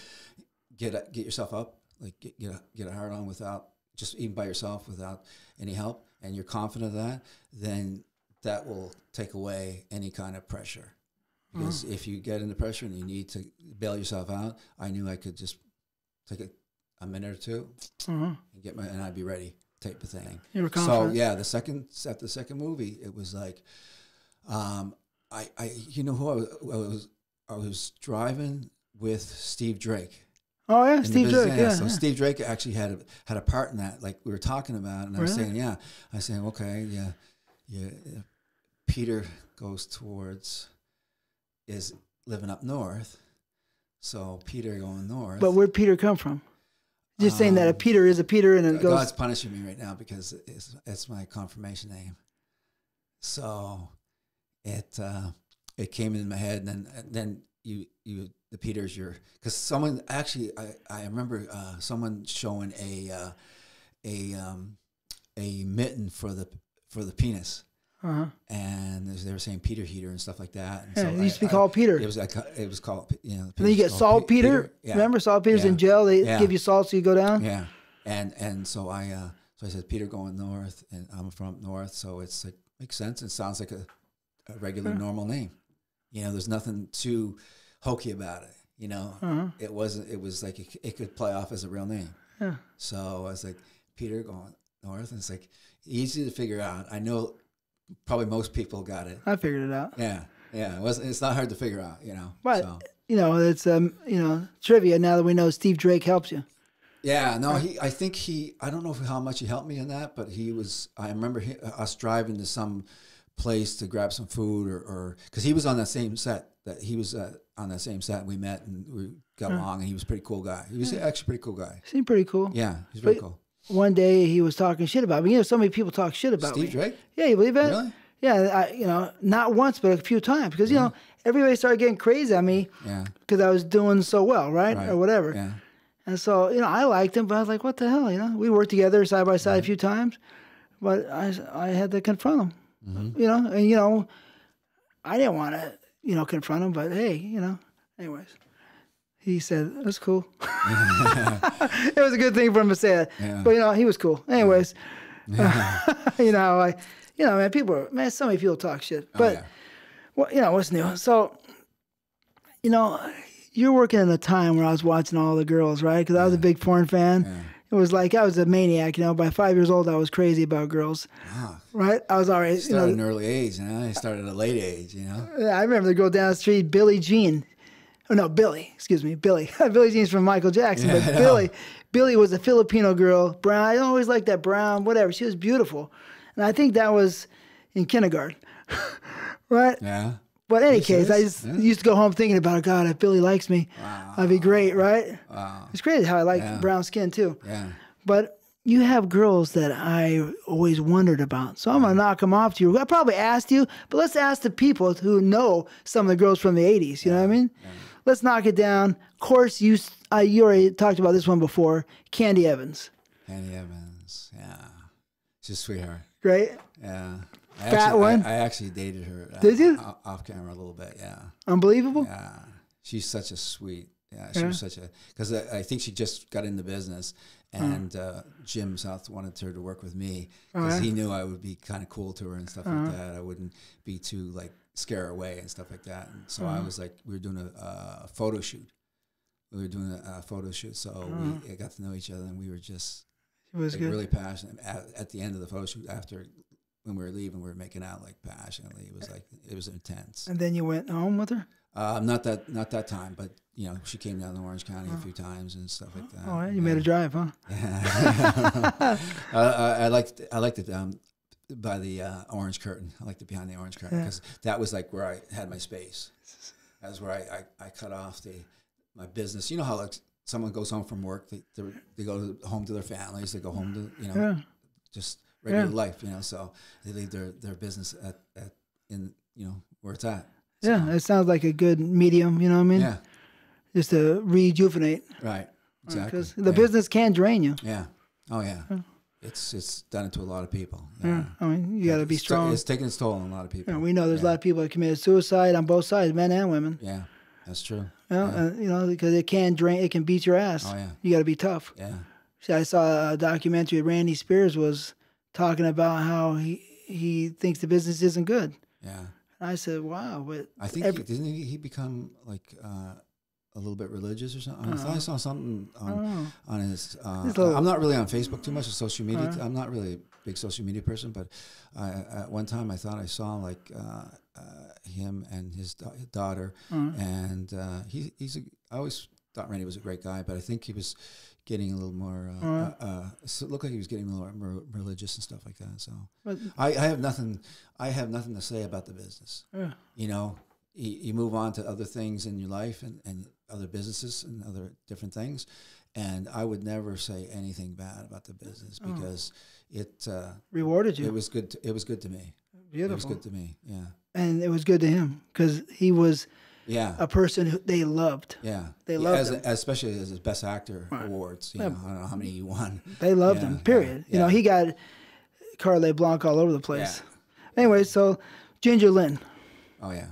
get a, get yourself up, like get get a, get a hard on without just even by yourself without any help, and you're confident of that, then that will take away any kind of pressure. Because if you get into pressure and you need to bail yourself out, I knew I could just take a, a minute or two Uh-huh. and get my and I'd be ready type of thing. You were So yeah, the second after the second movie, it was like, um, I I you know who I was I was, I was driving with Steve Drake. Oh yeah, Steve. Drake. Yeah. So yeah. Steve Drake actually had a, had a part in that, like we were talking about, and I was Really? saying, yeah, I was saying, okay, yeah, yeah. Peter goes towards is living up north, So Peter going north. But where'd Peter come from? Just saying that a Um, Peter is a Peter, and it goes. God's punishing me right now because it's, it's my confirmation name. So it uh, it came in my head, and then and then you you the Peter's your because someone actually I, I remember uh, someone showing a uh, a um, a mitten for the for the penis, Uh-huh. and they were saying Peter heater and stuff like that. And Yeah, it used to be I- called Peter. It was it was called you know. and then you get salt called Pe- saltpeter. Yeah. Remember saltpeter's Yeah. in jail? They give you salt so you go down. Yeah, and and so I uh, so I said Peter going north, and I'm from north, so it's like makes sense. It sounds like a, a regular normal name. You know, there's nothing too hokey about it. You know, Uh-huh. it wasn't. It was like it, it could play off as a real name. Yeah. So I was like Peter going north, and it's like easy to figure out. I know probably most people got it. I figured it out. Yeah, yeah. It wasn't. It's not hard to figure out. You know. But so. you know, it's um, you know, trivia. Now that we know Steve Drake helps you. Yeah, no, he. I think he. I don't know how much he helped me in that, but he was. I remember he, us driving to some place to grab some food, or because he was on that same set. That he was uh, on that same set. And we met and we got along, and he was a pretty cool guy. He was actually a pretty cool guy. Seemed pretty cool. Yeah, he's very But- cool. One day he was talking shit about me. You know, so many people talk shit about Steve me. Drake. Yeah, you believe it? Really? Yeah, I, you know, not once, but a few times because you know everybody started getting crazy on me Yeah. because I was doing so well, right, Right. or whatever. Yeah. And so you know, I liked him, but I was like, what the hell, you know? We worked together side by side a few times, but I I had to confront him, Mm-hmm. you know, and you know, I didn't want to you know confront him, but hey, you know, anyways. He said, "That's cool." <laughs> it was a good thing for him to say that. Yeah. But you know, he was cool. Anyways, <laughs> you know, I, you know, man, people, are, man, so many people talk shit. Oh, But yeah. well, you know, what's new? So, you know, you're working in a time where I was watching all the girls, right? Because I was a big porn fan. It was like I was a maniac. You know, by five years old, I was crazy about girls, Wow. right? I was already, you Started at an early age, you know. I started at a late age, you know. I remember the girl down the street, Billie Jean. Oh no, Billy. Excuse me, Billy. <laughs> Billie Jean's from Michael Jackson, Yeah, but Billy, Billy was a Filipino girl, brown. I always liked that brown, whatever. She was beautiful, and I think that was in kindergarten, <laughs> right? Yeah. But in any case, I just Yeah. used to go home thinking about God. If Billy likes me, I'd be great, right? Wow. It's crazy how I like Yeah. brown skin too. Yeah. But you have girls that I always wondered about. So I'm going to knock them off to you. I probably asked you, but let's ask the people who know some of the girls from the 80s. You know what I mean? Let's knock it down. Of course, you, uh, you already talked about this one before Candy Evans, Candy Evans. Yeah. She's a sweetheart. right? Yeah. I Fat actually, one? I, I actually dated her. uh, Did you? Off camera a little bit. Yeah. Unbelievable. Yeah. She's such a sweet. Yeah. She Yeah. was such a because I, I think she just got into the business, and uh, Jim South wanted her to work with me because Oh, yeah? he knew I would be kind of cool to her and stuff like that. I wouldn't be too like scare away and stuff like that. And so I was like, we were doing a, uh, photo shoot. We were doing a, a photo shoot, so we got to know each other, and we were just It was like, really passionate. At, at the end of the photo shoot, after when we were leaving, we were making out like passionately. It was like it was intense. And then you went home with her? Uh, not that not that time, but you know, she came down to Orange County a few times and stuff like that. Oh, yeah, you made a drive, huh? Yeah. <laughs> I, I, I liked I liked it um, by the uh, orange curtain. I liked it behind the orange curtain Yeah. because that was like where I had my space. That was where I, I, I cut off the my business. You know how like someone goes home from work, they they, they go home to their families, they go home to you know Yeah. just regular Yeah. life. You know, so they leave their their business at, at in you know where it's at. Yeah, it sounds like a good medium, you know what I mean? Yeah. Just to rejuvenate. Right. Exactly. Because the yeah. business can drain you. Yeah. Oh yeah. It's it's done it to a lot of people. Yeah. I mean, you got to be strong. It's taking its toll on a lot of people. Know, we know there's yeah. a lot of people that committed suicide on both sides, men and women. Yeah, that's true. You know, Yeah. and, uh, you know, because it can drain, it can beat your ass. Oh yeah, You got to be tough. yeah, See, I saw a documentary. Randy Spears was talking about how he he thinks the business isn't good. yeah. And I said, "Wow, but I think Every- he, didn't he, he become like uh, a little bit religious or something. I thought I saw something on on his. Uh, little- I'm not really on Facebook too much or social media. Uh-huh. I'm not really a big social media person, but I, at one time I thought I saw like uh, uh, him and his da- daughter, uh, and uh, he he's a. I always thought Randy was a great guy, but I think he was getting a little more. Uh, uh, uh, so it looked like he was getting a little more religious and stuff like that. So I, I have nothing. I have nothing to say about the business. yeah, You know, you, you move on to other things in your life and, and other businesses and other different things. And I would never say anything bad about the business Oh. because it uh, Rewarded you. it was good. To, it was good to me. It was good to me. Yeah. and it was good to him because he was Yeah. a person who they loved. Yeah, They loved as, him. especially as his best actor Right. awards. You Yeah. know, I don't know how many he won. They loved Yeah, him. yeah, Period. You know, he got Carle Blanc all over the place. Anyway, so Ginger Lynn, Oh yeah,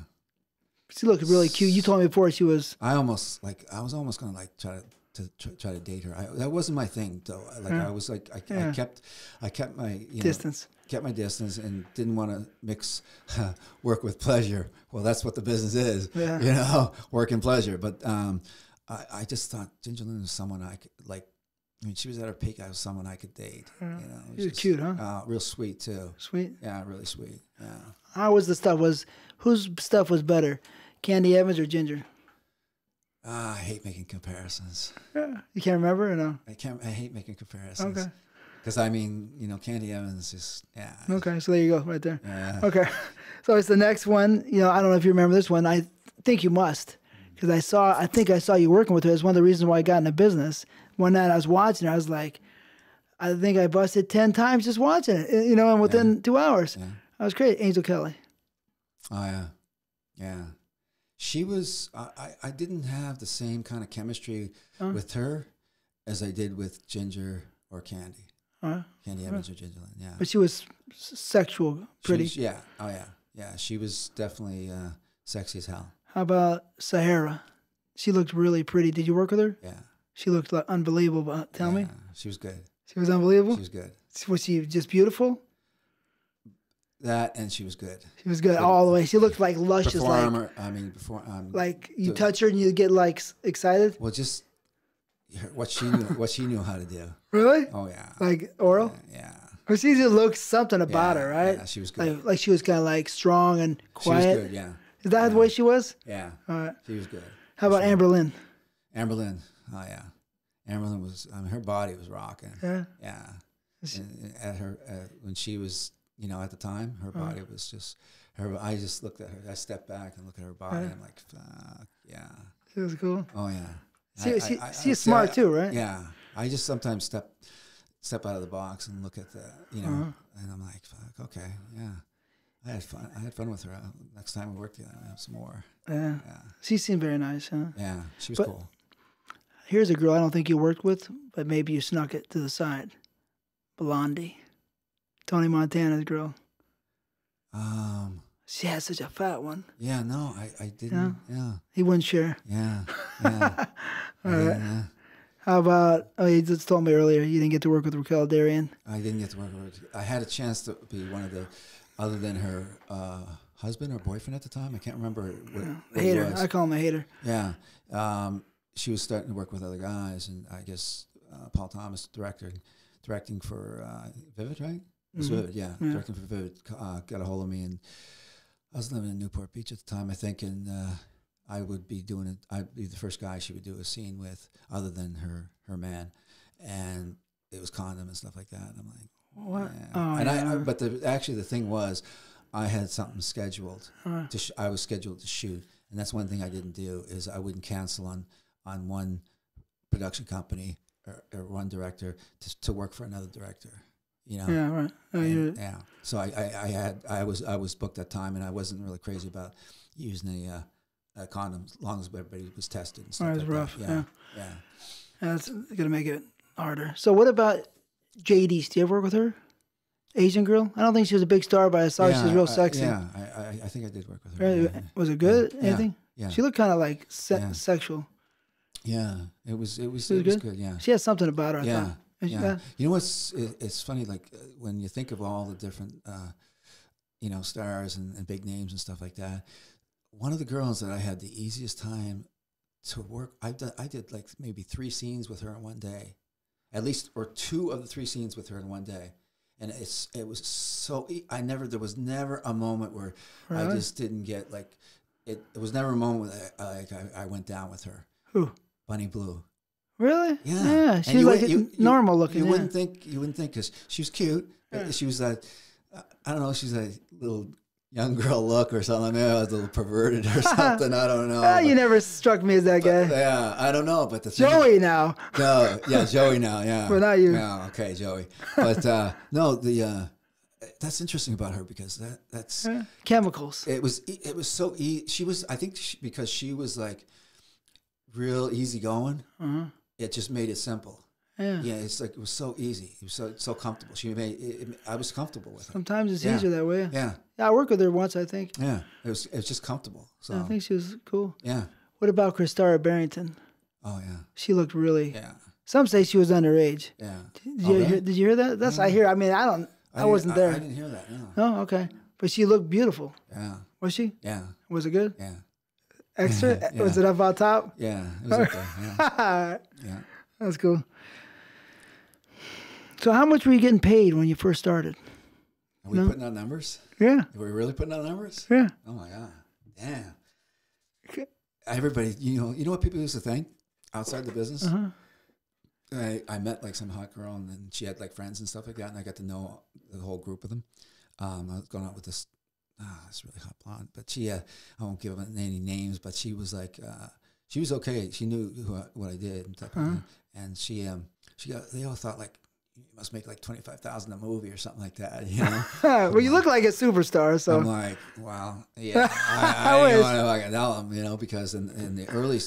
she looked really cute. You told me before she was. I almost like I was almost gonna like try to. To try, to date her, I, that wasn't my thing though. Like Yeah. I was like, I, Yeah. I kept, I kept my you know, Distance. Kept my distance, and didn't want to mix <laughs> work with pleasure. Well, that's what the business is, Yeah. you know, <laughs> work and pleasure. But um, I, I just thought Ginger Lynn was someone I could like. I mean, she was at her peak. I was someone I could date. You know, She was just- cute, huh? Uh, real sweet too. Sweet. Yeah, really sweet. Yeah. How was the stuff? Was whose stuff was better, Candy Evans or Ginger? Ah, I hate making comparisons. Yeah. You can't remember or no? I can't. I hate making comparisons. Okay. Because I mean, you know, Candy Evans is yeah. Okay, so there you go, right there. Yeah. Okay, so it's the next one. You know, I don't know if you remember this one. I think you must, because I saw. I think I saw you working with her. It's one of the reasons why I got into business. One night I was watching her. I was like, I think I busted ten times just watching it. You know, and within two hours, Yeah. I was great. Angel Kelly. Oh yeah. Yeah. She was. I. I, didn't have the same kind of chemistry Huh? with her as I did with Ginger or Candy. Uh, Candy Evans or Ginger Lynn. Yeah. but she was sexual, pretty. She- yeah. Oh yeah. Yeah. She was definitely uh, sexy as hell. How about Sahara? She looked really pretty. Did you work with her? Yeah. She looked like unbelievable. Tell me, She was good. she was unbelievable. She was good. Was she just beautiful? That and she was good. She was good all the way. She looked like luscious, like I mean, before. Um, like you the- touch her and you get like excited. Well, just <laughs> what she knew. what she knew how to do. Really? Oh yeah. Like oral? Yeah. Or she just looked something about Yeah, her, right? Yeah, she was good. Like, like she was kind of like strong and she was quiet. good. Yeah. Is that the way she was? Yeah. All right. She was good. How about Amber Lynn? Amber Lynn. Oh yeah. Amber Lynn was. I mean, her body was rocking. Yeah. Yeah. She- And at her uh, when she was, you know, at the time, her body was just. Her. I just looked at her. I stepped back and looked at her body. Right. I'm like, fuck. Yeah. She was cool. Oh yeah. She, I- she, I- I- she's see, smart I- too, right? Yeah. I just sometimes step step out of the box and look at the, you know, Uh-huh. and I'm like, fuck, okay, yeah. I had fun. I had fun with her. Uh, Next time we work together, I have some more. Yeah. Yeah, She seemed very nice, huh? yeah. She was But- cool. Here's a girl I don't think you worked with, but maybe you snuck it to the side. Blondie. Tony Montana's girl. Um, She had such a fat one. yeah, no, I, I didn't. Yeah, He wouldn't share. yeah, yeah. <laughs> All right. yeah. How about, oh, you just told me earlier you didn't get to work with Raquel Darrian. I didn't get to work with her. I had a chance to be one of the, other than her uh, husband or boyfriend at the time. I can't remember what, what hater. I call him a hater. Yeah. Um, she was starting to work with other guys, and I guess uh, Paul Thomas, director, directing for uh, Vivid, right? It was Mhm. Vivid, yeah, Yeah. Directing for Vivid, uh, got a hold of me, and I was living in Newport Beach at the time, I think, and uh, I would be doing it. I'd be the first guy she would do a scene with, other than her her man, and it was condom and stuff like that. And I'm like, What? yeah. Oh, and I, yeah. I, but the actually the thing was, I had something scheduled Uh, to sh- I was scheduled to shoot, and that's one thing I didn't do is I wouldn't cancel on on one production company or, or one director to, to work for another director. You know. yeah, right. Oh, And- yeah. So I, I, I had I was I was booked that time, and I wasn't really crazy about using any uh, uh, condoms as long as everybody was tested and stuff it was like that. rough, Yeah. Yeah. That's gonna make it harder. So what about JD? Do you ever work with her? Asian girl? I don't think she was a big star, but I saw she was Yeah, real I- sexy. yeah, I, I, I think I did work with her. Right? Yeah, Was it good? Yeah. Anything? Yeah. She looked kind of like se- Yeah. sexual. yeah. It was it was It was it was good? good. Yeah. She had something about her. I Yeah. thought. And she- Yeah. You know what's it, it's funny like uh, when you think of all the different uh, you know stars and, and big names and stuff like that. One of the girls that I had the easiest time to work, I did, I did like maybe three scenes with her in one day, at least or two of the three scenes with her in one day, and it's it was so e- I never there was never a moment where I just didn't get like it. It was never a moment where I, like I, I went down with her. Who? Bunny Bleu. Really? Yeah. Yeah. And She was you like you- normal looking. You yeah. wouldn't think you wouldn't think because she was cute. Yeah. She was that I don't know. She's a little young girl look or something. Maybe I was a little perverted or <laughs> something. I don't know. Ah, you never struck me as that guy. yeah, I don't know, but the Joey now. <laughs> No, yeah, Joey now, yeah. But not you. Yeah, okay, Joey. But uh, no, the uh, that's interesting about her because that that's Chemicals. it was it was so e- she was I think she, because she was like real easygoing. It just made it simple. Yeah. Yeah, it's like it was so easy. It was so so comfortable. She made it, it, I was comfortable with her. Sometimes it's Yeah. easier that way. Yeah, Yeah, I worked with her once, I think. yeah. It was it was just comfortable. So I think she was cool. yeah. What about Christara Barrington? Oh yeah. She looked really. Yeah. Some say she was underage. Yeah. Did Oh, you, really? hear, did you hear that? That's I mm. hear. I mean, I don't. I, didn't- wasn't there. I, didn't hear that. No. oh, okay. But she looked beautiful. Yeah. Was she? Yeah. Was it good? Yeah. Extra? Yeah. Was it up on top? Yeah. It was up there. Yeah. <laughs> Yeah. That's cool. So, how much were you getting paid when you first started? Are we No. putting out numbers? Yeah, Are we really putting out numbers? yeah. Oh my god! Damn. Okay. Everybody, you know, you know what people used to think outside the business. Uh-huh. I, I met like some hot girl, and then she had like friends and stuff like that, and I got to know the whole group of them. Um, I was going out with this, ah, this really hot blonde, but she, uh, I won't give any names, but she was like, uh, she was okay. She knew who I, what I did and type thing. and she, um, she got. They all thought like, you must make like twenty five thousand a movie or something like that, <laughs> you know. <laughs> well, you look like a superstar, so I'm like, wow, yeah. <laughs> I, I I, wish. know I can tell them, you know, because in, in the early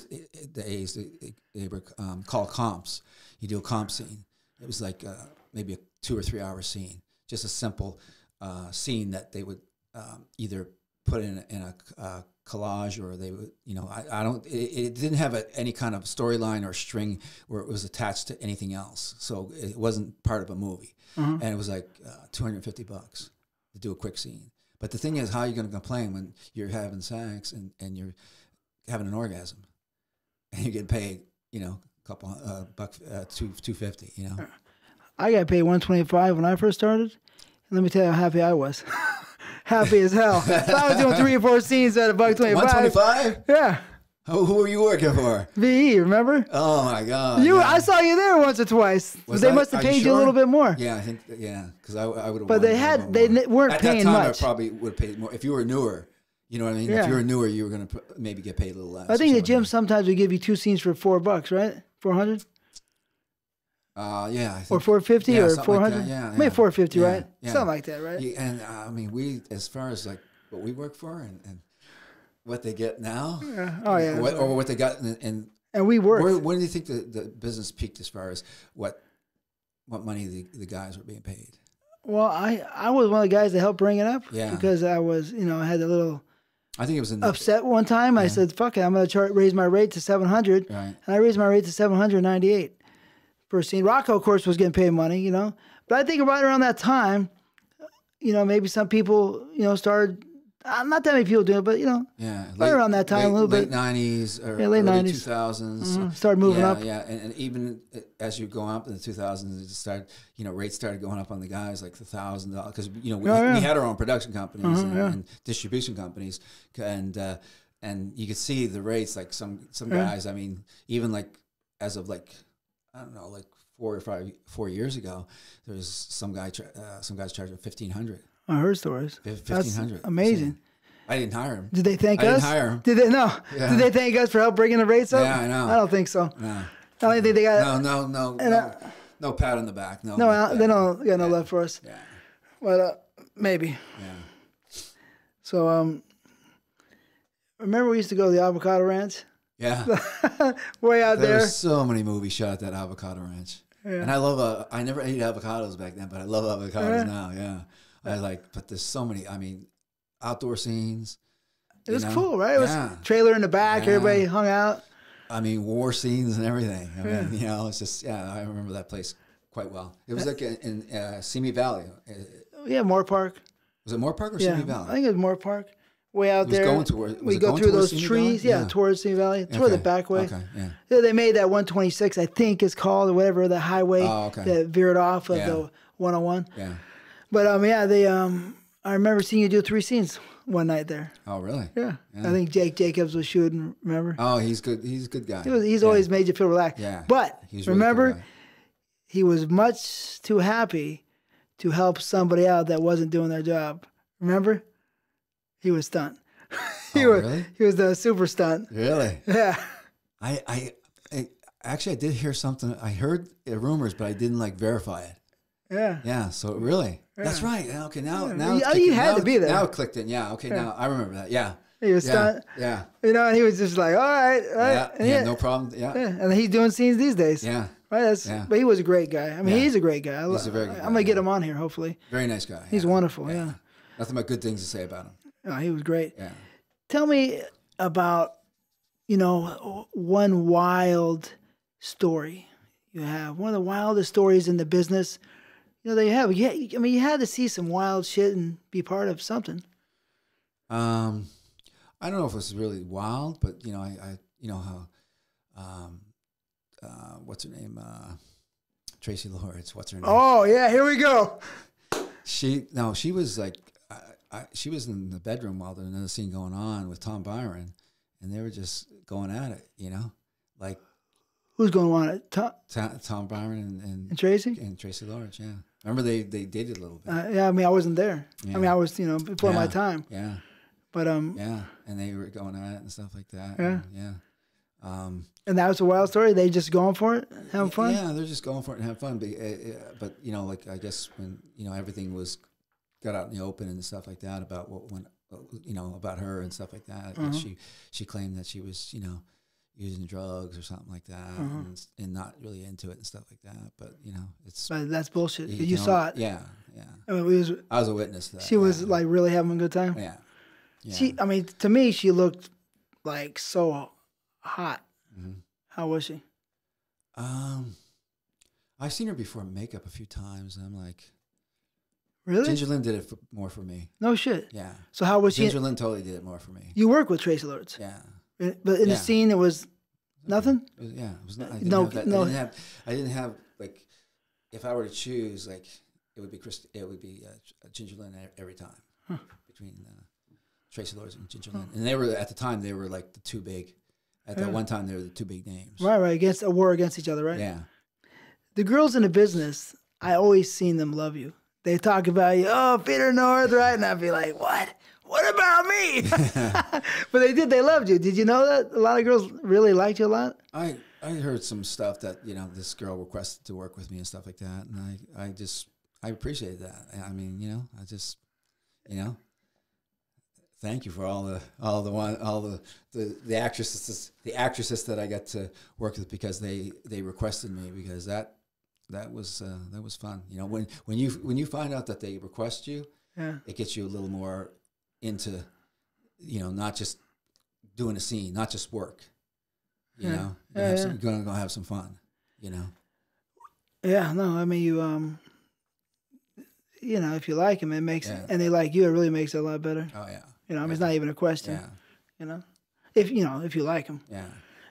days, they, they were um, called comps. You do a comp scene. It was like uh, maybe a two or three hour scene, just a simple uh, scene that they would um, either put in, a- in a uh, collage or they would, you know, I, I don't, it, it didn't have a, any kind of storyline or string where it was attached to anything else. So it wasn't part of a movie. And it was like uh, 250 bucks to do a quick scene. But the thing is, how are you going to complain when you're having sex and, and you're having an orgasm and you get paid, you know, a couple uh, buck, uh, two two fifty, you know? I got paid one twenty five when I first started. And let me tell you how happy I was. <laughs> happy as hell. <laughs> If I was doing three or four scenes at a buck twenty One twenty five. five? Yeah, Who, who are you working for? VE. Remember? Oh my god! You, yeah. I saw you there once or twice. Was they I- must have are you paid you a little bit more. Yeah, I think yeah, because I, I would have. But they had- they n- weren't At paying that time, much. I probably would have paid more if you were newer. You know what I mean? Yeah. If you were newer, you were going to maybe get paid a little less. I think the gym like sometimes would give you two scenes for four bucks, right? Four hundred. Uh, yeah, think, or four fifty yeah, or 400? like hundred. Yeah, maybe four fifty, Yeah, right? yeah. Something like that, right? Yeah, and uh, I mean, we as far as like what we work for and, and what they get now, Yeah. Oh yeah. what, or what they got in, in and we worked. where, when do you think the, the business peaked as far as what what money the, the guys were being paid? Well, I I was one of the guys that helped bring it up Yeah. because I was you know I had a little I think it was upset one time. I said, "Fuck it, I'm gonna raise my rate to 700," right. and I raised my rate to 798 per scene. Rocco, of course, was getting paid money, you know, but I think right around that time, you know, maybe some people you know started. Uh, not that many people do it, but you know, Yeah, Right around that time, a late, little late bit. nineties or Yeah, late early 90s. two thousands. Mhm, started moving yeah, up. Yeah, and, and even as you go up in the two thousands, it started. You know, rates started going up on the guys like the thousand dollars because you know we, Oh, yeah. we had our own production companies and, yeah. and distribution companies, and uh, and you could see the rates like some some guys. I mean, even like as of like I don't know, like four or five four years ago, there was some guy uh, some guys charging fifteen hundred. I heard stories. Fifteen hundred, amazing. I didn't hire him. Did they thank I didn't us? hire 'em. Did they no? Yeah. Did they thank us for help bringing the rates up? Yeah, I know. I don't think so. No. I don't think they got No, no, no, no, uh, no pat on the back. No, no. uh. They don't got no love for us. Yeah, But uh, maybe. yeah, So um, remember we used to go to the avocado ranch yeah. <laughs> way out there there. were so many movies shot at that avocado ranch, and I love. Uh, I never ate avocados back then, but I love avocados Yeah. now. Yeah, I like. But there's so many. I mean, outdoor scenes. It was know? cool, right? It was trailer in the back. Yeah. Everybody hung out. I mean, war scenes and everything. I Yeah. mean, you know, it's just yeah. I remember that place quite well. It was like in, in uh, Simi Valley. Uh, Yeah, Moorpark. Was it Moorpark or Yeah, Simi I think it was Moorpark. Way out there. going toward- we go through those trees. Yeah, Yeah. towards Simi Valley. Toward the back way. Okay, yeah. Yeah, they made that 126, I think, is called or whatever the highway Oh, okay. that veered off of Yeah. the 101. Yeah. But um, yeah, they um, I remember seeing you do three scenes one night there. Oh, really? Yeah, Yeah. I think Jake Jacobs was shooting. Remember? Oh, he's good. He's a good guy. He was, he's always made you feel relaxed. Yeah. But He's a really remember, he was much too happy to help somebody out that wasn't doing their job. Remember? He was stunt. <laughs> he Oh, was really? he was the super stunt. Really? <laughs> Yeah. I, I, I actually I did hear something. I heard uh, rumors, but I didn't like verify it. Yeah. Yeah. So really, that's right. Okay. Now, Yeah, now you- oh, you had to be there. Now it clicked in. Yeah. Okay. Now I remember that. Yeah. He was Yeah. stunt. Yeah. You know, and he was just like, all right, all right. Yeah. And He yeah, had no problem. Yeah. yeah. And he's doing scenes these days. Yeah. Right. That's, Yeah. But he was a great guy. I mean, Yeah. he's a great guy. I, He's a very good I'm gonna get him on here. Hopefully, Very nice guy. he's yeah. wonderful. Yeah. Nothing but good things to say about him. Oh, he was great. Yeah. Tell me about, you know, one wild story you have. One of the wildest stories in the business. You know, that you have. Yeah, I mean, you had to see some wild shit and be part of something. Um, I don't know if it's really wild, but you know, I, I you know how, um, uh, what's her name? Uh, Tracy Lawrence. What's her name? Oh yeah, here we go. She no, she was like, I, she was in the bedroom while there was another scene going on with Tom Byron, and they were just going at it, you know, like Who's going on it? Tom Tom, Tom Byron and, and and Tracy. and Tracy Lawrence. Yeah, remember they they dated a little bit. Uh, yeah, I mean, I wasn't there. I mean, I was, you know, before my time. yeah, But um, yeah, and they were going at it and stuff like that. Yeah. and, yeah. Um, and that was a wild story. They just going for it, having fun. Yeah, they're just going for it and have fun. But, uh, but you know, like I guess when you know everything was got out in the open and stuff like that about what when uh, you know about her and stuff like that. Uh-huh. She she claimed that she was you know using drugs or something like that Uh-huh. and, and not really into it and stuff like that. But you know, it's But that's bullshit. You, can saw it. Yeah, yeah. I mean, was, I was a witness to that. she was like really having a good time. yeah, yeah. She, I mean, to me, she looked like so hot. Mhm. How was she? Um, I've seen her before makeup a few times, and I'm like, Really? Ginger Lynn did it for, more for me. no shit. Yeah, So how was she? Ginger Lynn totally did it more for me. You work with Traci Lords, Yeah. but in Yeah. the scene, it was nothing. It was- yeah, it was not. I didn't No, have that, no. I didn't have. I didn't have like. If I were to choose, like, it would be Chris. It would be uh, Ginger Lynn every time between uh, Traci Lords and Ginger Lynn, and they were at the time they were like the two big. At that Yeah. one time, they were the two big names. Right, right. Against a war against each other, right? Yeah. The girls in the business, I always seen them love you. They talk about you, oh, Peter North, right? And I'd be like, what? What about me? <laughs> <laughs> but they did. They loved you. Did you know that a lot of girls really liked you a lot? I I heard some stuff that you know this girl requested to work with me and stuff like that, and I I just I appreciated that. I mean, you know, I just you know, thank you for all the all the one all the the, the actresses the actresses that I got to work with because they they requested me because that that was uh, that was fun. You know, when when you when you find out that they request you, Yeah. it gets you a little more into you know not just doing a scene, not just work. You Yeah. know, you Yeah, some, you're gonna go have some fun. You know, Yeah, no, I mean you um you know, if you like them it makes and they like you, it really makes it a lot better. oh yeah, You know, I mean it's not even a question, yeah, you know. If you know, if you like them. yeah.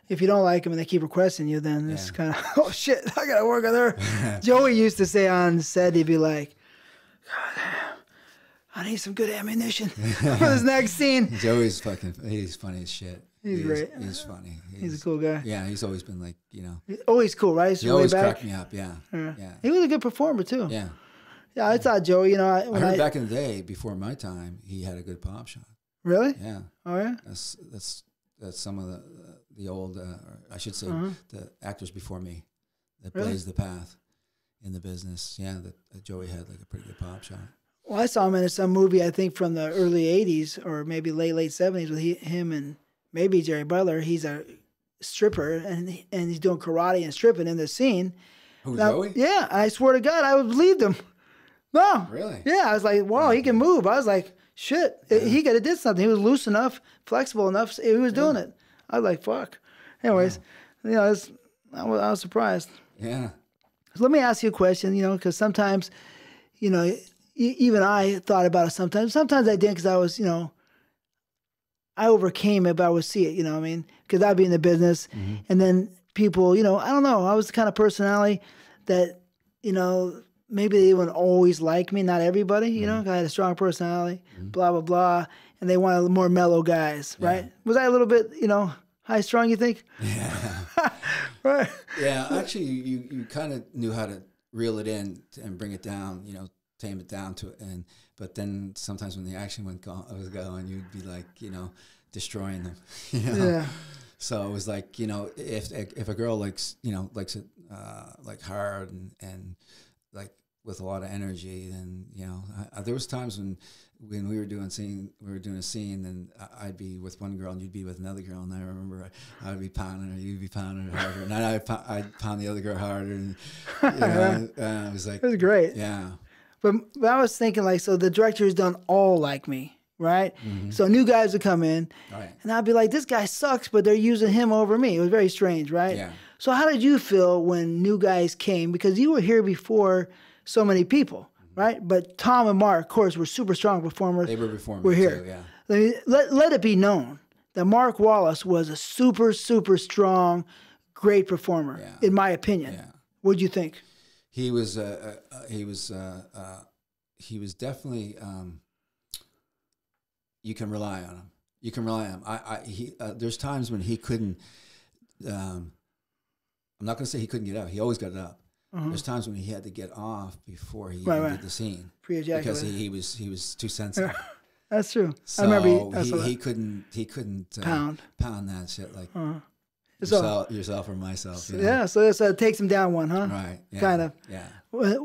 If you don't like them and they keep requesting you, then it's Yeah. kind of <laughs> oh shit, I gotta work with her. <laughs> Joey used to say on set, he'd be like, God damn, I need some good ammunition <laughs> for this next scene. Joey's fucking. He's funny as shit. He's He's great. He's funny. He's a cool guy. Yeah, he's always been like you know. Oh, he's always cool, right? He's He always back. cracked me up. Yeah, Yeah. yeah, He was a good performer too. yeah. Yeah, I thought Joey, you know, I, I heard I, back in the day, before my time, he had a good pop shot. really? Yeah, Oh yeah. that's that's that's some of the the old, uh, I should say, Uh-huh. the actors before me that Really? blazed the path in the business. Yeah, that, that Joey had like a pretty good pop shot. Well, I saw him in some movie, I think from the early '80s or maybe late late '70s with he, him and maybe Jerry Butler. He's a stripper and and he's doing karate and stripping in the scene. Who Now- Joey? Yeah, I swear to God, I would believe him. No, Really? Yeah, I was like, wow, he can move. I was like, shit, he could have did something. He was loose enough, flexible enough. He was doing it. I was like, fuck. Anyways, you know, it's, I, was, I was surprised. Yeah. So let me ask you a question, you know, because sometimes, you know, even I thought about it sometimes. Sometimes I didn't because I was, you know, I overcame it, but I would see it, you know what I mean? Because I'd be in the business mm-hmm. and then people, you know, I don't know, I was the kind of personality that, you know, maybe they wouldn't always like me, not everybody, you know. Mm-hmm. I had a strong personality, mm-hmm. blah, blah, blah. And they wanted more mellow guys, right? Was I a little bit, you know, high strung, you think? <laughs> Yeah. <laughs> right. yeah. Actually, you, you kind of knew how to reel it in and bring it down, you know, tame it down to it. And but then sometimes when the action went go- was going, you'd be like, you know, destroying them. <laughs> you know? Yeah. So it was like, you know, if if a girl likes, you know, likes it uh, like hard and and like with a lot of energy, then you know, I, I, there was times when when we were doing scene, we were doing a scene, and I'd be with one girl and you'd be with another girl, and I remember I, I'd be pounding her, you'd be pounding her harder, and I'd, I'd pound the other girl harder, and you know, <laughs> uh, it was like, It was great. yeah, But, but I was thinking like, so the directors don't all like me, right? Mm-hmm. So new guys would come in, right, and I'd be like, this guy sucks, but they're using him over me. It was very strange, right? Yeah. So how did you feel when new guys came? Because you were here before so many people, right? But Tom and Mark, of course, were super strong performers. they were reforming We're here. too, yeah. Let, me, let, let it be known that Marc Wallice was a super, super strong, great performer, Yeah. in my opinion. Yeah. What do you think? he was uh, uh, uh, he was uh, uh, he was definitely um, you can rely on him. You can rely on him. I, I he uh, there's times when he couldn't. Um, I'm not going to say he couldn't get up. He always got up. There's times when he had to get off before he Uh-huh. Right, even right. did the scene because he, he was he was too sensitive. <laughs> That's true. So I remember he, he, he couldn't he couldn't uh, Pound. pound that shit like So- yourself, yourself or myself. you know? yeah, so so it takes him down one, huh? Right. Yeah, Kind of. Yeah.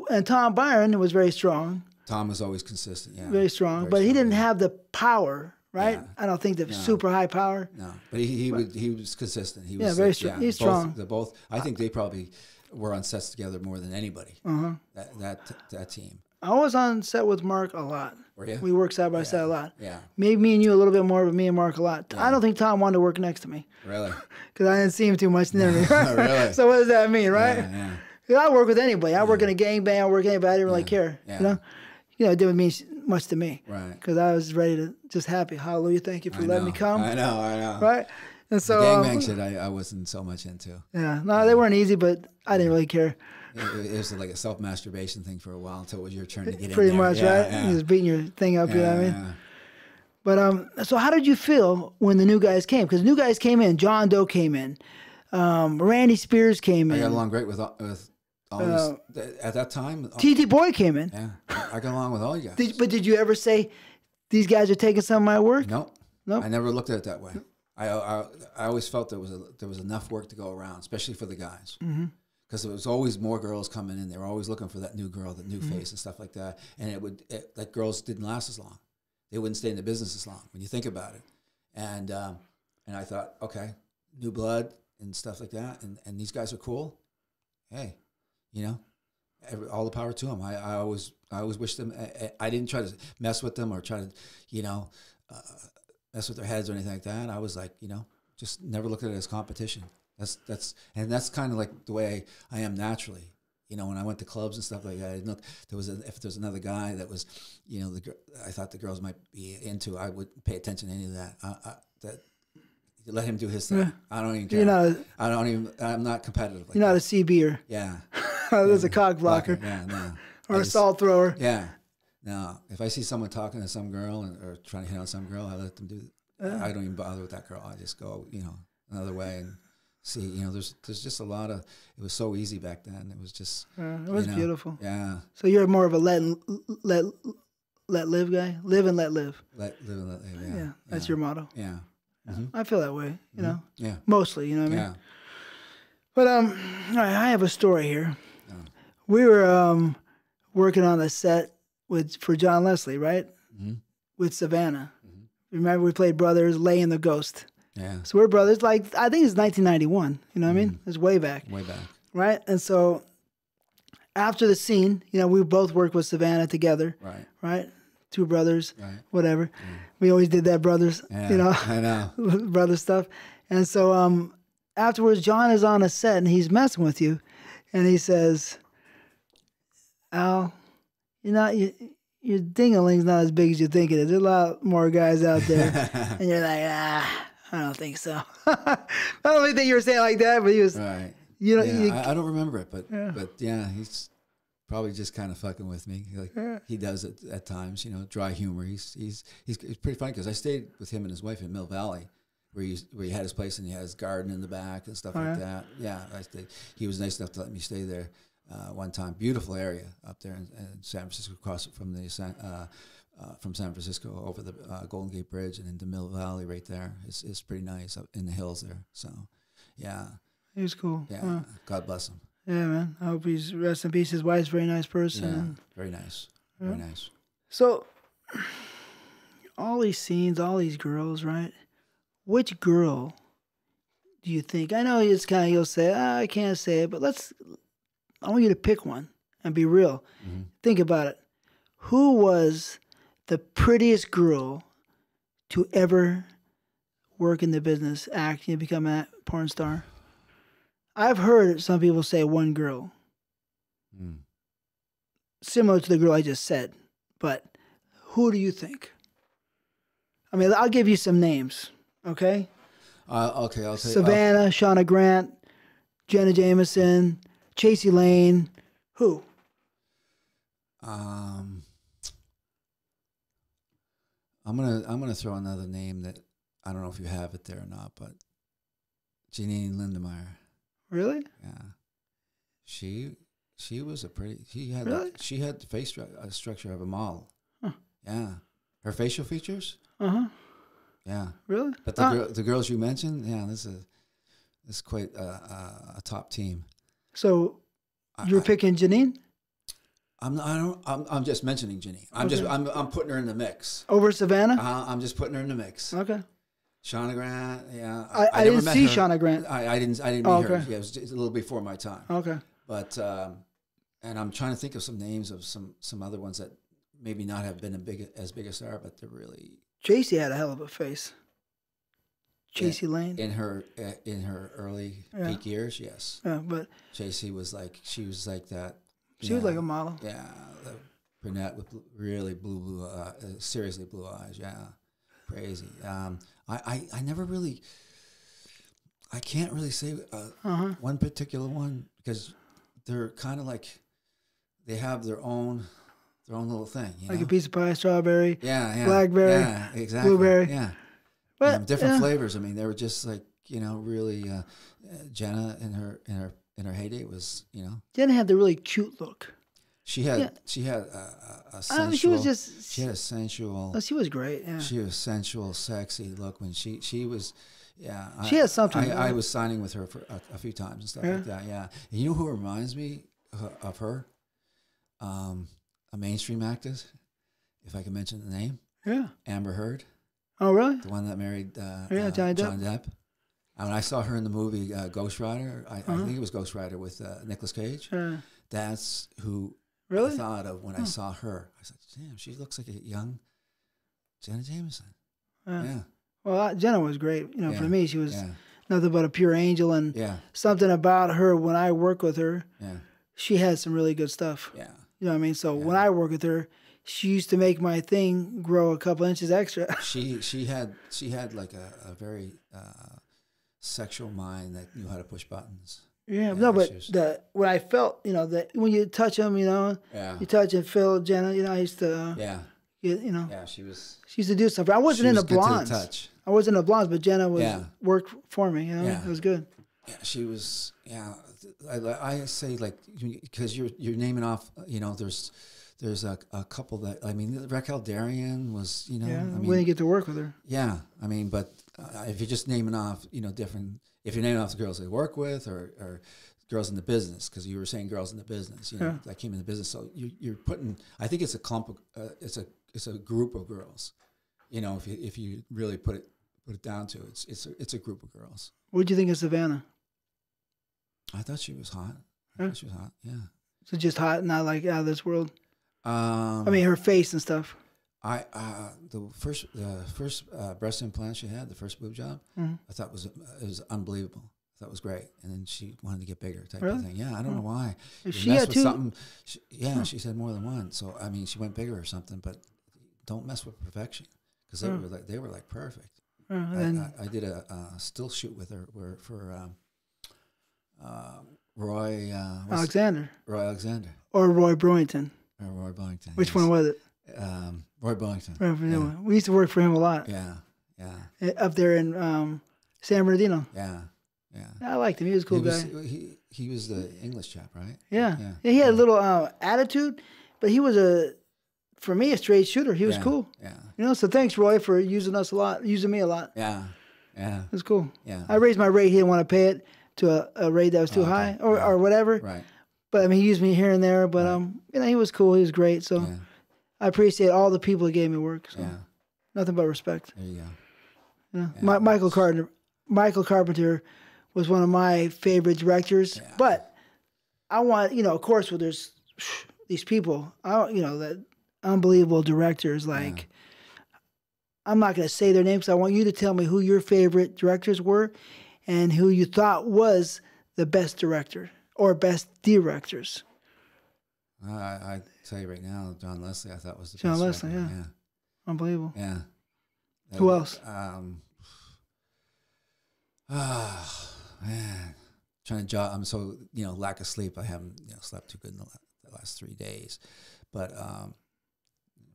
And Tom Byron was very strong, Tom was always consistent. Yeah. very strong, Very but he didn't have the power, right? Yeah. I don't think the super high power. No, but he, he would he was consistent. He was Yeah, very like, strong. He's both, strong. The both I think they probably were on sets together more than anybody. Uh-huh. That that that team. I was on set with Mark a lot. Were you? We worked side by side a lot. yeah. Maybe me and you a little bit more, but me and Mark a lot. I don't think Tom wanted to work next to me Really? <laughs> because I didn't see him too much near me. <laughs> Really? <laughs> so what does that mean, right? Yeah. yeah. I work with anybody. I work in a gang band. I work with anybody. I didn't really care. Yeah. You know, you know, it didn't mean much to me Right. because I was ready to just happy. Hallelujah, thank you for I letting me come. I know. I know. Right. And so, Gangbang um, shit, I, I wasn't so much into. yeah, no, they weren't easy, but I didn't really care. It, it was like a self masturbation thing for a while until it was your turn to get in Pretty much, Yeah, right? Yeah. You just beating your thing up. you know what I mean? yeah. But um, so how did you feel when the new guys came? Because new guys came in. John Dough came in. Um, Randy Spears came I got along great with with Uh, at that time. all- TT Boy came in. yeah, I got along with all you guys. Did, but did you ever say these guys are taking some of my work? No, Nope. I never looked at it that way. I, I, I always felt there was a, there was enough work to go around, especially for the guys, because there was always more girls coming in. They were always looking for that new girl, that new face, and stuff like that. And it would it, like girls didn't last as long. They wouldn't stay in the business as long when you think about it. And um, and I thought, okay, new blood and stuff like that, and and these guys are cool. Hey, you know, every, all the power to them. I, I always I always wish them. I, I didn't try to mess with them or try to, you know, uh, mess with their heads or anything like that. I was like, you know, just never looked at it as competition. That's that's and that's kind of like the way I, am naturally. You know, when I went to clubs and stuff like that, I didn't look. There was a, if there was another guy that was, you know, the I thought the girls might be into. I would pay attention to any of that. I, I, that let him do his thing. I don't even care. You're not a, I don't even. I'm not competitive. Like you're not a that. CBer. Yeah. <laughs> There's a cock blocker Yeah. No. <laughs> or I a just- salt thrower. yeah. Now, if I see someone talking to some girl and, or trying to hit on some girl, I let them do. I don't even bother with that girl. I just go, you know, another way and see. You know, there's there's just a lot of. It was so easy back then. It was just. Uh, it was you know, beautiful. Yeah. So you're more of a let let let live guy. Live and let live. Let live and let live. Yeah. Yeah, that's your motto. Yeah. Hmm I feel that way. You know, Yeah. mostly. You know what I mean? Yeah. But um, all right, I have a story here. We were um working on the set with for John Leslie, right? Mhm. With Savannah. Remember we played brothers, Lay and the Ghost. Yeah. So we're brothers. Like I think it's 1991. You know what I mean? It's way back, Way back. right? And so after the scene, you know, we both worked with Savannah together, Right. right? Two brothers, Right. whatever. We always did that brothers, Yeah. you know. I know. <laughs> brother stuff. And so um, afterwards, John is on a set and he's messing with you, and he says, "Al, you're not you, your dingaling's not as big as you think it is. There's a lot more guys out there." <laughs> and you're like, "Ah, I don't think so." <laughs> I don't really think you were saying like that, but he was, Right. you know, Yeah, you, I, I don't remember it, but but yeah, he's probably just kind of fucking with me. Like he does it at times, you know, dry humor. He's he's he's, he's pretty funny because I stayed with him and his wife in Mill Valley, where he where he had his place and he had his garden in the back and stuff like yeah? that. Yeah, I stayed. He was nice enough to let me stay there. uh, one time. Beautiful area up there in, in San Francisco, across from the San, uh, uh, from San Francisco over the uh, Golden Gate Bridge and into Mill Valley right there. It's, it's pretty nice up in the hills there. So, yeah, He was cool. yeah. Wow. God bless him. Yeah, man. I hope he's rest in peace. His wife's a very nice person. Yeah, very nice. Very nice. So, all these scenes, all these girls, right? Which girl do you think? I know it's kind of you'll say, ah, I can't say it, but let's. I want you to pick one and be real. Mm-hmm. Think about it. Who was the prettiest girl to ever work in the business, act, and become a porn star? I've heard some people say one girl, Mm. similar to the girl I just said, but who do you think? I mean, I'll give you some names, okay? Uh, okay, I'll say Savannah, Shauna Grant, Jenna Jameson, Chasey Lane. Who? Um, I'm gonna I'm gonna throw another name that I don't know if you have it there or not, but Janine Lindemulder. Really? Yeah, she she was a pretty. She had Really? she had the face stru- uh, structure of a model. Huh. Yeah, her facial features. Uh huh. Yeah, Really? but the Ah, girl, the girls you mentioned, yeah, this is this is quite a, a, a top team. So you're I, picking Janine I'm not, I don't. I'm, I'm just mentioning Janine. I'm just I'm I'm putting her in the mix. over Savannah? Uh, I'm just putting her in the mix. Okay. Shauna Grant, yeah. I, I, never didn't see her. Shauna Grant. I, I didn't. I didn't Oh, meet her. Yeah, it was a little before my time. Okay. But um, and I'm trying to think of some names of some some other ones that maybe not have been a big as big a star, but they're really Chasey had a hell of a face. Yeah. Lane. in her uh, in her early Yeah. peak years. Yes, Yeah, but Chasey was like she was like that. she was like a model. yeah, the brunette with really blue blue uh, uh, seriously blue eyes. Yeah, crazy. Um, I, I I never really. I can't really say uh, Uh huh. one particular one because they're kind of like they have their own their own little thing. You Like know? a piece of pie, strawberry. yeah, yeah, blackberry, yeah, exactly, blueberry. yeah, But different yeah. flavors. I mean, they were just like you know really uh, uh, Jenna in her in her in her heyday was you know Jenna had the really cute look. She had Yeah. she had a, a, sensual Uh, she was just. she had a sensual oh, she was great. Yeah. she was sensual sexy look when she she was. Yeah, She I, had something, I, I was signing with her for a, a few times and stuff Yeah. like that. Yeah, and you know who reminds me uh, of her? Um, a mainstream actress, if I can mention the name, yeah. Amber Heard, Oh really? the one that married uh, Yeah, uh, Johnny Depp. Depp. And when I saw her in the movie uh, Ghost Rider, I, I Uh-huh. think it was Ghost Rider with uh, Nicolas Cage. That's who Really? I thought of when I saw her. I said, "Damn, she looks like a young Jenna Jameson." Yeah. Yeah, Well, uh, Jenna was great. You know, for me, she was yeah, nothing but a pure angel, and yeah, something about her when I work with her, yeah, she had some really good stuff. yeah. You know what I mean? So when I work with her, she used to make my thing grow a couple inches extra. <laughs> she she had she had like a, a very uh, sexual mind that knew how to push buttons. Yeah, no, but was- the when I felt, you know, that when you touch them, you know, Yeah, you touch and feel Jenna. You know, I used to, yeah, get, you know, yeah. She was. she used to do stuff. I wasn't in was the good to blondes. touch. I wasn't in the blondes, but Jenna was Yeah. worked for me. You know, Yeah. it was good. Yeah, she was. Yeah, I, I say like because you're you're naming off. You know, there's there's a, a couple that I mean Raquel Darrian was. You know, yeah, I we didn't get to work with her. yeah. I mean, but uh, if you're just naming off, you know, different. If you're naming off the girls they work with or or girls in the business, because you were saying girls in the business, you know, Yeah. that came in the business. So you, you're putting. I think it's a clump. Of, uh, it's a it's a group of girls. You know, if you if you really put it put it down to it, it's it's a, it's a group of girls. What did you think of Savannah? I thought she was hot. I Yeah. thought she was hot. Yeah. So just hot, not like out of this world. Um, I mean, her face and stuff. I uh, the first the first uh, breast implant she had, the first boob job, Mhm. I thought was it was unbelievable. I thought was great, and then she wanted to get bigger, type Really? of thing. Yeah, I don't know why. If she had two. something. She, yeah, she said more than one. So I mean, she went bigger or something, but don't mess with perfection because they Huh. were like they were like perfect. uh, I, and I, I did a uh, still shoot with her where for um, uh, Roy uh, Alexander Roy Alexander or Roy Brewington. or Roy Billington. Which yes. one was it? Um, Roy Billington. Roy Yeah. We used to work for him a lot Yeah, yeah, uh, up there in um, San Bernardino. yeah. yeah. I liked him. He was a cool he was, guy. He he was the English chap, right? Yeah. Yeah. yeah. He had a little uh, attitude, but he was a, for me, a straight shooter. He was cool. Yeah, You know, so thanks, Roy, for using us a lot, using me a lot. yeah, yeah, It was cool. yeah. I raised my rate. He didn't want to pay it to a, a rate that was too Oh, okay. high or, or whatever. right. But I mean, he used me here and there. But um, you know, he was cool. He was great. So Yeah, I appreciate all the people that gave me work. So yeah. nothing but respect. There you go. Yeah. Mi- Michael Carpenter. Michael Carpenter was one of my favorite directors. Yeah. But I want, you know, of course, well, there's these people, I, don't- you know, that unbelievable directors. Like, I'm not going to say their names. I want you to tell me who your favorite directors were, and who you thought was the best director or best directors. I, I tell you right now, John Leslie, I thought was the John best Leslie, director. yeah. Unbelievable. yeah, yeah. Who Uh, else? Um, <sighs> ah, man, trying to jog. I'm so you know lack of sleep. I haven't you know slept too good in the, la- the last three days, but um,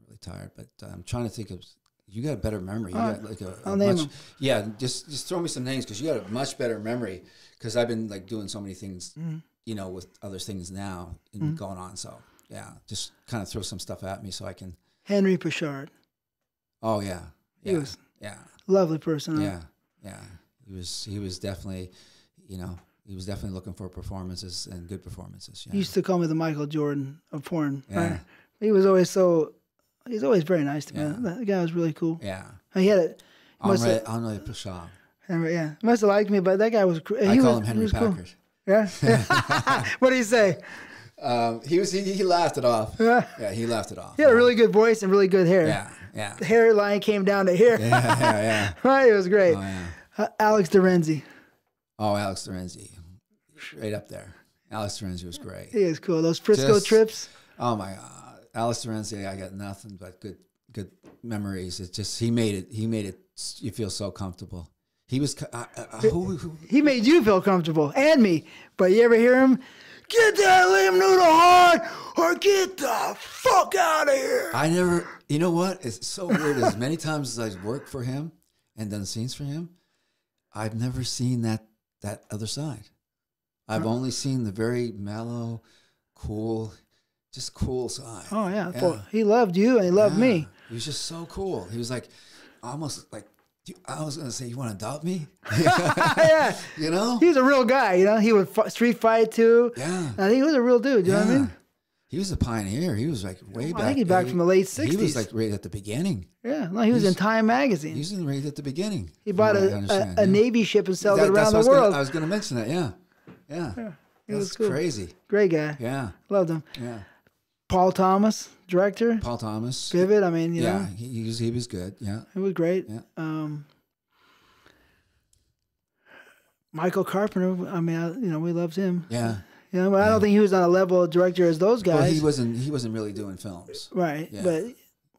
really tired. But I'm trying to think of. You got a better memory. You Uh, got like a, a I'll name much, them. Yeah, just just throw me some names because you got a much better memory. Because I've been like doing so many things, Mhm. you know, with other things now and Mm-hmm. going on. So yeah, just kind of throw some stuff at me so I can. Henry Pachard. Oh yeah, He was yeah. lovely person. huh? Yeah, yeah. He was he was definitely, you know, he was definitely looking for performances and good performances. He used to call me the Michael Jordan of porn. Yeah. Right? He was always so. He's always very nice to me. Yeah. That guy was really cool. yeah. He had it. Must Henri have, Henri Pachard. yeah, he must have liked me, but that guy was. cr- I he call was, him he Henry was cool. Yeah. what do you say? Um, he was he, he laughed it off. <laughs> Yeah. Yeah, he laughed it off. He had a really good voice and really good hair. yeah, yeah, The hairline came down to here. yeah, yeah, yeah. <laughs> right, it was great. Oh yeah. Uh, Alex de Renzy. Oh, Alex de Renzy, right up there. Alex de Renzy was great. He is cool. Those Frisco Just- trips. Oh my God, Alex de Renzy, I got nothing but good good memories. It just he made it. He made it. You feel so comfortable. He was. Uh, uh, who, who, He made you feel comfortable and me. But you ever hear him? Get that lamb noodle hard or get the fuck out of here. I never. You know what? It's so weird. As many times as I've worked for him and done scenes for him, I've never seen that that other side. I've only seen the very mellow, cool, just cool side. Oh yeah. Yeah. Well, he loved you and he loved Yeah. me. He was just so cool. He was like, almost like. "Do- I was gonna say, you want to adopt me? <laughs> <laughs> yeah. you know? he's a real guy, you know. He would f- street fight too. Yeah. I think he was a real dude. You know what I mean? He was a pioneer. He was like way I back. I think he's back from the late '60s. He was like right at the beginning. Yeah. No, he was in Time magazine. He was in right at the beginning. He bought a, a, a yeah. navy ship and sold That- it around the was gonna- world. I was going to mention that. Yeah, yeah. he That's was cool. crazy. Great guy. Yeah, Loved him. yeah. Paul Thomas, director. Paul Thomas. Vivid. I mean, you yeah, know, he, he was he was good. Yeah, it was great. Yeah. Um, Michael Carpenter. I mean, I, you know, we loved him. yeah. You know, but I don't think he was on a level of director as those guys. Well, he wasn't he wasn't really doing films. right. Yeah. But you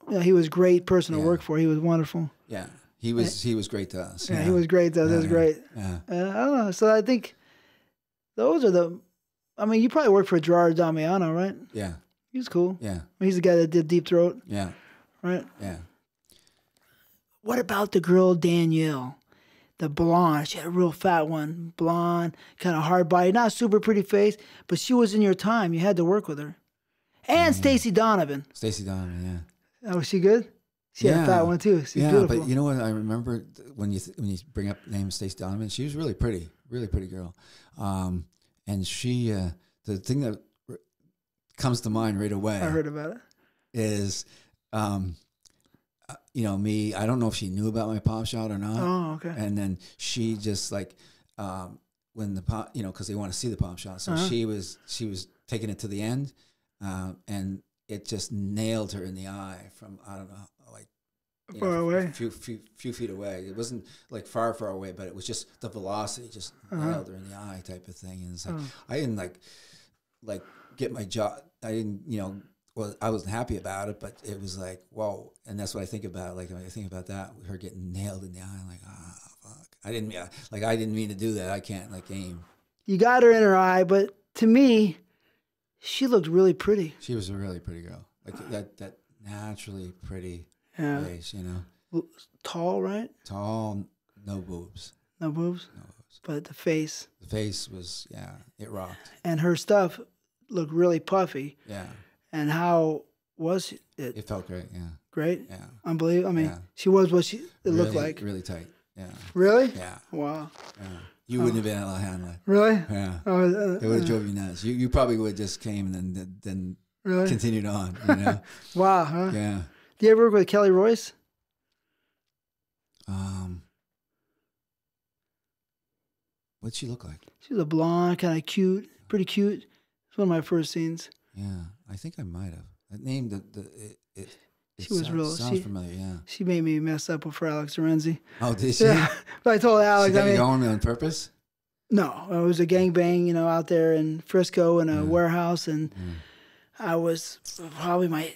know, he was great person to work for. He was wonderful. Yeah, he was he was great to us. Yeah, he was great. That was Yeah, great. Yeah, Uh, I don't know. So I think those are the. I mean, you probably worked for Gerard Damiano, right? yeah, He was cool. yeah, He's the guy that did Deep Throat, yeah, right? yeah. What about the girl Danielle? The blonde. She had a real fat one. Blonde, kind of hard body, not super pretty face, but she was in your time. You had to work with her. And Mm. Stacey Donovan. Stacey Donovan. Yeah. Oh, was she good? She had a fat one too. She's yeah, beautiful. but you know what? I remember when you th- when you bring up the name Stacey Donovan, she was really pretty, really pretty girl. Um, and she, uh, the thing that comes to mind right away I heard about it. is, um, uh, you know, me. I don't know if she knew about my pop shot or not. Oh, okay. And then she just like, um, when the pop, you know, because they want to see the pop shot, so Uh-huh. she was she was taking it to the end, uh, and it just nailed her in the eye from I don't know, like Far know, away? a few, few few feet away. It wasn't like far far away, but it was just the velocity just Uh-huh. nailed her in the eye type of thing. And it's like Oh. I didn't like like get my job. I didn't you know. Well, I wasn't happy about it, but it was like, whoa! And that's what I think about. Like when I think about that, her getting nailed in the eye. I'm like, ah, fuck! I didn't mean, like, I didn't mean to do that. I can't like aim. You got her in her eye, but to me, she looked really pretty. She was a really pretty girl, like that, that naturally pretty Yeah. face. You know, Tall, right? tall, no boobs, No boobs. no boobs. but the face The face was yeah, it rocked. and her stuff looked really puffy. Yeah, And how was it? it felt great. Yeah, Great, yeah. unbelievable. I mean, Yeah. she was what she it looked like. really tight. Yeah, Really? yeah, Wow. yeah. You wouldn't have been able to handle it. Really? Yeah, Oh, uh, it would have uh, drove you nuts. You you probably would have just came and then then really? continued on. You know? <laughs> Wow. Huh? yeah. Do you ever work with Kelly Royce? Um, what'd she look like? She was a blonde, kind of cute, pretty cute. It's one of my first scenes. Yeah, I think I might have. That name, the, the it, it, it She was real- sounds she- familiar. Yeah. She made me mess up with her Alex de Renzy. Oh, did <laughs> she? Yeah, but I told She Alex. got I you mean, going on purpose. no, it was a gangbang, you know, out there in Frisco in a Yeah. warehouse, and Mm. I was probably my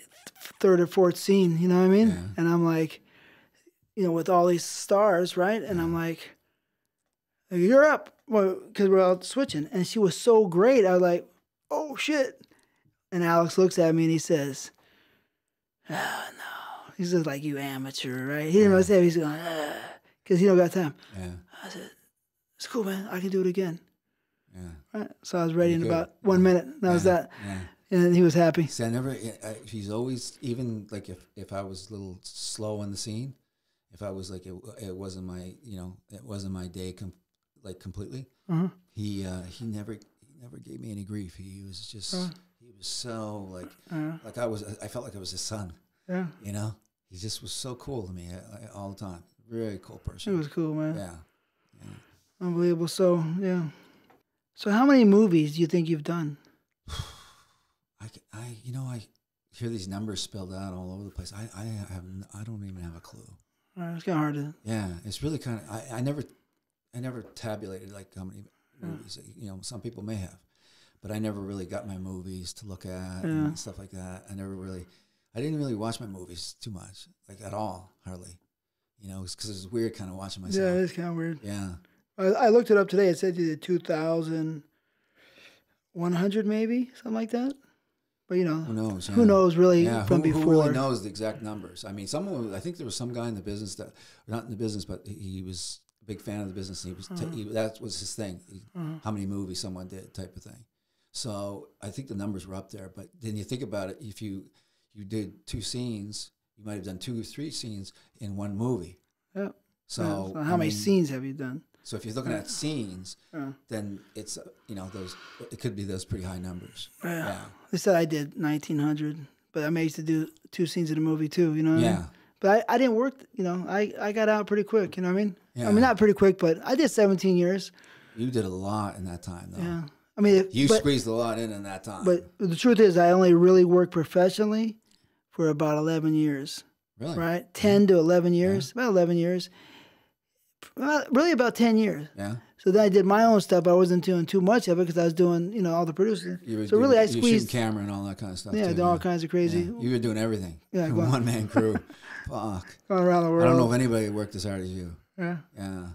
third or fourth scene. You know what I mean? Yeah. And I'm like, you know, with all these stars, right? And I'm like, you're up, well, because we're all switching, and she was so great. I was like, oh shit. And Alex looks at me and he says, oh no. He says like you amateur, right? He didn't really say. He's going, because he don't got time. Yeah, I said, it's cool, man. I can do it again. yeah. Right. So I was ready in about one minute. That was that. Yeah. And he was happy. See, I never. I, she's always even like if if I was a little slow on the scene, if I was like it, it wasn't my you know it wasn't my day com- like completely. Uh-huh. He uh he never never gave me any grief. He was just Uh. he was so like Uh, like I was I felt like I was his son. yeah. You know, he just was so cool to me I, I, all the time. Very cool person. He was cool, man. yeah. Unbelievable. So, yeah. So, how many movies do you think you've done? <sighs> I, I you know I hear these numbers spelled out all over the place. I I have I don't even have a clue. Uh, it's kind of hard to. Yeah, it's really kind of. I, I never, I never tabulated like how many movies. You know, some people may have, but I never really got my movies to look at Yeah. and stuff like that. I never really, I didn't really watch my movies too much, like at all, hardly. You know, because it's weird kind of watching myself. Yeah, it's kind of weird. Yeah, I, I looked it up today. It said you did 2,100 maybe, something like that. But, you know, who knows? who yeah. knows really Yeah, from who, before. who really knows the exact numbers? I mean, someone. I think there was some guy in the business that, not in the business, but he, he was a big fan of the business. And he was Uh-huh. he, that was his thing. He, Uh-huh. How many movies someone did, type of thing. So I think the numbers were up there. But then you think about it, if you you did two scenes, you might have done two or three scenes in one movie. Yeah. So, Yeah, I how many mean, scenes have you done? So if you're looking at scenes, Yeah. then it's uh, you know those it could be those pretty high numbers. Yeah. Yeah, They said I did 1,900, but I managed to do two scenes in a movie too, you know what I yeah. mean? But I, I didn't work, you know, I, I got out pretty quick, you know what I mean? I mean, not pretty quick, but I did 17 years. You did a lot in that time, though. Yeah. I mean, You but, squeezed a lot in in that time. but the truth is, I only really worked professionally for about 11 years, really, right? Mm-hmm. 10 to 11 years, about 11 years. Well, really about 10 years. Yeah. So then I did my own stuff. I wasn't doing too much of it because I was doing, you know, all the producing. You were so really, I doing- you were shooting squeezed, camera and all that kind of stuff. yeah, too, doing all kinds of crazy, Yeah. You were doing everything. Yeah, <laughs> one man crew. <laughs> Fuck. going around the world. I don't know if anybody worked as hard as you. yeah. Yeah,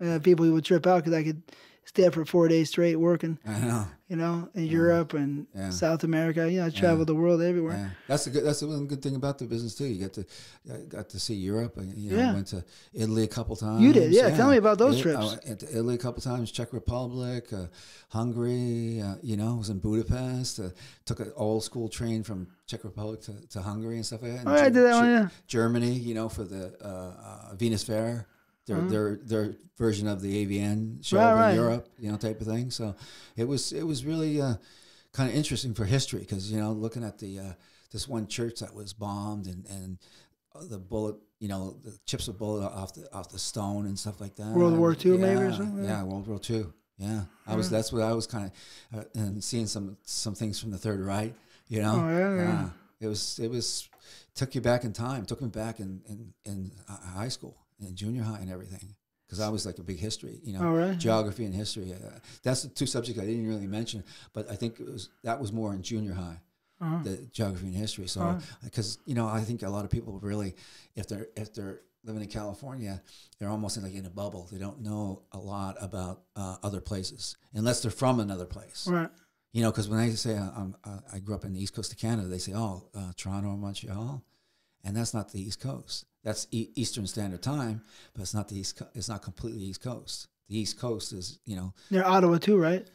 Uh, people would trip out because I could stay up for four days straight working, I know. you know, in Europe and Yeah. South America. You know, I traveled the world everywhere. Yeah, that's the good. That's the one good thing about the business too. You get to I got to see Europe. and, You know, Yeah. went to Italy a couple times. You did, yeah. Tell me about those I trips. went to Italy a couple times. Czech Republic, uh, Hungary. Uh, you know, was in Budapest. Uh, took an old school train from Czech Republic to, to Hungary and stuff like that. And Oh, I did that one, yeah. Germany. You know, for the uh, uh, Venus Fair. Their, Uh-huh. their their version of the AVN show Right, over right. in Europe, you know, type of thing. So it was it was really uh, kind of interesting for history because you know looking at the uh, this one church that was bombed and and the bullet you know the chips of bullet off the off the stone and stuff like that. World War II maybe or Yeah, something? Yeah, World War II. Yeah, I was. Yeah. That's what I was kind of uh, and seeing some some things from the Third Reich. You know. Oh, yeah, yeah. It was it was took you back in time. Took me back in in in uh, high school and junior high and everything. Because I was like a big history, you know, right. geography and history. Uh, that's the two subjects I didn't really mention, but I think it was that was more in junior high, Uh-huh. the geography and history. So, Uh-huh. because you know, I think a lot of people really, if they're if they're living in California, they're almost like in a bubble. They don't know a lot about uh, other places unless they're from another place. Right. You know, because when I say uh, I'm, uh, I grew up in the east coast of Canada, they say, "Oh, uh, Toronto or Montreal," and that's not the East Coast. That's e- Eastern Standard Time, but it's not the East. Co- it's not completely East Coast. the East Coast is you know Near Ottawa too, right?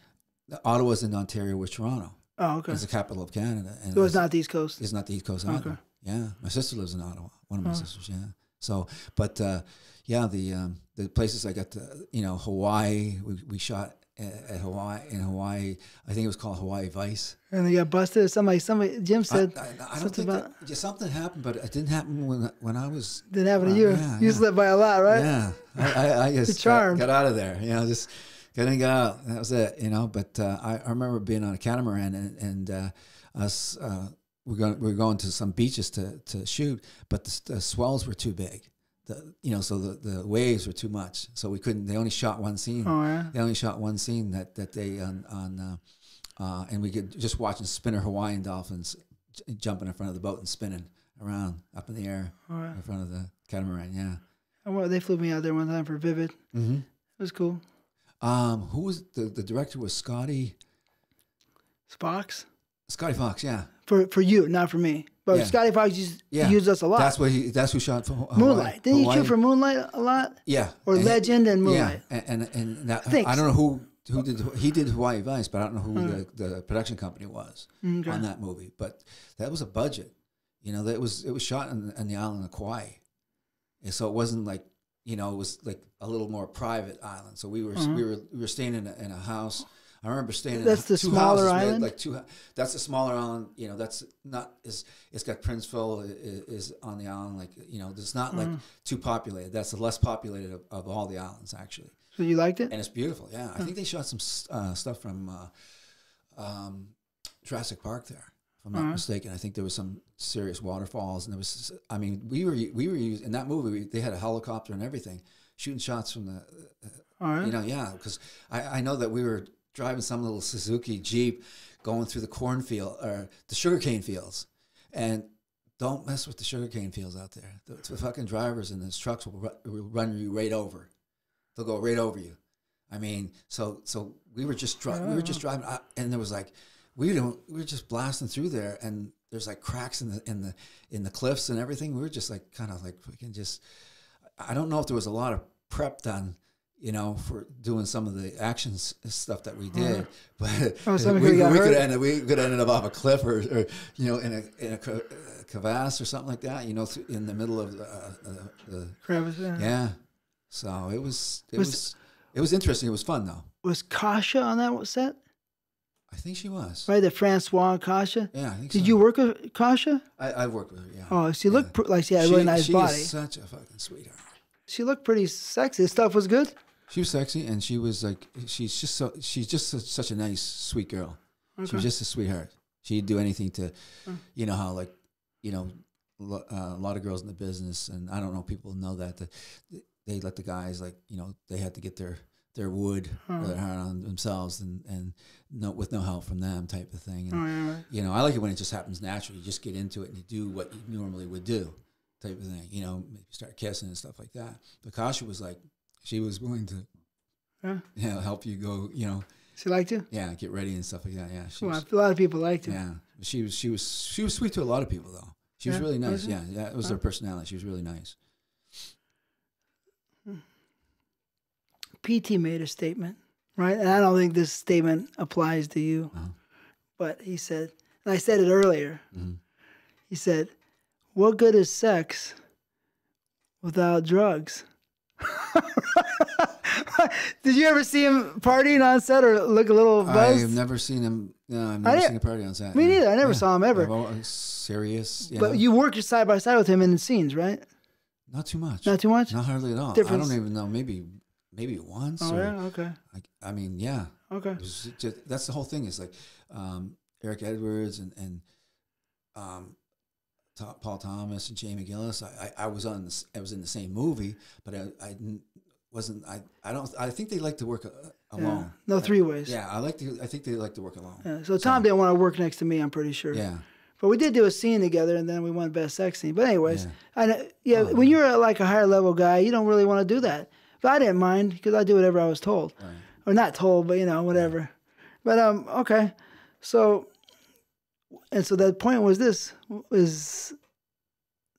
Ottawa's in Ontario with Toronto. Oh, okay. It's the capital of Canada, and So it's not the East Coast. It's not the East Coast either. Okay. Yeah, my sister lives in Ottawa. One of my Oh. sisters. Yeah. So, but uh, yeah, the um, the places I got to, you know, Hawaii. We, we shot at, Hawaii in Hawaii. I think it was called Hawaii Vice. And they got busted. Somebody, somebody, Jim I, said I, I don't something think about- that, yeah, something happened, but it didn't happen when when I was. didn't happen to Uh, you. yeah, you yeah. slept by a lot, right? Yeah, I, I, I just got, got out of there. You know, just got in, got out. That was it. You know, but uh, I, I remember being on a catamaran and and uh, us uh, we're going we are going to some beaches to to shoot, but the, the swells were too big. The you know, so the, the waves were too much, so we couldn't. They only shot one scene. Oh yeah. They only shot one scene that that day on on. Uh, uh, and we could just watching spinner Hawaiian dolphins j- jumping in front of the boat and spinning around up in the air All right. in front of the catamaran. Yeah. Oh, well, they flew me out there one time for Vivid. Mm-hmm. It was cool. Um, who was the the director? Was Scotty Spox Scotty Fox? Yeah, for for you, not for me. But Yeah. Scotty Fox used, Yeah. used us a lot. that's what he. That's who shot for Hawaii. Moonlight. Didn't you Hawaii. shoot for Moonlight a lot? Yeah, Or And- Legend and Moonlight? Yeah, and and, and that, Thanks. I don't know who who did he did Hawaii Vice, but I don't know who hmm. the, the production company was Okay. on that movie. But that was a budget. You know, that was it was shot in, in the island of Kauai, and so it wasn't like you know it was like a little more private island. So we were mm-hmm. we were we were staying in a, in a house. I remember staying. That's in the two smaller houses. Island? like two. That's a smaller island. You know, that's not is. It's got Princeville is on the island. Like you know, it's not like too populated. That's the less populated of, of all the islands actually So you liked it? and it's beautiful. Yeah, I think they shot some uh, stuff from uh, um, Jurassic Park there, if I'm not Uh-huh. mistaken. I think there was some serious waterfalls, and there was. I mean, we were we were using in that movie. We, they had a helicopter and everything, shooting shots from the. All right. You know, yeah, because I, I know that we were driving some little Suzuki Jeep going through the cornfield or the sugarcane fields, and don't mess with the sugarcane fields out there. The, the fucking drivers in those trucks will, ru- will run you right over. They'll go right over you. I mean, so so we were just dri- we were just driving, uh, and there was like we don't we were just blasting through there, and there's like cracks in the in the in the cliffs and everything. We were just like kind of like we can just. I don't know if there was a lot of prep done, you know, for doing some of the action stuff that we did, <laughs> but Oh, we, we could end we could end up off a cliff or, or you know in a in a crevasse or something like that, you know, in the middle of the, uh, the Travis, yeah. yeah. So it was it Was- was, it was interesting. It was fun though. Was Kasha on that set? I think she was. Right, the Francois Kasha. Yeah, I think Did so. you work with Kasha? I, I worked with her. Yeah. Oh, she looked Yeah. pr- like she had a really nice she body. is such a fucking sweetheart. She looked pretty sexy. The stuff was good. She was sexy, and she was like, she's just so, she's just such, such a nice, sweet girl. She was just a sweetheart. She'd do anything to, you know how like, you know, lo- uh, a lot of girls in the business, and I don't know, people know that that they let the guys like, you know, they had to get their their wood their heart on themselves, and and no with no help from them type of thing. And, Oh, yeah, right. you know, I like it when it just happens naturally. You just get into it and you do what you normally would do, type of thing. You know, maybe start kissing and stuff like that. But Kasha was like, she was willing to, Yeah. you know, help you go, you know, She liked you. yeah, get ready and stuff like that. Yeah, she Well, was, a lot of people liked you. yeah, she was, she was, she was sweet to a lot of people though. She was really nice. was? Yeah, yeah, it was her personality. She was really nice. PT made a statement, right? And I don't think this statement applies to you, Uh-huh. but he said, and I said it earlier. Mhm. He said, "What good is sex without drugs?" <laughs> Did you ever see him partying on set or look a little buzzed? I've never seen him. No, I've never seen a party on set. Me neither. I never saw him ever. Serious. You but you worked side by side with him in the scenes, right? not too much. Not too much. Not hardly at all. Difference- I don't even know. Maybe, maybe once. Oh yeah. Okay. I, I mean, yeah. Okay. Just, that's the whole thing. Is like um, Eric Edwards and and um, Paul Thomas and Jamie Gillis. I, I, I was on. This, I was in the same movie, but I, I wasn't. I, I don't. I think they like to work uh, Yeah. alone. No three ways. Yeah, I like to. I think they like to work alone. Yeah, So Tom didn't want to work next to me. I'm pretty sure. Yeah. But we did do a scene together, and then we won best sex scene. But anyways, Yeah. I yeah, Oh. when you're a, like a higher level guy, you don't really want to do that. But I didn't mind because I do whatever I was told, Right. or not told, but you know whatever. But um, okay, so and so the point was this: is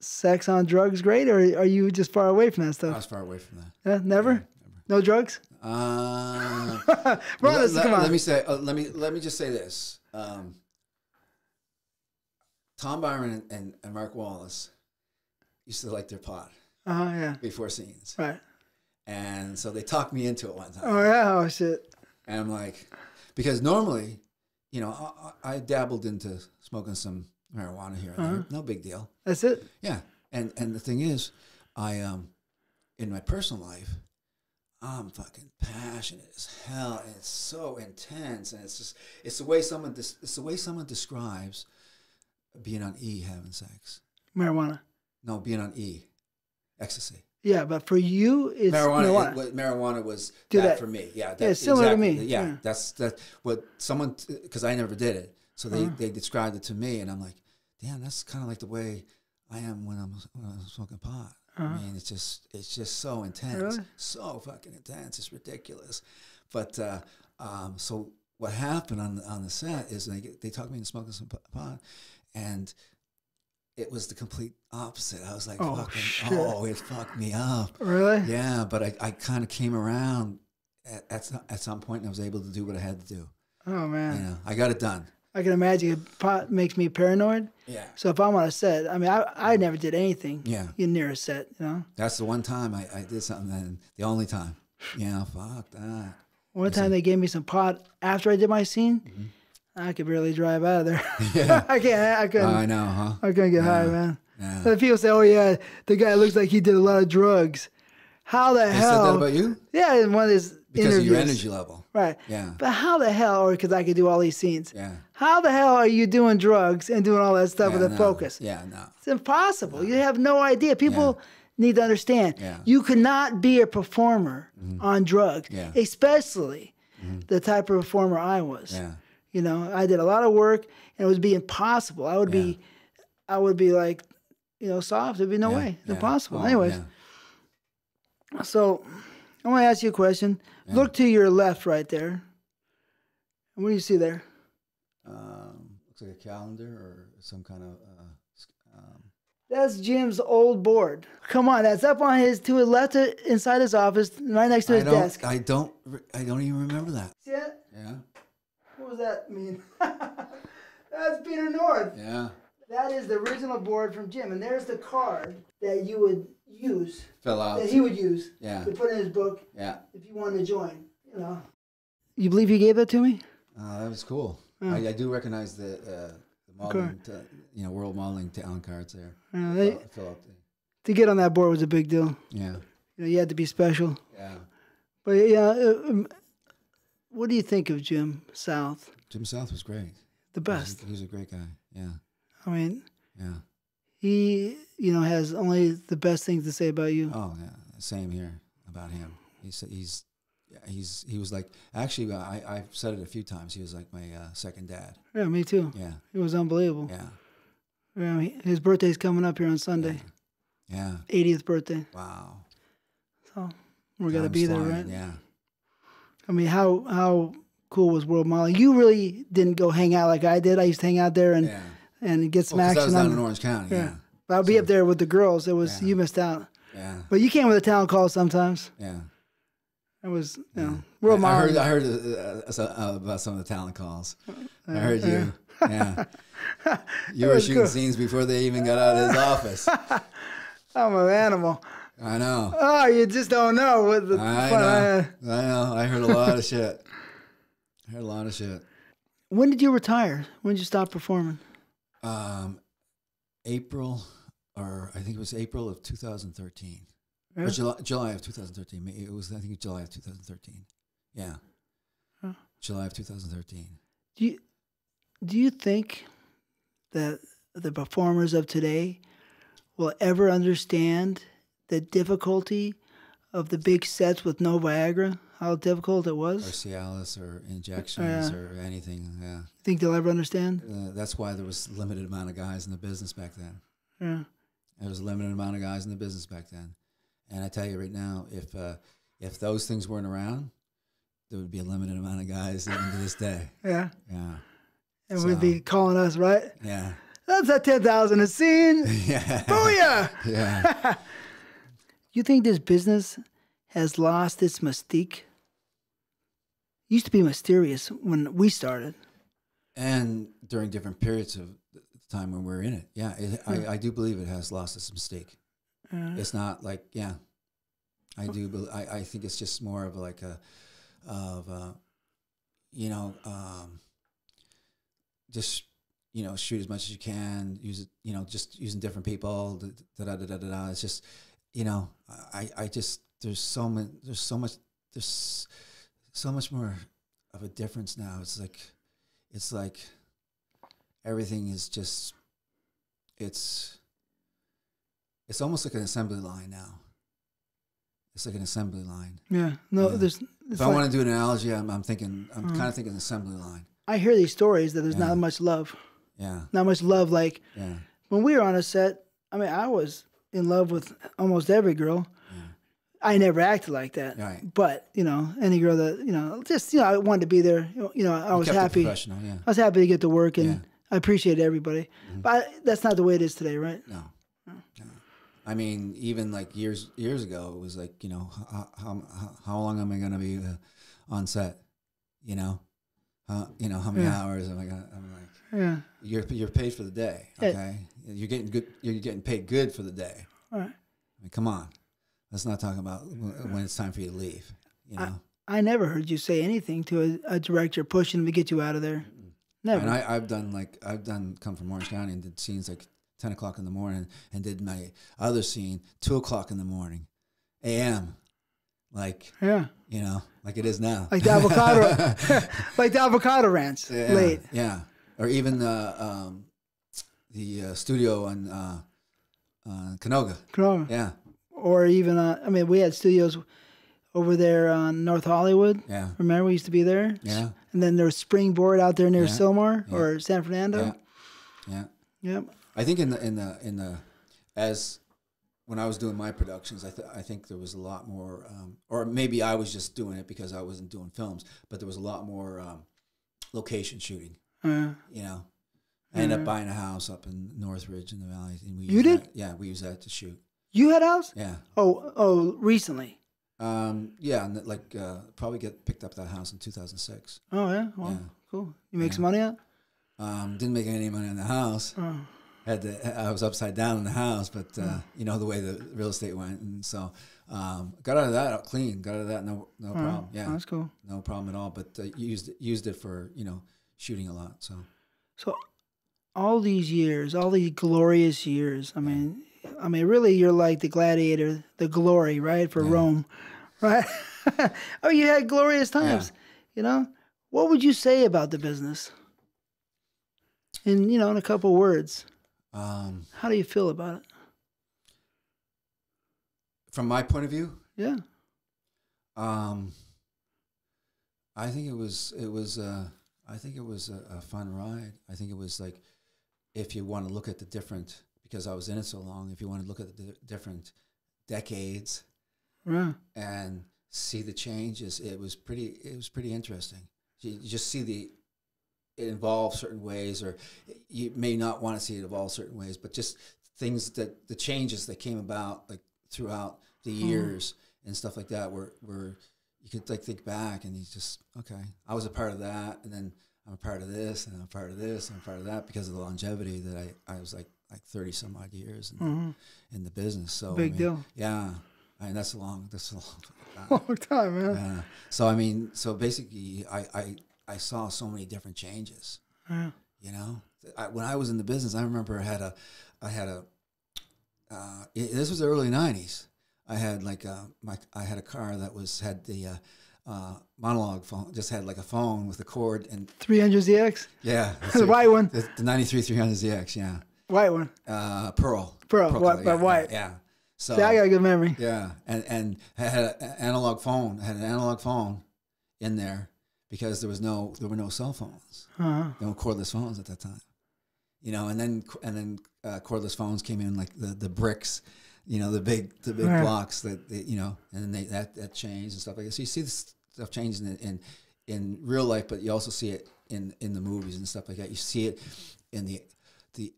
sex on drugs great, or are you just far away from that stuff? I was far away from that. Yeah, never, Never. no drugs. Uh, Run let, let- come on. let me say. Uh, let me let me just say this. Um, Tom Byron and, and, Marc Wallice used to like their pot Oh yeah. before scenes, Right. and so they talked me into it one time. Oh yeah. Oh shit. And I'm like, because normally, you know, I I dabbled into smoking some marijuana here and Uh-huh. there. No big deal. That's it. Yeah. And and the thing is, I um in my personal life, I'm fucking passionate as hell and it's so intense and it's just it's the way someone des- it's the way someone describes being on E having sex. Marijuana. No, being on E. Ecstasy. Yeah, but for you, it's marijuana, marijuana. it marijuana was that, that. for me. Yeah, that, Yeah, similar to me. Yeah, Yeah. that's that. What someone because I never did it, so they Uh-huh. they described it to me, and I'm like, damn, that's kind of like the way I am when I'm when I'm smoking pot. I Uh-huh. mean, it's just it's just so intense, Really? so fucking intense. It's ridiculous. But uh, um, so what happened on the, on the set is they they talked me into smoking some pot, and it was the complete opposite. I was like, Oh, fucking, shit. oh, it fucked me up. really? Yeah, but I, I kind of came around at, at some- at some point and I was able to do what I had to do. Oh man. You know, I got it done. I can imagine it pot makes me paranoid. Yeah. So if I'm on a set, I mean, I, I never did anything Yeah. near a set, you know. That's the one time I, I did something and the only time. Yeah, fuck that. One time they gave me some pot after I did my scene. Mm-hmm. I could barely drive out of there. <laughs> Yeah. <laughs> I can't. I couldn't. Oh, I know, huh? I couldn't get high, man. Yeah. People say, "Oh yeah, the guy looks like he did a lot of drugs." How the They said hell? that about you? yeah, one of his Because interviews. of your energy level. Right. Yeah. But how the hell, or because I could do all these scenes, Yeah. how the hell are you doing drugs and doing all that stuff yeah, with a no. focus? Yeah, no. It's impossible. You have no idea. People need to understand. Yeah. You cannot be a performer mm-hmm. on drugs, Yeah. especially mm-hmm. the type of performer I was. Yeah. You know, I did a lot of work, and it would be impossible. I would be, I would be like, you know, soft. There'd be no yeah, way. It's yeah. impossible. Oh, Anyways, yeah. so I want to ask you a question. Look to your left, right there. What do you see there? Um, looks like a calendar or some kind of. Uh, um, That's Jim's old board. Come on, that's up on his to his left, uh, inside his office, right next to I his don't. desk. I don't. I don't even remember that. See it? Yeah. What does that mean? <laughs> That's Peter North. Yeah. That is the original board from Jim, and there's the card that you would use, Fell out. that he would use Yeah. to put in his book Yeah. if you wanted to join. You know. You believe he gave that to me? Uh, that was cool. I, I do recognize the uh, the modeling, ta- you know, world modeling talent cards there. Uh, they, Fill, fill out the, to get on that board was a big deal. yeah, You know, you had to be special. yeah. But yeah, uh, um, what do you think of Jim South? Jim South was great. The best. He was a great guy. Yeah, I mean, yeah. He you know has only the best things to say about you. Oh yeah, same here about him. He's he's he's he was like actually I I've said it a few times. He was like my uh, second dad. Yeah, me too. Yeah, It was unbelievable. yeah, Yeah, he- his birthday's coming up here on Sunday, yeah. 80th birthday. Wow. So we're gonna be there, right? Yeah. I mean, how how cool was World Modeling? You really didn't go hang out like I did. I used to hang out there and Yeah. And get some Well, 'cause I was down on. in Orange County. yeah. Yeah. But I'd be up there with the girls. It was Yeah. you missed out. Yeah. But you came with a talent call sometimes. Yeah. It was you know I, World I heard I heard uh, uh, so- uh, about some of the talent calls. I heard you. Yeah. <laughs> You were shooting cool. scenes before they even got out of his office. <laughs> I'm an animal. I know. Oh, you just don't know what the I fun I know. I know. I heard a lot of shit. I heard a lot of shit. When did you retire? When did you stop performing? Um, April, or I think it was April of 2013. Or July, July of 2013. It was, I think, July of 2013. Yeah. Huh. July of 2013. Do you do you think that the performers of today will ever understand the difficulty of the big sets with no Viagra? How difficult it was. Or? Cialis or injections Yeah. or anything. Yeah. Think they'll ever understand? Uh, that's why there was limited amount of guys in the business back then. Yeah. There was a limited amount of guys in the business back then. And I tell you right now, if uh, if those things weren't around, there would be a limited amount of guys even to this day. <laughs> Yeah. Yeah. And we'd be calling us, right? Yeah. That's a 10,000 a scene. <laughs> yeah. Booyah! Yeah. <laughs> You think this business has lost its mystique? Used to be mysterious when we started. and during different periods of the time when we're in it. Yeah, it, I, I do believe it has lost its mystique. Uh, It's not like yeah, I do. bel I, I think it's just more of like a of a, you know um, just you know shoot as much as you can. Use it. You know, just using different people. Da da da da da. da. It's just you know I I just there's so many there's so much there's so much more of a difference now. It's like it's like everything is just it's it's almost like an assembly line now. It's like an assembly line. yeah. No, Yeah. there's. If It's I want to do an analogy, I'm, I'm thinking I'm Mhm. kind of thinking assembly line. I hear these stories that there's Yeah. not much love. Yeah, Not much love. Like yeah, when we were on a set, I mean, I was in love with almost every girl. yeah. I never acted like that. Right. But you know, any girl that you know, just you know, I wanted to be there. You know, I You was happy. I professional. Yeah. was happy to get to work, and Yeah. I appreciate everybody. Mhm. But I, that's not the way it is today, right? No. no. I mean, even like years years ago, it was like you know how how, how, long am I going to be uh, on set? You know, how you know how many Yeah. hours am I going? to I'm like, Yeah. you're you're paid for the day. Okay, you're getting good. You're getting paid good for the day. All right. I mean, come on. Let's not talk about when it's time for you to leave. You know, I never heard you say anything to a, a director pushing to get you out of there. Never. and I, I've done like I've done come from Orange County and did scenes like ten o'clock in the morning, and did my other scene two o'clock in the morning, a.m. Like yeah. you know, like it is now. Like the avocado, <laughs> <laughs> like the avocado ranch, yeah, late. Yeah, or even the um, the uh, studio on uh, uh, Canoga. Corona. Yeah, Or even, uh, I mean, we had studios over there on North Hollywood. yeah, Remember, we used to be there. yeah, And then there was Springboard out there near Yeah. Sylmar Yeah. or San Fernando. yeah, yeah. Yep. I think in the in the in the as when I was doing my productions, I th- I think there was a lot more, um, or maybe I was just doing it because I wasn't doing films, but there was a lot more um, location shooting. Uh, You know, I ended up buying a house up in Northridge in the valley, and we You did? that- yeah, we used that to shoot. You had a house? Yeah, Oh, oh, recently. um, yeah, and like uh, probably get picked up that house in two thousand six. Oh, yeah. Well, Yeah. cool. You make Yeah. some money out? Um, didn't make any money in the house. Oh. had to, I was upside down in the house, but uh, you know the way the real estate went, and so um, got out of that clean. Got out of that, no no Oh, problem. Yeah, That's cool. no problem at all. But uh, used used it for you know shooting a lot. So So, all these years, all these glorious years. I mean, I mean, really, you're like the gladiator, the glory, right, for Yeah. Rome, <laughs> right? oh, you had glorious times. You know, what would you say about the business? In you know, in a couple words, um, how do you feel about it? from my point of view, Yeah. um, I think it was it was uh, I think it was a, a fun ride. I think it was like if you want to look at the different because I was in it so long. If you want to look at the different decades. Yeah. and see the changes. It was pretty. It was pretty interesting. You, just see the it evolves certain ways, or you may not want to see it evolve certain ways, but just things that the changes that came about like throughout the hmm. years and stuff like that, were were you could like think back and you just okay, I was a part of that, and then I'm a part of this, and I'm a part of this, and I'm a part of that because of the longevity that I I was like like thirty some odd years in, hmm in the business. So I Big mean, deal. yeah, I mean that's a long. That's a long. time. <laughs> Long time, man. yeah. So I mean, so basically, I I I saw so many different changes. Yeah. You know, I, when I was in the business, I remember I had a, I had a. Uh, it, this was the early '90s. I had like a my I had a car that was had the. Uh, uh, monologue phone just had like a phone with a cord and 300ZX, yeah <laughs> the white one, the, the 93 300ZX yeah white one. uh, pearl Pearl, color, white- yeah, white. yeah so See, I got a good memory. yeah, and and I had an analog phone. I had an analog phone in there because there was no there were no cell phones, Uh-huh. no cordless phones at that time. You know, and then and then uh, cordless phones came in like the the bricks, you know, the big the big Right. blocks that they, you know, and then they that that changed and stuff like that. So you see this stuff changing in, in in real life, but you also see it in in the movies and stuff like that. You see it in the the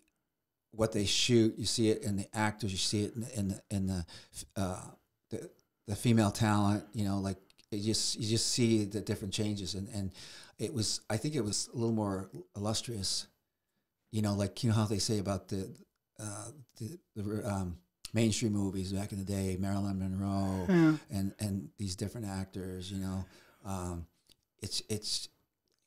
what they shoot. You see it in the actors. You see it in the in the, in the uh, the, the female talent. You know, like it just you just see the different changes, and and it was I think it was a little more illustrious, you know, like you know how they say about the uh, the, the um, mainstream movies back in the day, Marilyn Monroe, Yeah. and and these different actors, you know, um, it's it's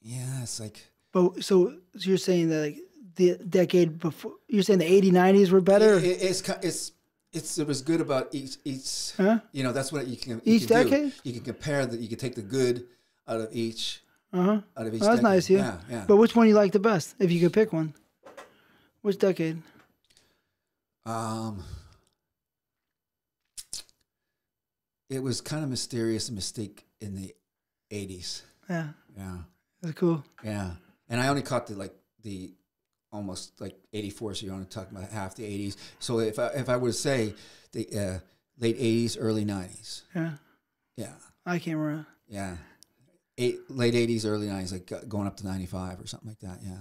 yeah, it's like But so, so you're saying that like the decade before, you're saying the 80s, 90s were better? It, it's it's it's it was good about each each. Huh? You know, that's what you can you Each can do. decade? You can compare that. You can take the good out of each Uh huh. out of each. Well, that's decade. nice, yeah. Yeah, yeah. But which one you like the best, if you could pick one? Which decade? um, it was kind of mysterious and mystique in the eighties. Yeah, Yeah, that's cool. yeah. And I only caught the like the almost like eighty four. So you're only talking about half the eighties. So if I if I were to say the uh, late eighties, early nineties, Yeah, yeah. I can't remember. Yeah. Eight, late 80s, early 90s, like going up to 95 or something like that. Yeah.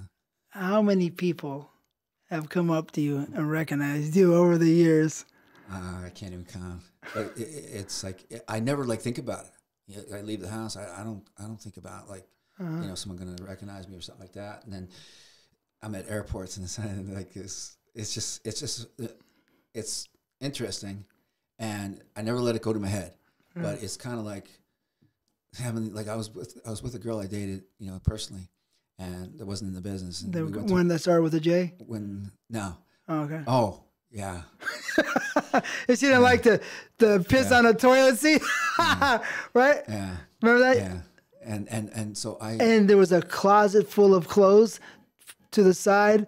How many people have come up to you and recognized you over the years? Uh, I can't even count. It, it- it's like, I never like think about it. Yeah, I leave the house. I, I don't, I don't think about like, Uh-huh. you know, someone going to recognize me or something like that. And then I'm at airports and it's <laughs> like, it's, it's just, it's just, it's interesting. And I never let it go to my head, hmm. but it's kind of like having, like I was with, I was with a girl I dated, you know, personally and that wasn't in the business. And The we one that started with a J? when no Oh, okay. oh yeah <laughs> If she didn't like to the piss Yeah. on a toilet seat, <laughs> right? yeah Remember that? yeah and and and so i And there was a closet full of clothes to the side,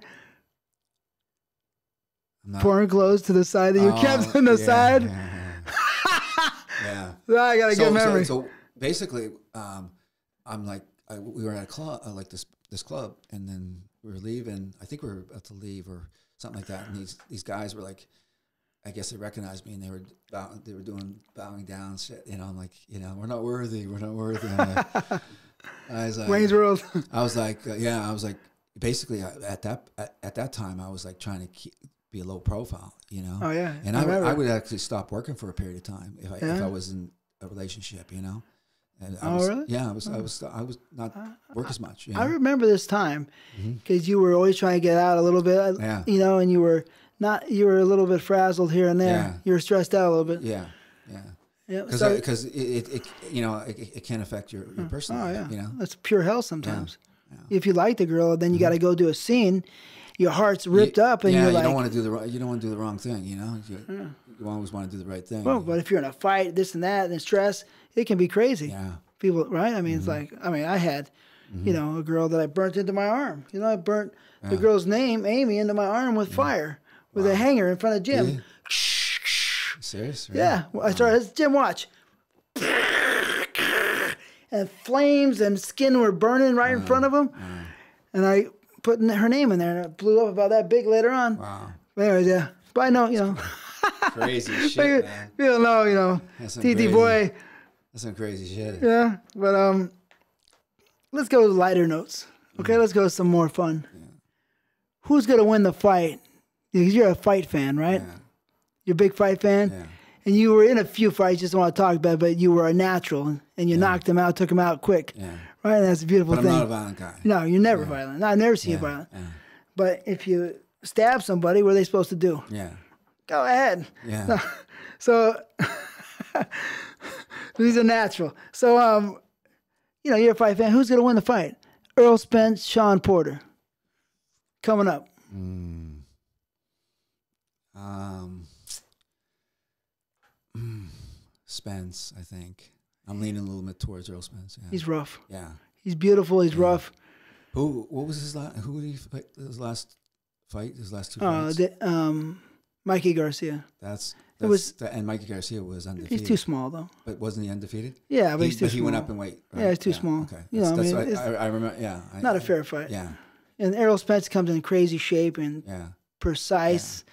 I'm not- clothes to the side that you Oh, kept on the yeah, side. yeah, <laughs> yeah. I got a so, good memory. So, so basically um i'm like I, we were at a club uh, like this this club and then we were leaving i think we were about to leave or something like that and these these guys were like I guess they recognized me and they were bow, they were doing bowing down shit. You know, I'm like, you know, we're not worthy. We're not worthy. Like, <laughs> I was like, Wayne's World. I was like, uh, yeah, I was like, basically at that at, at that time, I was like trying to keep, be a low profile, you know. Oh, yeah. And I I, would- I would actually stop working for a period of time if I if I was in a relationship, you know. And I Oh, was, really? Uh, Yeah, I was I was I was not work as much. You know? I remember this time because you were always trying to get out a little bit, Mm-hmm. Yeah. you know, and you were not, you were a little bit frazzled here and there. Yeah. You were stressed out a little bit. yeah, yeah. Yeah. Because so- it, it, it you know it, it can affect your, your personal oh life, yeah, you know. that's pure hell sometimes. Yeah. Mm-hmm. If you like the girl, then you got to go do a scene. Your heart's ripped You- up, and yeah, you're you like, don't want to do the you don't want to do the wrong thing, you know. You, you always want to do the right thing. well, but if you're in a fight, this and that, and stress, it can be crazy. yeah, People, right? I mean, it's Mm-hmm. like, I mean, I had, you know, a girl that I burnt into my arm. You know, I burnt the girl's name, Amy, into my arm with fire, with a hanger in front of Jim. Really? serious? Really? Yeah, well, I started. Jim, watch. And flames and skin were burning right in mm. front of him, mm. and I put her name in there, and it blew up about that big later on. Wow, But anyways, yeah. But I know, you know, <laughs> crazy <laughs> shit, man. you don't know, you know, TT boy. That's some crazy shit. Yeah, but um, let's go with lighter notes. Okay, mm. let's go with some more fun. Who's gonna win the fight? Because you're a fight fan, right? Yeah, You're a big fight fan. yeah. And you were in a few fights, just don't want to talk about, but you were a natural, and you knocked him out, took him out quick, yeah. right? And that's a beautiful But I'm thing. not a violent guy. no, you're never violent. No, I've never seen you yeah, violent. yeah, But if you stab somebody, what are they supposed to do? yeah, Go ahead. yeah. <laughs> So <laughs> these are natural. So um, you know, you're a fight fan. Who's gonna win the fight? Errol Spence, Shawn Porter. Coming up. Mm. Um, mm, Spence, I think. I'm leaning a little bit towards Errol Spence. Yeah. He's rough. yeah. He's beautiful. He's rough. Who? What was his last? Who did he fight? His last fight? His last two Uh, fights? the, um, Mikey Garcia. that's, it was- the, and Mikey Garcia was undefeated. He's too small though. But wasn't he undefeated? Yeah, but he, he's too but he went up in weight. Yeah, he's too small. Okay. You That's, know, I mean, what I, I remember. Yeah. I, Not a fair fight. Yeah. And Errol Spence comes in crazy shape and Yeah. precise.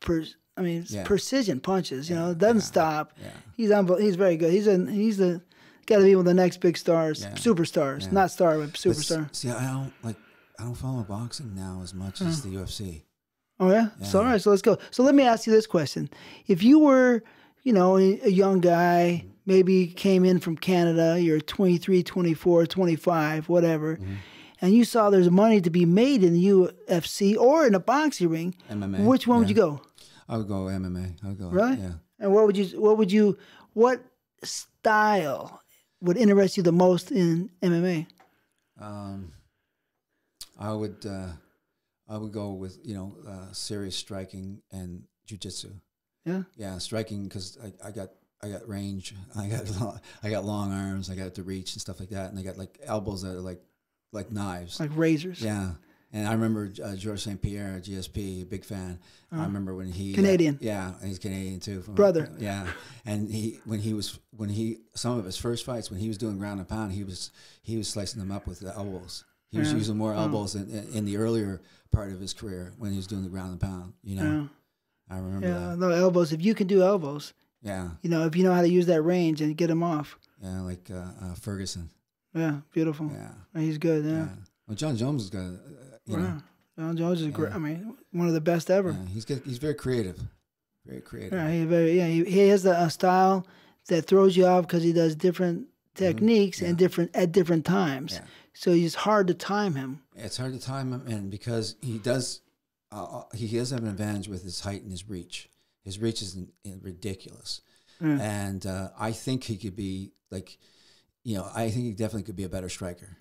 Per, I mean, Yeah. precision punches. You know, Yeah, doesn't yeah. stop. Yeah. He's He's very good. He's a he's the got to be one of the next big stars, Yeah. superstars, Yeah. not star but But superstar. see, I don't like. I don't follow boxing now as much as the UFC. Oh yeah? So all right, so let's go. So let me ask you this question: If you were, you know, a, young guy, maybe came in from Canada, you're 23, 24, 25, whatever, Mm-hmm. and you saw there's money to be made in the UFC or in a boxing ring, MMA. which one would you go? I would go MMA. I would go. Really? Yeah. And what would you what would you what style would interest you the most in MMA? Um, I would. Uh, I would go with you know uh, serious striking and jujitsu. Yeah. Yeah, striking because I, I got I got range. I got <laughs> long, I got long arms. I got the reach and stuff like that. And I got like elbows that are like like knives. Like razors. Yeah. And I remember uh, George St. Pierre, GSP, big fan. I remember when he uh, Canadian. yeah, he's Canadian too. From, Brother. Yeah, and he when he was when he some of his first fights when he was doing ground and pound, he was he was slicing them up with the elbows. He was Yeah. using more Oh. elbows in, in, in the earlier part of his career when he was doing the ground and pound. You know, Yeah. I remember Yeah, that. no elbows. If you can do elbows, Yeah, you know, if you know how to use that range and get them off. yeah, like uh, uh, Ferguson. Yeah, beautiful. Yeah, He's good. yeah. Yeah. Well, Jon Jones is got, uh, you Wow. Jon Jones is great. Yeah. I mean, one of the best ever. yeah, he's good, he's very creative, very creative. Yeah, he very yeah. He, he has a, a style that throws you off because he does different techniques and Mm-hmm. Yeah. different at different times. Yeah. So it's hard to time him. It's hard to time him in because he does. Uh, he does have an advantage with his height and his reach. His reach is ridiculous, Yeah. and uh, I think he could be like, you know, I think he definitely could be a better striker.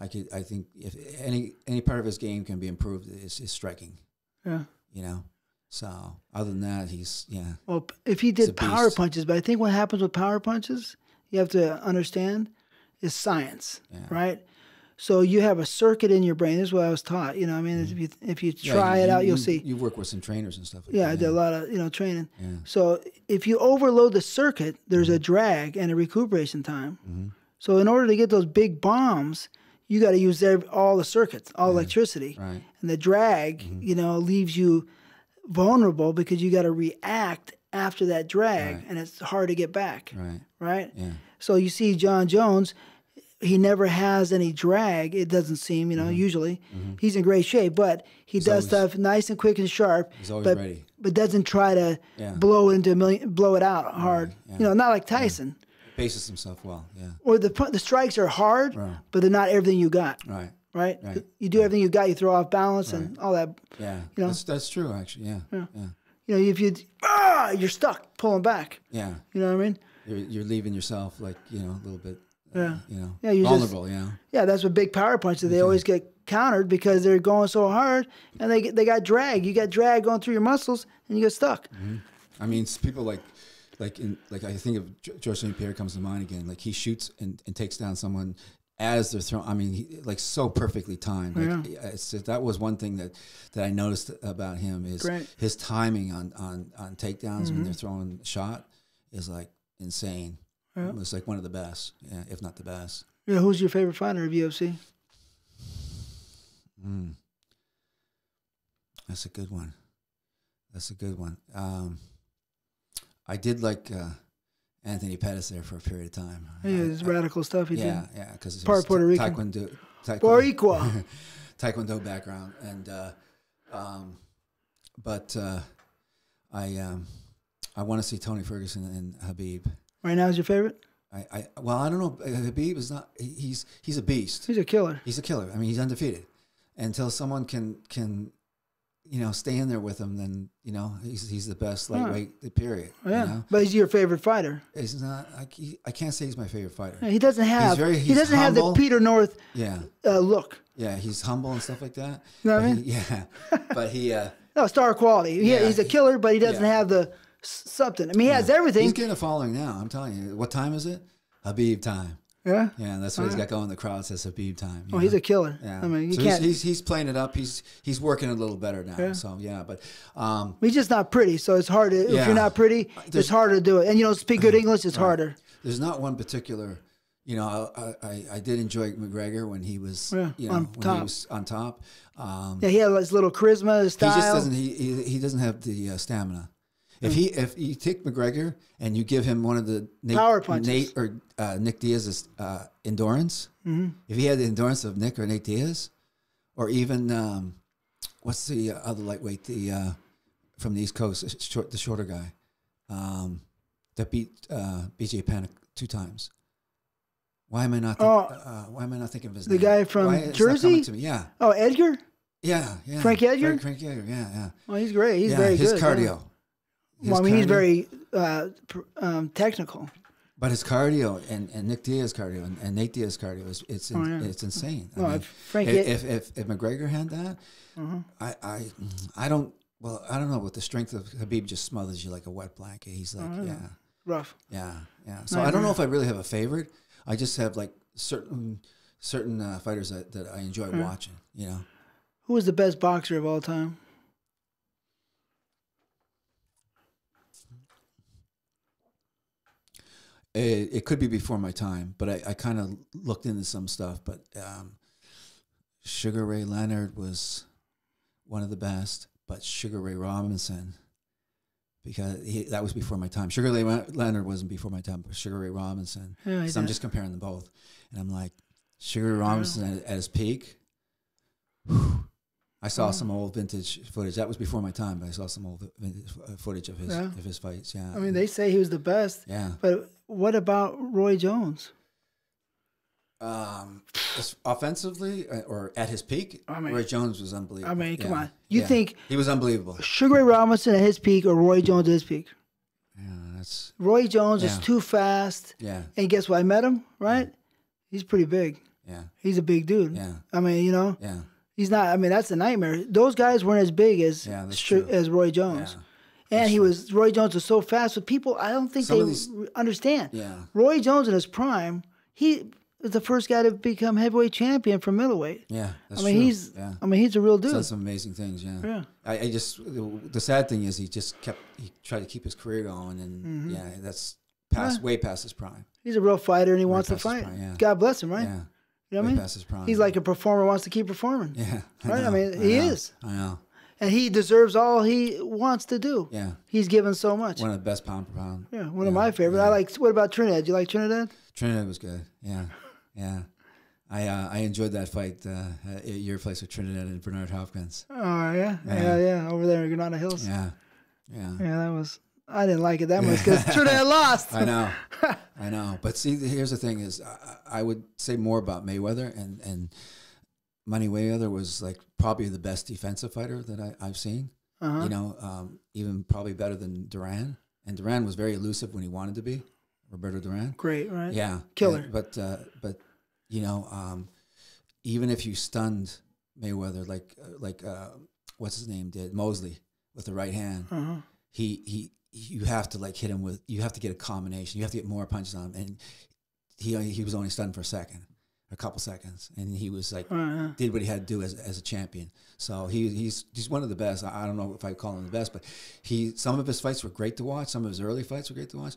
I could. I think if any any part of his game can be improved, is his striking. Yeah. You know. So other than that, he's yeah. Well, if he did power beast. punches, but I think what happens with power punches, you have to understand, is science, Yeah. right? So you have a circuit in your brain. This is what I was taught. You know, I mean, if you if you Mm-hmm. Yeah, try you- it out, you- you'll see. You work with some trainers and stuff. Like Yeah, I that, did a lot of you know training. Yeah. So if you overload the circuit, there's Mm-hmm. a drag and a recuperation time. Mm -hmm. So in order to get those big bombs, you got to use ev- all the circuits, all electricity, Right. and the drag, Mm-hmm. you know, leaves you vulnerable because you got to react after that drag, Right. and it's hard to get back, Right. right? Yeah. So you see Jon Jones, he never has any drag. It doesn't seem, you Mm-hmm. know. Usually, he's in great shape, but he does always- stuff nice and quick and sharp. He's always but, ready. But doesn't try to Yeah. blow into a million, blow it out hard. yeah. You know, not like Tyson, Bases himself well. Yeah. or the the strikes are hard, Right. but they're not everything you got. Right. Right? Right. You do everything you got. You throw off balance and all that. Yeah. You know? That's that's true. Actually. Yeah. Yeah. Yeah. You know, if you ah, you're stuck pulling back. yeah. You know what I mean? You're, you're leaving yourself like you know a little bit. uh, Yeah. You know. Yeah, you just- vulnerable. you know. Yeah, that's what big power punches. They always get countered because they're going so hard and they get, they got drag. You got drag going through your muscles and you get stuck. I mean, people like, like in like I think of G- George St. Pierre comes to mind again. Like he shoots and, and takes down someone as they're throwing. I mean, he, like so perfectly timed. Like, it's, that was one thing that that I noticed about him is Great. his timing on on on takedowns when they're throwing shot is like insane. Yeah. It's like one of the best, yeah, if not the best. Know, who's your favorite fighter of UFC? Mm. That's a good one. That's a good one. Um, I did like uh, Anthony Pettis there for a period of time. Yeah, his radical stuff he yeah, yeah, because Part Puerto Rican. Taekwondo, taekwondo, Boricua. <laughs> taekwondo background, and uh, um, but uh, I um, I want to see Tony Ferguson and Khabib. Right now is your favorite? I, I well, I don't know. Khabib is not. He's he's a beast. He's a killer. He's a killer. I mean, he's undefeated. Until someone can can, you know, stay in there with him, then you know he's he's the best lightweight. Period. Yeah, You know? but he's your favorite fighter. He's not. I, he- I can't say he's my favorite fighter. Yeah, He doesn't have. He's very- he's he doesn't have the. Peter North Yeah, uh, look. yeah. He's humble and stuff like that. You know what I mean? he- yeah, <laughs> but he. Uh, No, star quality. He, Yeah, he's a he- killer, but he doesn't yeah. have the something. I mean, he has everything. He's getting a following now. I'm telling you. What time is it? Khabib time. Yeah. Yeah, that's what he's got going. The crowd says Khabib time. Oh, he's a killer. Yeah. I mean, you so can't. He's, he's he's playing it up. He's he's working a little better now. Yeah. So yeah, but um, He's just not pretty, so it's hard to. If you're not pretty, it's There's- harder to do it. And you don't speak good English, it's harder. there's not one particular. You know, I, I, I did enjoy McGregor when he was Yeah, you know on when top. he was on top. Um, Yeah, he had his little charisma, his style. he just doesn't he, he he doesn't have the uh, stamina. If he if you take McGregor and you give him one of the Nate, Power punches. Nate or uh, Nick Diaz's uh, endurance, Mm-hmm. if he had the endurance of Nick or Nate Diaz, or even um, what's the other lightweight the uh, from the East Coast, the short, the shorter guy, um, that beat uh, BJ Penn two times. Why am I not? Oh. Think, uh, why am I not thinking of his The name? guy from Why Jersey? to me? Yeah, Oh, Edgar. yeah, yeah. Frank Edgar? Frank, Frank Edgar. Yeah, yeah. Oh, he's great. He's yeah, very his good. cardio. yeah. Well, I mean, he's very uh, pr- um, technical. But his cardio and, and Nick Diaz cardio and, and Nate Diaz cardio is it's Oh, yeah. it's insane. I No, mean, if Frank if, if, if if McGregor had that, Uh-huh. I I I don't well I don't know with the strength of Khabib just smothers you like a wet blanket. He's like Oh, yeah. yeah rough. yeah yeah. So No, I I don't know if I really have a favorite. I just have like certain certain uh, fighters that, that I enjoy Yeah. watching. You know, Who was the best boxer of all time? It, it could be before my time, but I, I kind of looked into some stuff. But um, Sugar Ray Leonard was one of the best, but Sugar Ray Robinson, because he, that was before my time. Sugar Ray Leonard wasn't before my time, but Sugar Ray Robinson. He So I'm just comparing them both, and I'm like, Sugar Ray Robinson at, at his peak. I saw Oh. some old vintage footage. That was before my time, but I saw some old vintage uh, footage of his Yeah. of his fights. Yeah, I mean, they say he was the best, yeah. but what about Roy Jones? Um, offensively uh, or at his peak, I mean- Roy Jones was unbelievable. I mean, come Yeah. on. You Yeah. think he was unbelievable? Sugar Ray Robinson at his peak or Roy Jones at his peak? Yeah, that's Roy Jones is too fast. yeah, And guess what? I met him, right? He's pretty big. yeah, He's a big dude. yeah, I mean, you know, yeah, he's not. I mean, that's a nightmare. Those guys weren't as big as Yeah, as Roy yeah, Jones, and he was Roy Jones was so fast. But people, I don't think Some they these- understand. yeah. Roy Jones in his prime, he was the first guy to become heavyweight champion from middleweight. yeah that's I mean, true. he's. yeah. I mean, he's a real dude. Done some amazing things. Yeah. yeah. I, I just the sad thing is he just kept he tried to keep his career going, and Mm-hmm. yeah, that's past way past his prime. He's a real fighter, and he wants to fight. prime, yeah. God bless him, right? Yeah, You know what I mean? past his prime. He's like a performer wants to keep performing, yeah, right? I know, mean, he know, is. I know. And he deserves all he wants to do. Yeah, He's given so much. one of the best pound for pound. Yeah, one of my favorite. I like. What about Trinidad? Do you like Trinidad? Trinidad was good. Yeah, yeah. I uh, I enjoyed that fight uh, at your place with Trinidad and Bernard Hopkins. Oh yeah, yeah, Yeah. yeah. Over there in Granada Hills. Yeah. Yeah, yeah. that was. I didn't like it that much <laughs> because Trinidad lost. I know, <laughs> I know. But see, here's the thing: is I, I would say more about Mayweather and and Money Mayweather was like probably the best defensive fighter that I, I've seen. Uh-huh. You know, um, even probably better than Duran. And Duran was very elusive when he wanted to be. Roberto Duran. Great, right? Yeah, Killer. And- but uh, but you know, um, even if you stunned Mayweather, like uh, like uh, what's his name did Mosley with the right hand, Uh-huh. he he you have to like hit him with you have to get a combination. You have to get more punches on him, and he he was only stunned for a second, a couple seconds, and he was like Uh-huh. did what he had to do as, as a champion. So he he's he's one of the best. I I don't know if I call him the best, but he some of his fights were great to watch. Some of his early fights were great to watch.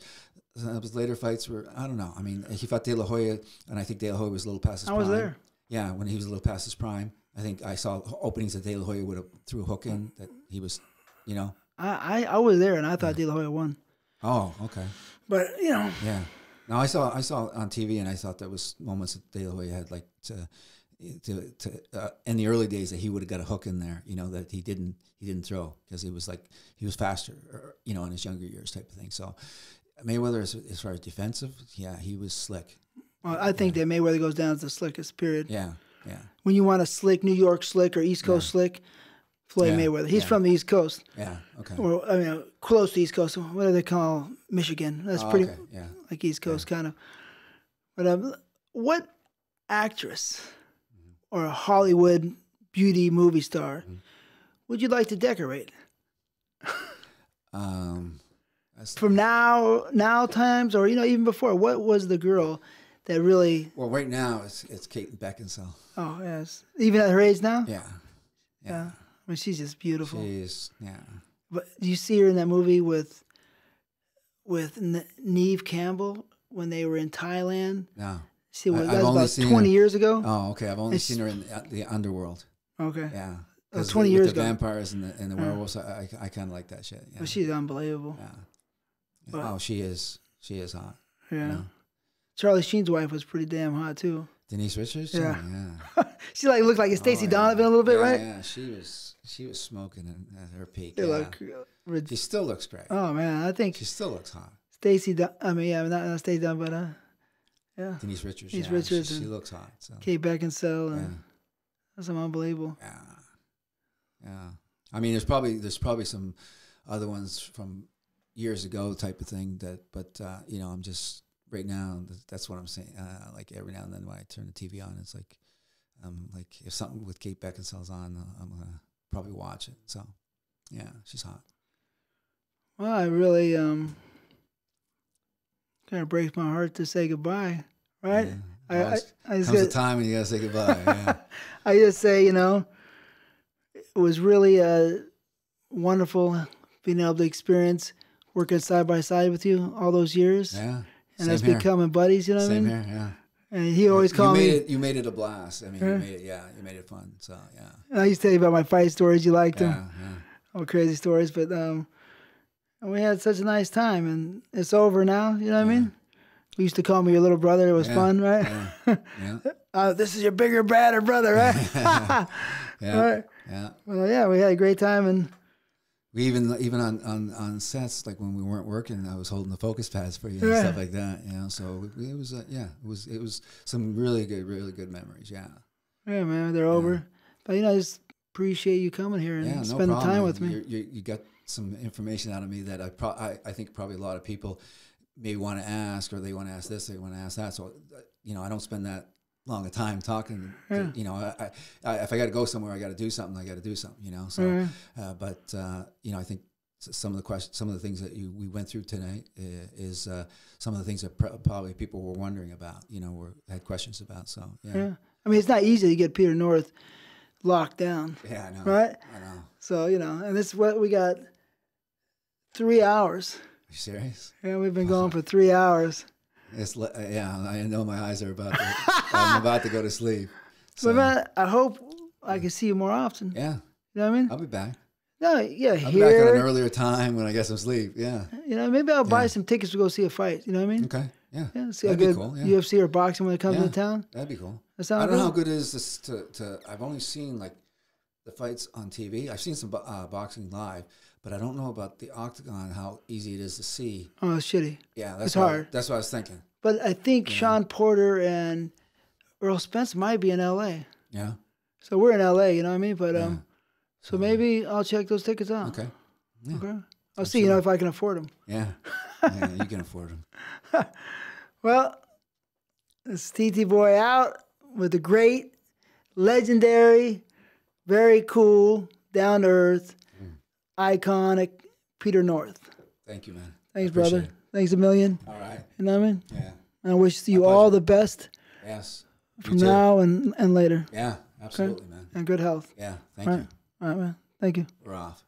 Some of his later fights were I don't know. I mean, he fought De La Hoya, and I think De La Hoya was a little past his prime. I prime. was there. Yeah, when he was a little past his prime. I think I saw openings that De La Hoya would have threw a hook in that he was, you know. I, I I was there and I thought De La Hoya won, Oh, okay, but you know, yeah. Now I saw I saw on TV, and I thought there was moments that De La Hoya had like to to, to uh, in the early days that he would have got a hook in there, you know, that he didn't he didn't throw because he was like he was faster, or, you know, in his younger years type of thing. So Mayweather, as, as far as defensive, yeah, he was slick. well, I think that Mayweather goes down as the slickest. Period. Yeah, yeah, When you want a slick New York slick or East Coast slick, Floyd Yeah, Mayweather. He's yeah. from the East Coast, yeah. Okay. or I mean, close to East Coast. What do they call Michigan? That's Oh, pretty okay, yeah. like East Coast kind of. But um, what actress or a Hollywood beauty movie star would you like to decorate <laughs> Um, from now now times or you know even before? What was the girl that really? well, right now it's it's Kate Beckinsale. Oh yes, even at her age now. Yeah, Yeah. yeah. I mean, she's just beautiful. She's yeah. But do you see her in that movie with with N- Neve Campbell when they were in Thailand? No. See, I've that was about twenty her- years ago. Oh, okay. I've only It's- seen her in the, the underworld. okay, Yeah. Oh, 'Cause 20 with years the ago. vampires and the, and the uh-huh. werewolves, I, I, I kind of like that shit. Yeah. but she's unbelievable. yeah. Yeah. But- oh, she is. She is hot. Yeah. Yeah. Charlie Sheen's wife was pretty damn hot too. Denise Richards. Yeah. yeah. <laughs> she like looked like a Stacey Oh, yeah. Donovan a little bit, Yeah, right? Yeah, she was. She was smoking in, at her peak. Yeah. look rid- She still looks great. oh man, I think She still looks hot. Stacy. I mean, yeah, not, not Stacy Dunn, but uh, yeah, Denise Richards. Denise yeah, Richards She, she looks hot. So Kate Beckinsale. yeah, And That's unbelievable. yeah, yeah. I mean, there's probably there's probably some other ones from years ago type of thing that, but uh, you know, I'm just right now. That's what I'm saying. Uh, like every now and then when I turn the TV on, it's like, um, like if something with Kate Beckinsale's on, uh, I'm gonna probably watch it. So, yeah, she's hot. Well, I really um, kind of breaks my heart to say goodbye. Right? Yeah. I, I, I just comes a get, time when you gotta say goodbye. <laughs> Yeah. I just say, you know, it was really uh, wonderful being able to experience working side by side with you all those years, yeah. and Same us here. becoming buddies. You know what I Same mean? here. Yeah. And he always called you made me. it. You made it a blast. I mean, Yeah. you made it. Yeah, you made it fun. So yeah. And I used to tell you about my fight stories. You liked them, Yeah. Yeah. all crazy stories. But um, and we had such a nice time, and it's over now. You know what I mean? We used to call me your little brother. It was Yeah. fun, right? Yeah. <laughs> Yeah. Uh, this is your bigger, badder brother, right? <laughs> Yeah. <laughs> right. Yeah. Well, yeah, we had a great time, and We even even on, on, on sets like when we weren't working, I was holding the focus pads for you and Yeah. stuff like that. You know, so it, was uh, yeah, it was it was some really good really good memories. Yeah. yeah, man, they're over. But you know, I just appreciate you coming here and Yeah. Spending problem. time with me. You, you, you got some information out of me that I pro- I, I think probably a lot of people may want to ask or they want to ask this, they want to ask that. So uh, you know, I don't spend that long a time talking. to- Yeah. you know, I, I, if I got to go somewhere, I got to do something. I got to do something. You know, so. Yeah. Uh, but uh, you know, I think some of the questions, some of the things that you, we went through tonight uh, is uh, some of the things that pr- probably people were wondering about. You know, were had questions about. So yeah, Yeah. I mean, it's not easy to get Peter North locked down, yeah, I know. right? I know. So you know, and this is what we got. Three hours. you serious? Yeah, we've been <laughs> going for three hours. It's uh, yeah. I know my eyes are about. To, I'm <laughs> about to go to sleep. So, But man, I hope I can see you more often. yeah, You know what I mean? I'll be back. No, yeah, I'll be back at an earlier time when I get some sleep. Yeah. You know, maybe I'll buy Yeah. some tickets to go see a fight. You know what I mean? Okay. Yeah. Yeah, see That'd be cool, yeah. UFC or boxing when it comes Yeah. to town. That'd be cool. That I don't know how good? it is this to, to. I've only seen like the fights on TV. I've seen some uh, boxing live, but I don't know about the octagon. How easy it is to see. Oh, it's shitty. Yeah, that's It's what hard. that's what I was thinking. But I think Shawn Porter and Errol Spence might be in L.A. Yeah. So we're in L.A. You know what I mean? But um, Yeah. so maybe I'll check those tickets out. Okay. Yeah. Okay. I'll see. You know if I can afford them. Yeah. yeah you can afford them. <laughs> Well, it's TT Boy out with the great, legendary, very cool, down to earth. Iconic Peter North. Thank you, man. Thanks, brother. it. Thanks a million. All right. You know what I mean? Yeah. I wish you all the best Yes. From now and, and later. Yeah. Absolutely, man. And good health. Yeah. Thank All you. right. All right, man. Thank you. We're off.